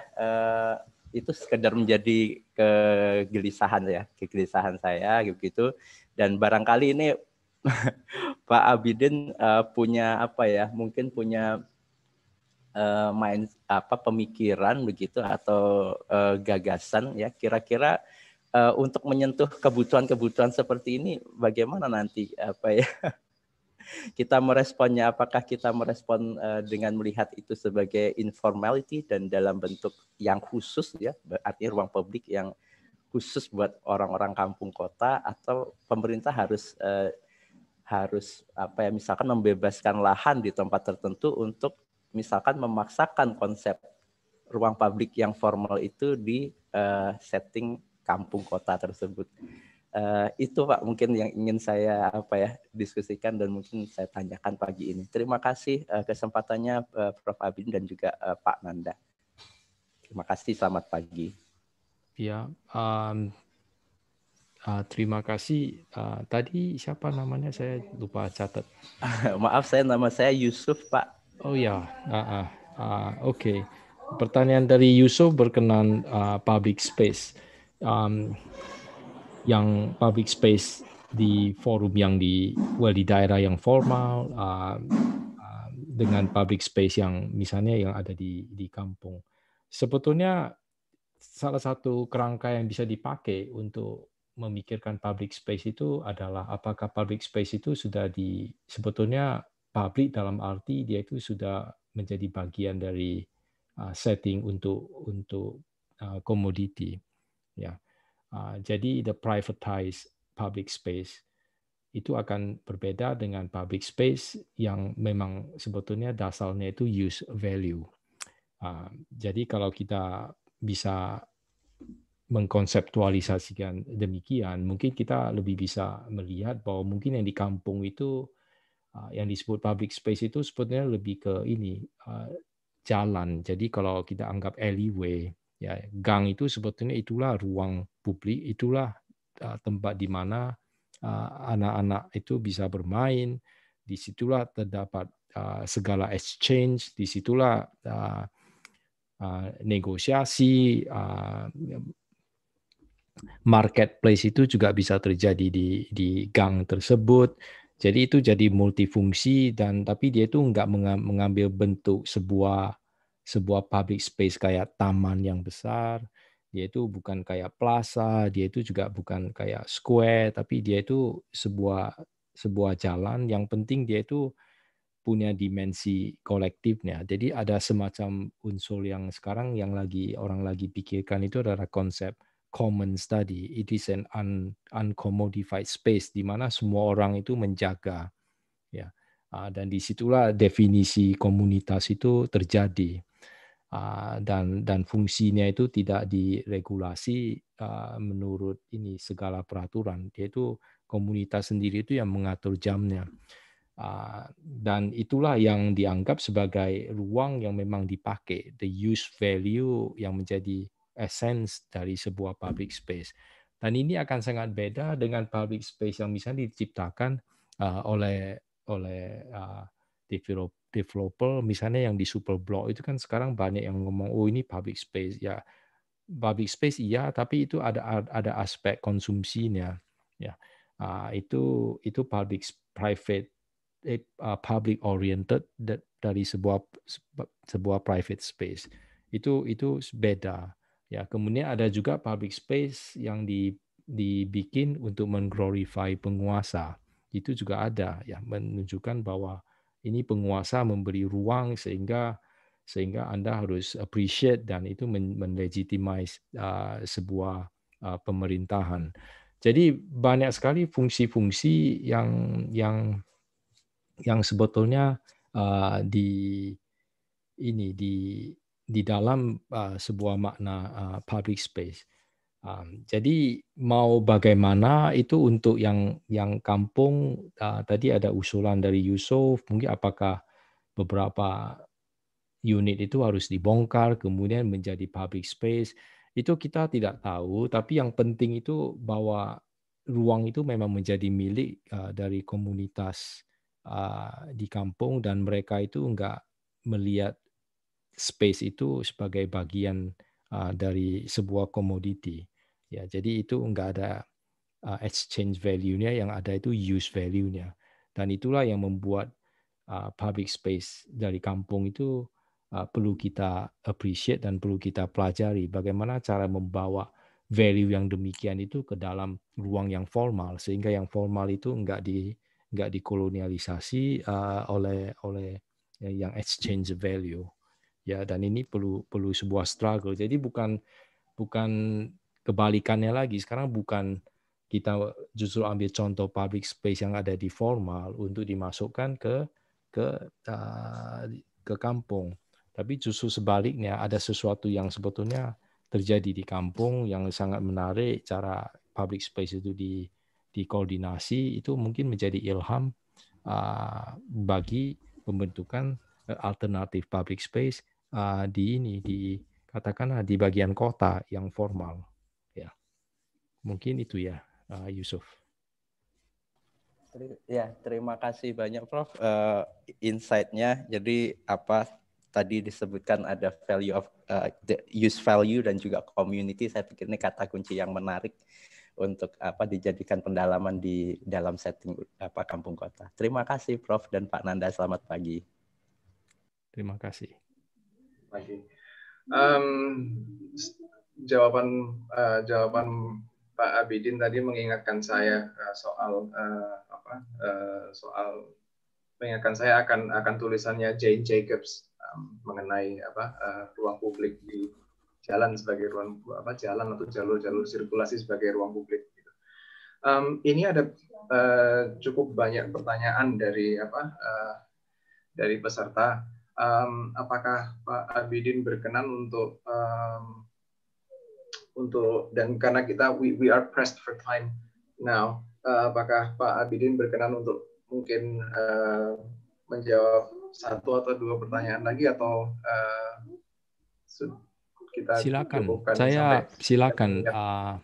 itu sekedar menjadi kegelisahan ya, kegelisahan saya gitu dan barangkali ini Pak Abidin uh, punya apa ya, mungkin punya uh, main apa pemikiran begitu atau uh, gagasan ya kira-kira uh, untuk menyentuh kebutuhan-kebutuhan seperti ini bagaimana nanti apa ya kita meresponnya apakah kita merespon uh, dengan melihat itu sebagai informality dan dalam bentuk yang khusus ya artinya ruang publik yang khusus buat orang-orang kampung kota atau pemerintah harus uh, harus apa ya misalkan membebaskan lahan di tempat tertentu untuk misalkan memaksakan konsep ruang publik yang formal itu di uh, setting kampung kota tersebut. Uh, itu Pak mungkin yang ingin saya apa ya diskusikan dan mungkin saya tanyakan pagi ini. Terima kasih uh, kesempatannya uh, Prof Abin dan juga uh, Pak Nanda. Terima kasih, selamat pagi. Ya, um, uh, terima kasih. Uh, tadi siapa namanya saya lupa catat. Maaf, saya nama saya Yusuf Pak. Oh ya, uh, uh, uh, oke. Okay. Pertanyaan dari Yusuf berkenan uh, public space. Um, yang public space di forum yang di well di daerah yang formal uh, uh, dengan public space yang misalnya yang ada di di kampung. Sebetulnya salah satu kerangka yang bisa dipakai untuk memikirkan public space itu adalah apakah public space itu sudah di sebetulnya public dalam arti dia itu sudah menjadi bagian dari uh, setting untuk untuk uh, komoditi ya Ah, jadi the privatized public space itu akan berbeda dengan public space yang memang sebetulnya dasarnya itu use value. Ah, jadi kalau kita bisa mengkonseptualisasikan demikian, mungkin kita lebih bisa melihat bahwa mungkin yang di kampung itu uh, yang disebut public space itu sebetulnya lebih ke ini jalan. Jadi kalau kita anggap alleyway, ya gang itu sebetulnya itulah ruang publik, itulah uh, tempat di mana anak-anak itu bisa bermain. Di situlah terdapat segala exchange, di situlah negosiasi, marketplace itu juga bisa terjadi di di gang tersebut. Jadi itu jadi multifungsi dan tapi dia itu nggak mengambil bentuk sebuah sebuah public space kayak taman yang besar. Dia itu bukan kayak plaza, dia itu juga bukan kayak square, tapi dia itu sebuah sebuah jalan. Yang penting dia itu punya dimensi kolektifnya. Jadi ada semacam unsur yang sekarang yang lagi orang lagi pikirkan itu adalah konsep common study. It is an un, uncommodified space di mana semua orang itu menjaga, ya. Ah, dan di situlah definisi komunitas itu terjadi ah, dan dan fungsinya itu tidak diregulasi ah, menurut ini segala peraturan. Yaitu komunitas sendiri itu yang mengatur jamnya. Dan itulah yang dianggap sebagai ruang yang memang dipakai, the use value yang menjadi essence dari sebuah public space. Dan ini akan sangat beda dengan public space yang misalnya diciptakan uh, oleh oleh uh, developer misalnya yang di super block itu kan sekarang banyak yang ngomong oh ini public space. Ya public space iya tapi itu ada ada aspek konsumsinya ya. Uh, itu itu public private uh, public oriented dari sebuah sebuah private space. Itu itu beda Ya, kemudian ada juga public space yang di, dibikin untuk mengglorify penguasa. Itu juga ada ya, menunjukkan bahwa ini penguasa memberi ruang sehingga sehingga Anda harus appreciate dan itu menlegitimize uh, sebuah uh, pemerintahan. Jadi banyak sekali fungsi-fungsi yang yang yang sebetulnya uh, di ini di di dalam uh, sebuah makna uh, public space. Um, jadi mau bagaimana itu untuk yang yang kampung uh, tadi ada usulan dari Yusuf mungkin apakah beberapa unit itu harus dibongkar kemudian menjadi public space itu kita tidak tahu tapi yang penting itu bahwa ruang itu memang menjadi milik uh, dari komunitas uh, di kampung dan mereka itu enggak melihat space itu sebagai bagian uh, dari sebuah komoditi. Ya, jadi itu enggak ada uh, exchange value-nya, yang ada itu use value-nya. Dan itulah yang membuat uh, public space dari kampung itu uh, perlu kita appreciate dan perlu kita pelajari bagaimana cara membawa value yang demikian itu ke dalam ruang yang formal sehingga yang formal itu enggak di enggak dikolonialisasi oleh oleh yang exchange value ya dan ini perlu perlu sebuah struggle jadi bukan bukan kebalikannya lagi. Sekarang bukan kita justru ambil contoh public space yang ada di formal untuk dimasukkan ke ke uh, ke kampung. Tapi justru sebaliknya ada sesuatu yang sebetulnya terjadi di kampung yang sangat menarik cara public space itu di dikoordinasi itu mungkin menjadi ilham uh, bagi pembentukan uh, alternatif public space uh, di ini di katakanlah di bagian kota yang formal mungkin itu ya uh, Yusuf ya terima kasih banyak Prof uh, insight-nya jadi apa tadi disebutkan ada value of uh, the use value dan juga community saya pikir ini kata kunci yang menarik untuk apa dijadikan pendalaman di dalam setting apa kampung kota. Terima kasih Prof dan Pak Nanda selamat pagi. Terima kasih lagi. Um, jawaban uh, jawaban Pak Abidin tadi mengingatkan saya uh, soal uh, apa uh, soal mengingatkan saya akan akan tulisannya Jane Jacobs um, mengenai apa uh, ruang publik di jalan sebagai ruang apa jalan atau jalur-jalur sirkulasi sebagai ruang publik. Um, ini ada uh, cukup banyak pertanyaan dari apa uh, dari peserta um, apakah Pak Abidin berkenan untuk um, untuk dan karena kita we, we are pressed for time now, uh, apakah Pak Abidin berkenan untuk mungkin uh, menjawab satu atau dua pertanyaan lagi atau uh, kita silakan. saya silakan uh,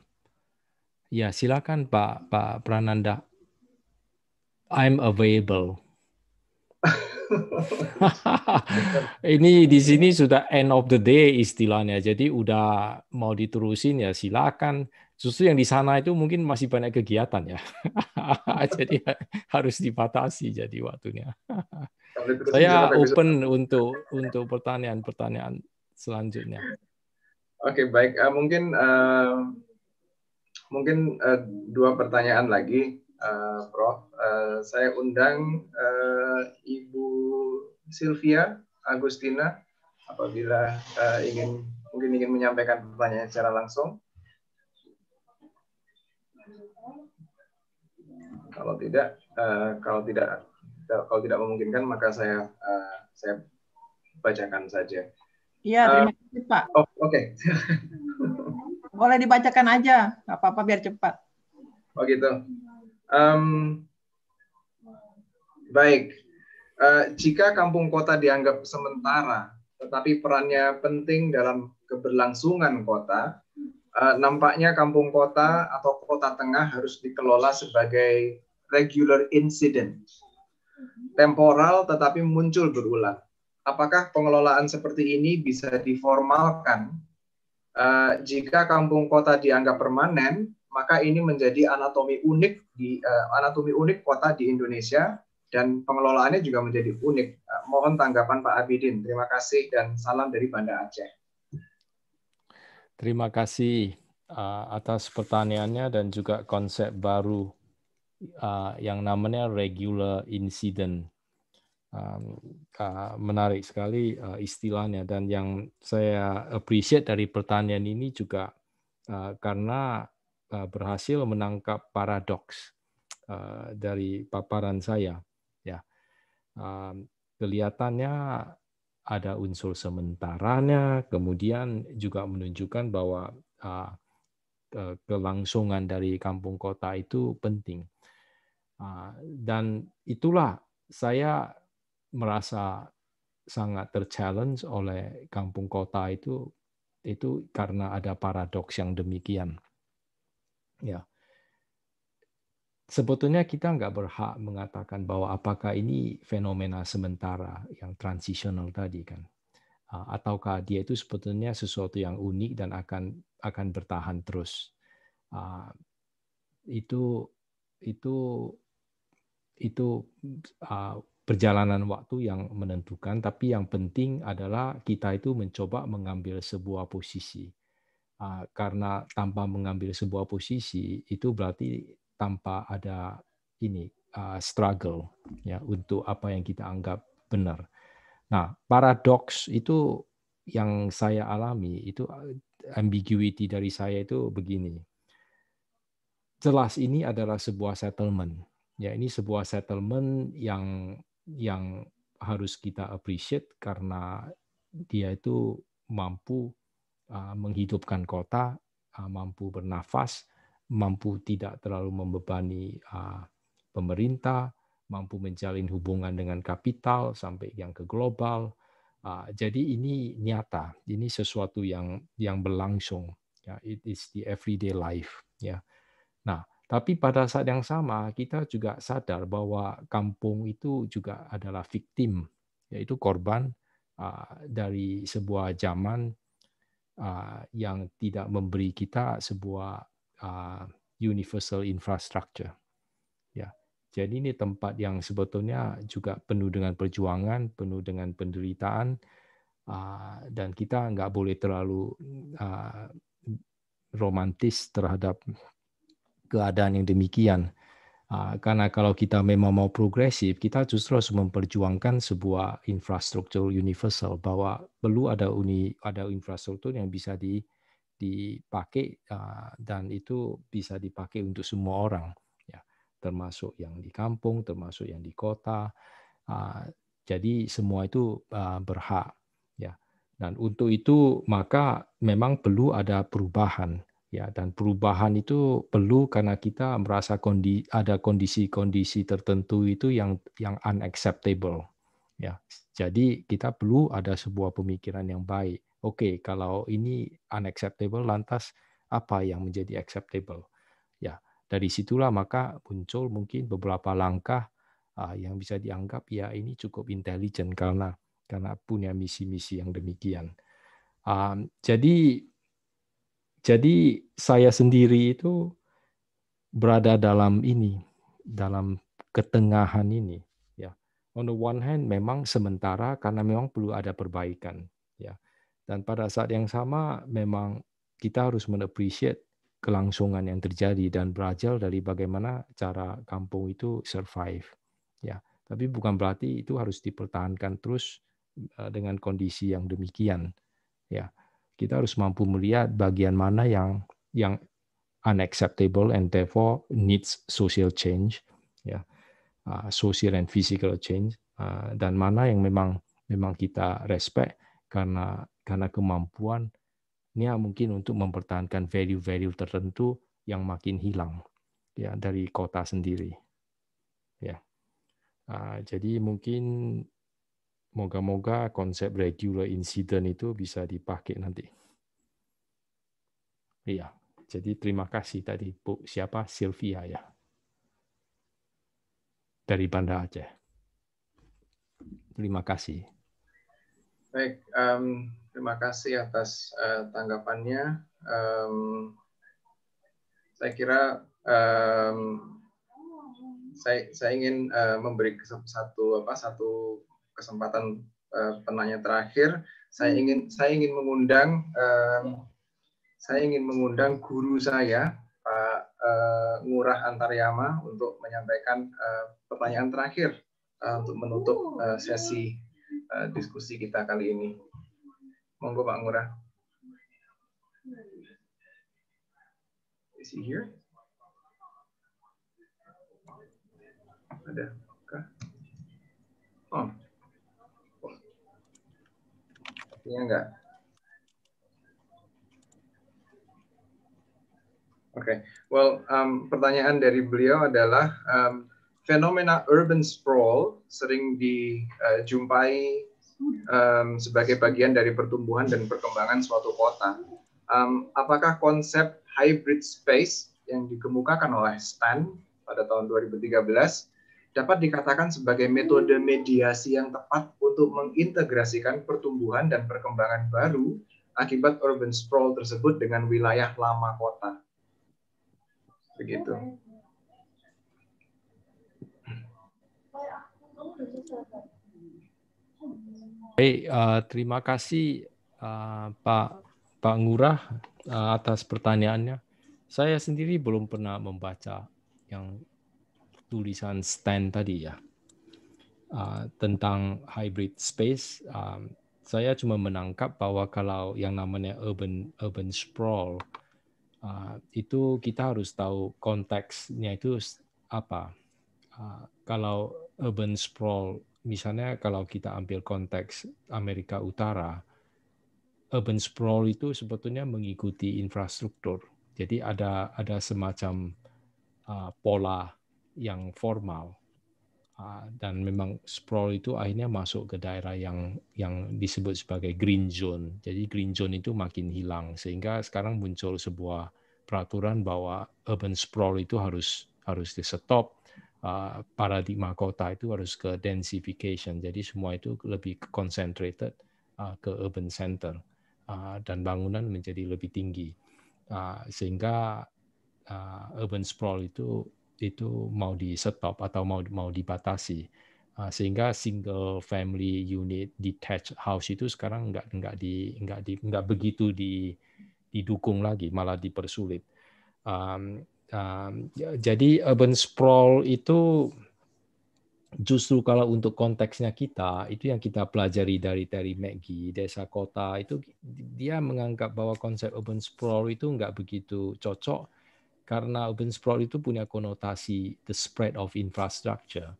ya silakan Pak Pak Prananda. I'm available ini di sini sudah end of the day istilahnya. Jadi udah mau diterusin ya silakan. Justru yang di sana itu mungkin masih banyak kegiatan ya. jadi harus dibatasi jadi waktunya. Saya open untuk untuk pertanyaan-pertanyaan selanjutnya. Oke, okay, baik. Uh, mungkin uh, mungkin uh, dua pertanyaan lagi uh, Prof. Uh, saya undang uh, Ibu Sylvia Agustina apabila uh, ingin mungkin ingin menyampaikan pertanyaan secara langsung. Kalau tidak, uh, kalau tidak, kalau tidak memungkinkan, maka saya uh, saya bacakan saja. Iya, terima kasih Pak. Oh, oke. Okay. Boleh dibacakan aja, nggak apa-apa biar cepat. Oh gitu. Um, baik, uh, jika kampung kota dianggap sementara, tetapi perannya penting dalam keberlangsungan kota, uh, nampaknya kampung kota atau kota tengah harus dikelola sebagai regular incident, temporal tetapi muncul berulang. Apakah pengelolaan seperti ini bisa diformalkan uh, jika kampung kota dianggap permanen maka ini menjadi anatomi unik di uh, anatomi unik kota di Indonesia dan pengelolaannya juga menjadi unik. Uh, mohon tanggapan Pak Abidin. Terima kasih dan salam dari Banda Aceh. Terima kasih uh, atas pertanyaannya dan juga konsep baru uh, yang namanya regular incident. Um, uh, menarik sekali uh, istilahnya dan yang saya appreciate dari pertanyaan ini juga uh, karena berhasil menangkap paradoks uh, dari paparan saya. Ya, um, kelihatannya ada unsur sementaranya, kemudian juga menunjukkan bahwa uh, kelangsungan dari kampung kota itu penting. Dan itulah saya merasa sangat terchallenge oleh kampung kota itu itu karena ada paradoks yang demikian. Ya. Sebetulnya kita nggak berhak mengatakan bahwa apakah ini fenomena sementara yang transisional tadi kan, ataukah dia itu sebetulnya sesuatu yang unik dan akan akan bertahan terus. Itu itu itu perjalanan waktu yang menentukan, tapi yang penting adalah kita itu mencoba mengambil sebuah posisi karena tanpa mengambil sebuah posisi itu berarti tanpa ada ini uh, struggle ya untuk apa yang kita anggap benar. Nah, paradoks itu yang saya alami itu ambiguity dari saya itu begini. Jelas ini adalah sebuah settlement. Ya, ini sebuah settlement yang yang harus kita appreciate karena dia itu mampu menghidupkan kota, uh, mampu bernafas, mampu tidak terlalu membebani uh, pemerintah, mampu menjalin hubungan dengan kapital sampai yang ke global. Jadi ini nyata, ini sesuatu yang yang berlangsung. Ya, it is the everyday life. Ya. Nah, tapi pada saat yang sama kita juga sadar bahwa kampung itu juga adalah victim, yaitu korban dari sebuah zaman uh, yang tidak memberi kita sebuah uh, universal infrastructure. Ya, jadi ini tempat yang sebetulnya juga penuh dengan perjuangan, penuh dengan penderitaan, uh, dan kita nggak boleh terlalu romantis terhadap keadaan yang demikian. Ah, karena kalau kita memang mau progresif, kita justru harus memperjuangkan sebuah infrastruktur universal bahwa perlu ada uni ada infrastruktur yang bisa di, dipakai ah, dan itu bisa dipakai untuk semua orang, ya termasuk yang di kampung, termasuk yang di kota. Ah, jadi semua itu berhak, ya. Dan untuk itu maka memang perlu ada perubahan ya dan perubahan itu perlu karena kita merasa kondi, ada kondisi-kondisi tertentu itu yang yang unacceptable ya. Jadi kita perlu ada sebuah pemikiran yang baik. Oke, kalau ini unacceptable lantas apa yang menjadi acceptable? Ya, dari situlah maka muncul mungkin beberapa langkah uh, yang bisa dianggap ya ini cukup intelijen karena karena punya misi-misi yang demikian. Um, jadi jadi saya sendiri itu berada dalam ini, dalam ketengahan ini. Ya, on the one hand memang sementara karena memang perlu ada perbaikan. Ya, dan pada saat yang sama memang kita harus menappreciate kelangsungan yang terjadi dan belajar dari bagaimana cara kampung itu survive. Ya, tapi bukan berarti itu harus dipertahankan terus Eh, dengan kondisi yang demikian. Ya, kita harus mampu melihat bagian mana yang yang unacceptable and therefore needs social change, ya, uh, social and physical change, uh, dan mana yang memang memang kita respect karena karena kemampuan ini mungkin untuk mempertahankan value-value tertentu yang makin hilang ya dari kota sendiri ya. Uh, jadi mungkin Moga-moga konsep regular incident itu bisa dipakai nanti. Iya, jadi terima kasih tadi Bu siapa Sylvia ya dari Banda Aceh. Terima kasih. Baik, um, terima kasih atas uh, tanggapannya. Um, saya kira um, saya, saya ingin uh, memberi satu apa satu kesempatan uh, penanya terakhir, saya ingin saya ingin mengundang um, saya ingin mengundang guru saya Pak uh, Ngurah Antaryama untuk menyampaikan uh, pertanyaan terakhir uh, untuk menutup uh, sesi uh, diskusi kita kali ini. Monggo Pak Ngurah. Is he here? Ada? Iya enggak? Oke, okay. well, um, pertanyaan dari beliau adalah um, fenomena urban sprawl sering dijumpai um, sebagai bagian dari pertumbuhan dan perkembangan suatu kota. Um, apakah konsep hybrid space yang dikemukakan oleh Stan pada tahun 2013 dapat dikatakan sebagai metode mediasi yang tepat untuk mengintegrasikan pertumbuhan dan perkembangan baru akibat urban sprawl tersebut dengan wilayah lama kota. Begitu. Uh, terima kasih uh, Pak Pak Ngurah uh, atas pertanyaannya. Saya sendiri belum pernah membaca yang tulisan stand tadi ya uh, tentang hybrid space, um, saya cuma menangkap bahwa kalau yang namanya urban urban sprawl uh, itu kita harus tahu konteksnya itu apa. Uh, kalau urban sprawl, misalnya kalau kita ambil konteks Amerika Utara, urban sprawl itu sebetulnya mengikuti infrastruktur. Jadi ada ada semacam uh, pola yang formal ah, dan memang sprawl itu akhirnya masuk ke daerah yang yang disebut sebagai green zone. Jadi green zone itu makin hilang sehingga sekarang muncul sebuah peraturan bahwa urban sprawl itu harus harus di stop. Ah, paradigma kota itu harus ke densification. Jadi semua itu lebih concentrated ah, ke urban center dan bangunan menjadi lebih tinggi sehingga urban sprawl itu itu mau di stop atau mau mau dibatasi. Ah, sehingga single family unit detached house itu sekarang nggak nggak di nggak di nggak begitu di didukung lagi malah dipersulit. Um, um, jadi urban sprawl itu justru kalau untuk konteksnya kita itu yang kita pelajari dari Terry McGee desa kota itu dia menganggap bahwa konsep urban sprawl itu nggak begitu cocok karena open sprawl itu punya konotasi the spread of infrastructure.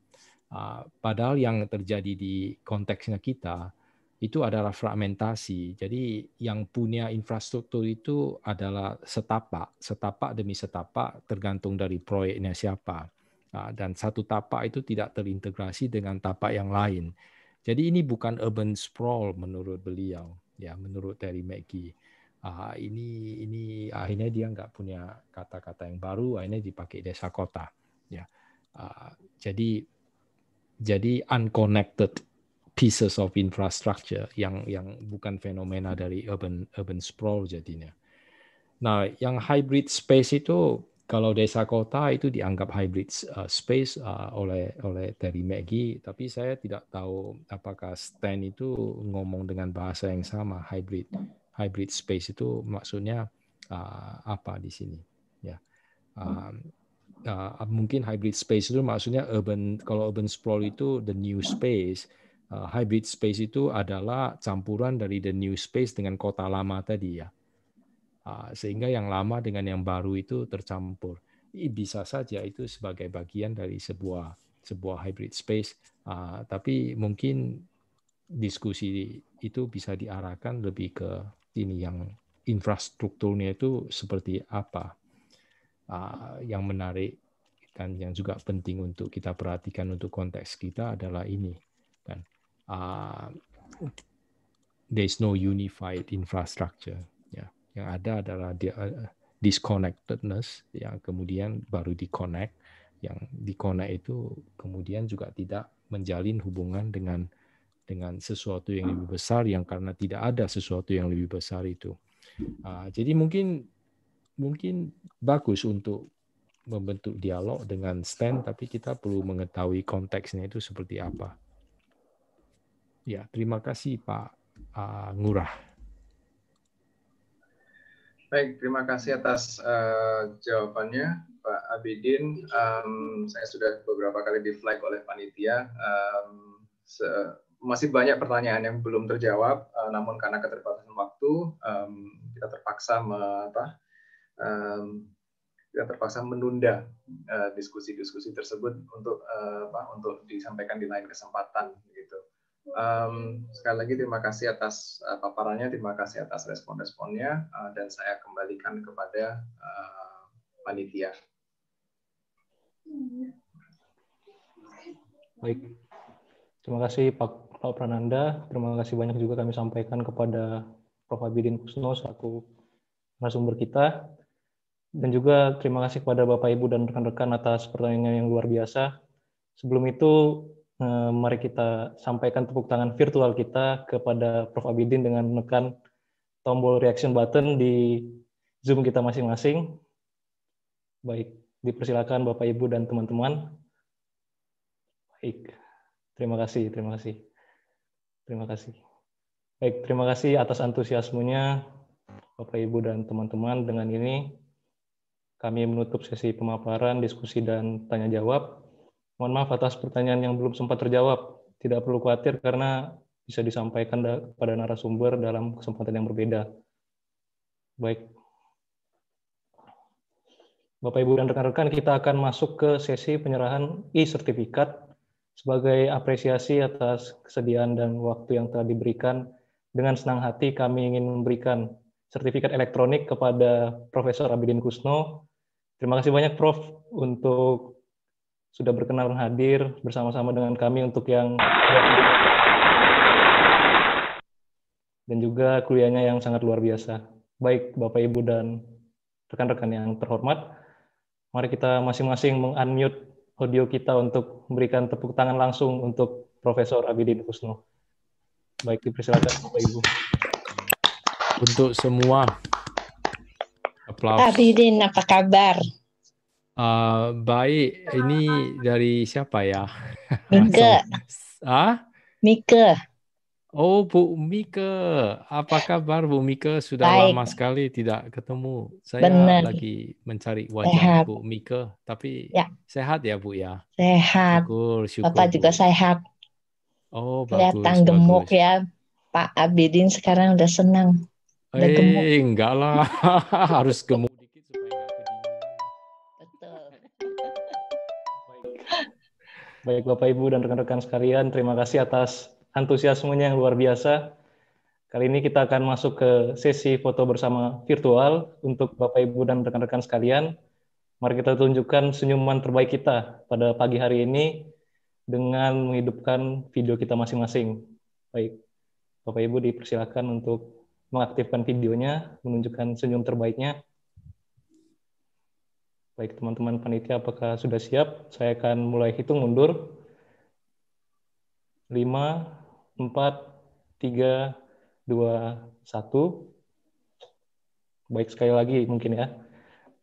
Uh, padahal yang terjadi di konteksnya kita itu adalah fragmentasi. Jadi yang punya infrastruktur itu adalah setapak, setapak demi setapak tergantung dari proyeknya siapa. Ah, dan satu tapak itu tidak terintegrasi dengan tapak yang lain. Jadi ini bukan urban sprawl menurut beliau, ya menurut Terry McGee. Uh, ini ini akhirnya dia nggak punya kata-kata yang baru, akhirnya dipakai desa kota. Ya, uh, jadi jadi unconnected pieces of infrastructure yang yang bukan fenomena dari urban urban sprawl jadinya. Nah, yang hybrid space itu kalau desa kota itu dianggap hybrid uh, space uh, oleh oleh Terry McGee, tapi saya tidak tahu apakah Stan itu ngomong dengan bahasa yang sama hybrid hybrid space itu maksudnya uh, apa di sini ya. Um, uh, mungkin hybrid space itu maksudnya urban kalau urban sprawl itu the new space uh, hybrid space itu adalah campuran dari the new space dengan kota lama tadi ya. Uh, sehingga yang lama dengan yang baru itu tercampur. Bisa saja itu sebagai bagian dari sebuah sebuah hybrid space, uh, tapi mungkin diskusi itu bisa diarahkan lebih ke ini yang infrastrukturnya itu seperti apa? Uh, yang menarik dan yang juga penting untuk kita perhatikan untuk konteks kita adalah ini kan? There is no unified infrastructure ya. Yang ada adalah uh, disconnectedness yang kemudian baru di connect yang di connect itu kemudian juga tidak menjalin hubungan dengan dengan sesuatu yang lebih besar yang karena tidak ada sesuatu yang lebih besar itu uh, jadi mungkin mungkin bagus untuk membentuk dialog dengan stand tapi kita perlu mengetahui konteksnya itu seperti apa Ya, terima kasih Pak uh, Ngurah. Baik, terima kasih atas uh, jawabannya Pak Abidin. Um, saya sudah beberapa kali di flag oleh panitia. Um, masih banyak pertanyaan yang belum terjawab, uh, namun karena keterbatasan waktu, um, kita terpaksa me, apa, um, kita terpaksa menunda diskusi-diskusi uh, tersebut untuk uh, apa, untuk disampaikan di lain kesempatan gitu. Um, sekali lagi terima kasih atas uh, paparannya, terima kasih atas respon-responnya, uh, dan saya kembalikan kepada uh, panitia. Baik, terima kasih Pak, Pak Prananda. Terima kasih banyak juga kami sampaikan kepada Prof. Abidin Kusno selaku narasumber kita. Dan juga terima kasih kepada Bapak Ibu dan rekan-rekan atas pertanyaan yang luar biasa. Sebelum itu Eh, mari kita sampaikan tepuk tangan virtual kita kepada Prof. Abidin dengan menekan tombol reaction button di Zoom kita masing-masing. Baik, dipersilakan Bapak Ibu dan teman-teman. Baik, terima kasih, terima kasih. Terima kasih. Baik, terima kasih atas antusiasmenya Bapak Ibu dan teman-teman. Dengan ini kami menutup sesi pemaparan, diskusi, dan tanya jawab. Mohon maaf atas pertanyaan yang belum sempat terjawab. Tidak perlu khawatir karena bisa disampaikan kepada narasumber dalam kesempatan yang berbeda. Baik. Bapak, Ibu, dan rekan-rekan, kita akan masuk ke sesi penyerahan e-sertifikat sebagai apresiasi atas kesediaan dan waktu yang telah diberikan. Dengan senang hati kami ingin memberikan sertifikat elektronik kepada Profesor Abidin Kusno. Terima kasih banyak Prof untuk sudah berkenan hadir bersama-sama dengan kami untuk yang dan juga kuliahnya yang sangat luar biasa. Baik Bapak Ibu dan rekan-rekan yang terhormat, mari kita masing-masing meng-unmute audio kita untuk memberikan tepuk tangan langsung untuk Profesor Abidin Kusno. Baik, dipersilakan Bapak Ibu. Untuk semua, aplaus. Abidin, apa kabar? Uh, baik, ini dari siapa ya? Mika. ah? Mika. Oh, Bu Mika. Apa kabar Bu Mika? Sudah Baik. lama sekali tidak ketemu. Saya Benar. lagi mencari wajah sehat. Bu Mika, tapi ya. sehat ya Bu ya? Sehat. Syukur, syukur. Bapak juga sehat. Oh, bagus. Kelihatan gemuk bagus. ya. Pak Abidin sekarang udah senang. Udah eh, gemuk. enggak lah. Harus gemuk Baik Bapak Ibu dan rekan-rekan sekalian, terima kasih atas antusiasmenya yang luar biasa. Kali ini kita akan masuk ke sesi foto bersama virtual untuk Bapak Ibu dan rekan-rekan sekalian. Mari kita tunjukkan senyuman terbaik kita pada pagi hari ini dengan menghidupkan video kita masing-masing. Baik, Bapak Ibu dipersilakan untuk mengaktifkan videonya, menunjukkan senyum terbaiknya. Baik, teman-teman panitia, apakah sudah siap? Saya akan mulai hitung mundur. 5, 4, 3, dua satu. Baik sekali lagi mungkin ya.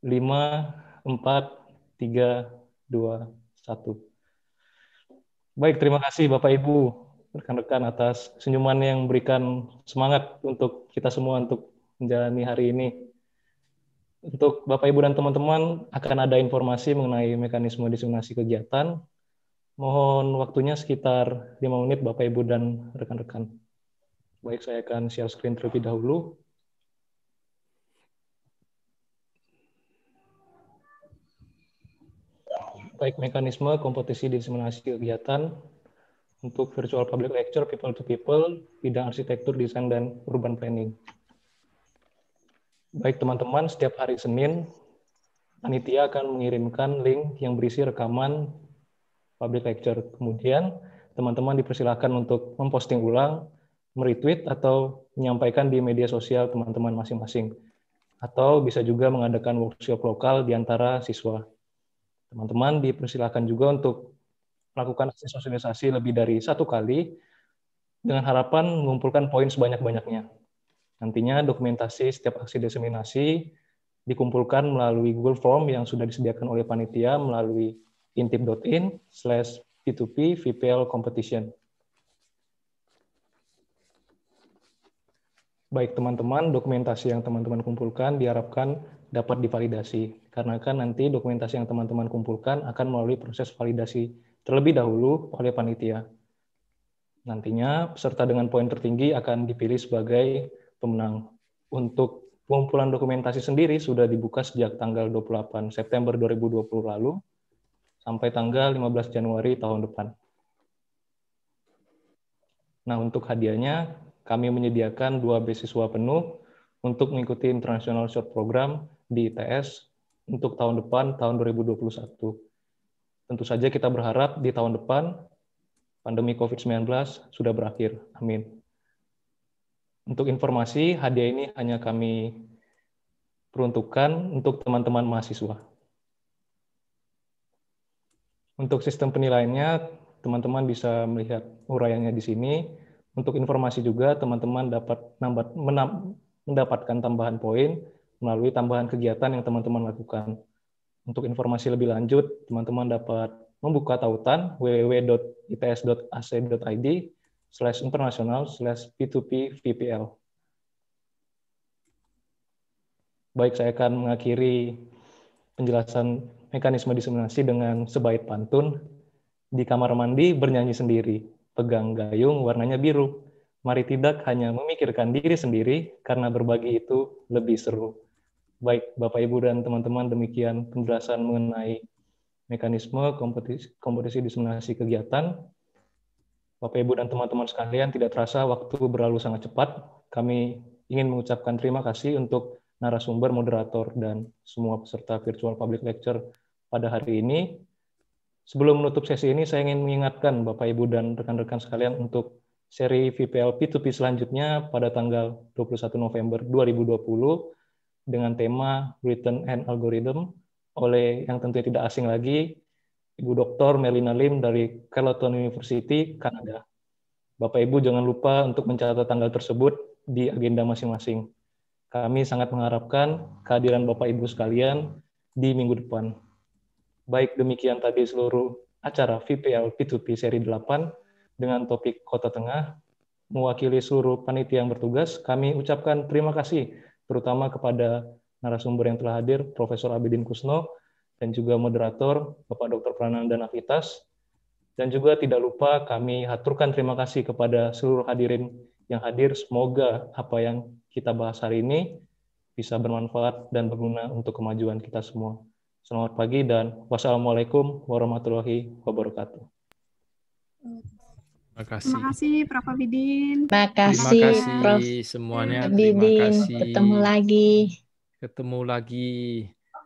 Lima empat tiga dua satu. Baik terima kasih bapak ibu rekan-rekan atas senyuman yang memberikan semangat untuk kita semua untuk menjalani hari ini. Untuk bapak ibu dan teman-teman akan ada informasi mengenai mekanisme diseminasi kegiatan mohon waktunya sekitar lima menit bapak ibu dan rekan-rekan Baik, saya akan share screen terlebih dahulu. Baik, mekanisme kompetisi diseminasi kegiatan untuk virtual public lecture people to people, bidang arsitektur, desain, dan urban planning. Baik teman-teman, setiap hari Senin, panitia akan mengirimkan link yang berisi rekaman public lecture. Kemudian, teman-teman dipersilakan untuk memposting ulang meretweet atau menyampaikan di media sosial teman-teman masing-masing. Atau bisa juga mengadakan workshop lokal di antara siswa. Teman-teman dipersilakan juga untuk melakukan aksi sosialisasi lebih dari satu kali dengan harapan mengumpulkan poin sebanyak-banyaknya. Nantinya dokumentasi setiap aksi diseminasi dikumpulkan melalui Google Form yang sudah disediakan oleh panitia melalui intip.in slash P2P VPL Competition. baik teman-teman, dokumentasi yang teman-teman kumpulkan diharapkan dapat divalidasi. Karena kan nanti dokumentasi yang teman-teman kumpulkan akan melalui proses validasi terlebih dahulu oleh panitia. Nantinya peserta dengan poin tertinggi akan dipilih sebagai pemenang. Untuk pengumpulan dokumentasi sendiri sudah dibuka sejak tanggal 28 September 2020 lalu sampai tanggal 15 Januari tahun depan. Nah, untuk hadiahnya kami menyediakan dua beasiswa penuh untuk mengikuti International Short Program di ITS untuk tahun depan, tahun 2021. Tentu saja kita berharap di tahun depan pandemi COVID-19 sudah berakhir. Amin. Untuk informasi, hadiah ini hanya kami peruntukkan untuk teman-teman mahasiswa. Untuk sistem penilaiannya, teman-teman bisa melihat uraiannya di sini. Untuk informasi juga, teman-teman dapat mendapatkan tambahan poin melalui tambahan kegiatan yang teman-teman lakukan. Untuk informasi lebih lanjut, teman-teman dapat membuka tautan www.its.ac.id slash international slash P2P VPL. Baik, saya akan mengakhiri penjelasan mekanisme diseminasi dengan sebaik pantun. Di kamar mandi bernyanyi sendiri pegang gayung warnanya biru. Mari tidak hanya memikirkan diri sendiri, karena berbagi itu lebih seru. Baik, Bapak, Ibu, dan teman-teman, demikian penjelasan mengenai mekanisme kompetisi, kompetisi diseminasi kegiatan. Bapak, Ibu, dan teman-teman sekalian, tidak terasa waktu berlalu sangat cepat. Kami ingin mengucapkan terima kasih untuk narasumber, moderator, dan semua peserta virtual public lecture pada hari ini. Sebelum menutup sesi ini, saya ingin mengingatkan Bapak, Ibu, dan rekan-rekan sekalian untuk seri VPL P2P selanjutnya pada tanggal 21 November 2020 dengan tema Written and Algorithm oleh yang tentunya tidak asing lagi, Ibu Dr. Melina Lim dari Carleton University, Kanada. Bapak Ibu jangan lupa untuk mencatat tanggal tersebut di agenda masing-masing. Kami sangat mengharapkan kehadiran Bapak Ibu sekalian di minggu depan. Baik demikian tadi seluruh acara VPL P2P seri 8 dengan topik Kota Tengah. Mewakili seluruh panitia yang bertugas, kami ucapkan terima kasih terutama kepada narasumber yang telah hadir, Profesor Abidin Kusno, dan juga moderator Bapak Dr. Prananda Navitas. Dan juga tidak lupa kami haturkan terima kasih kepada seluruh hadirin yang hadir. Semoga apa yang kita bahas hari ini bisa bermanfaat dan berguna untuk kemajuan kita semua. Selamat pagi dan wassalamualaikum warahmatullahi wabarakatuh. Terima kasih. Terima kasih Prof. Abidin. Terima Terima kasih, kasih Prof. semuanya. Terima Abidin. kasih. Ketemu lagi. Ketemu lagi.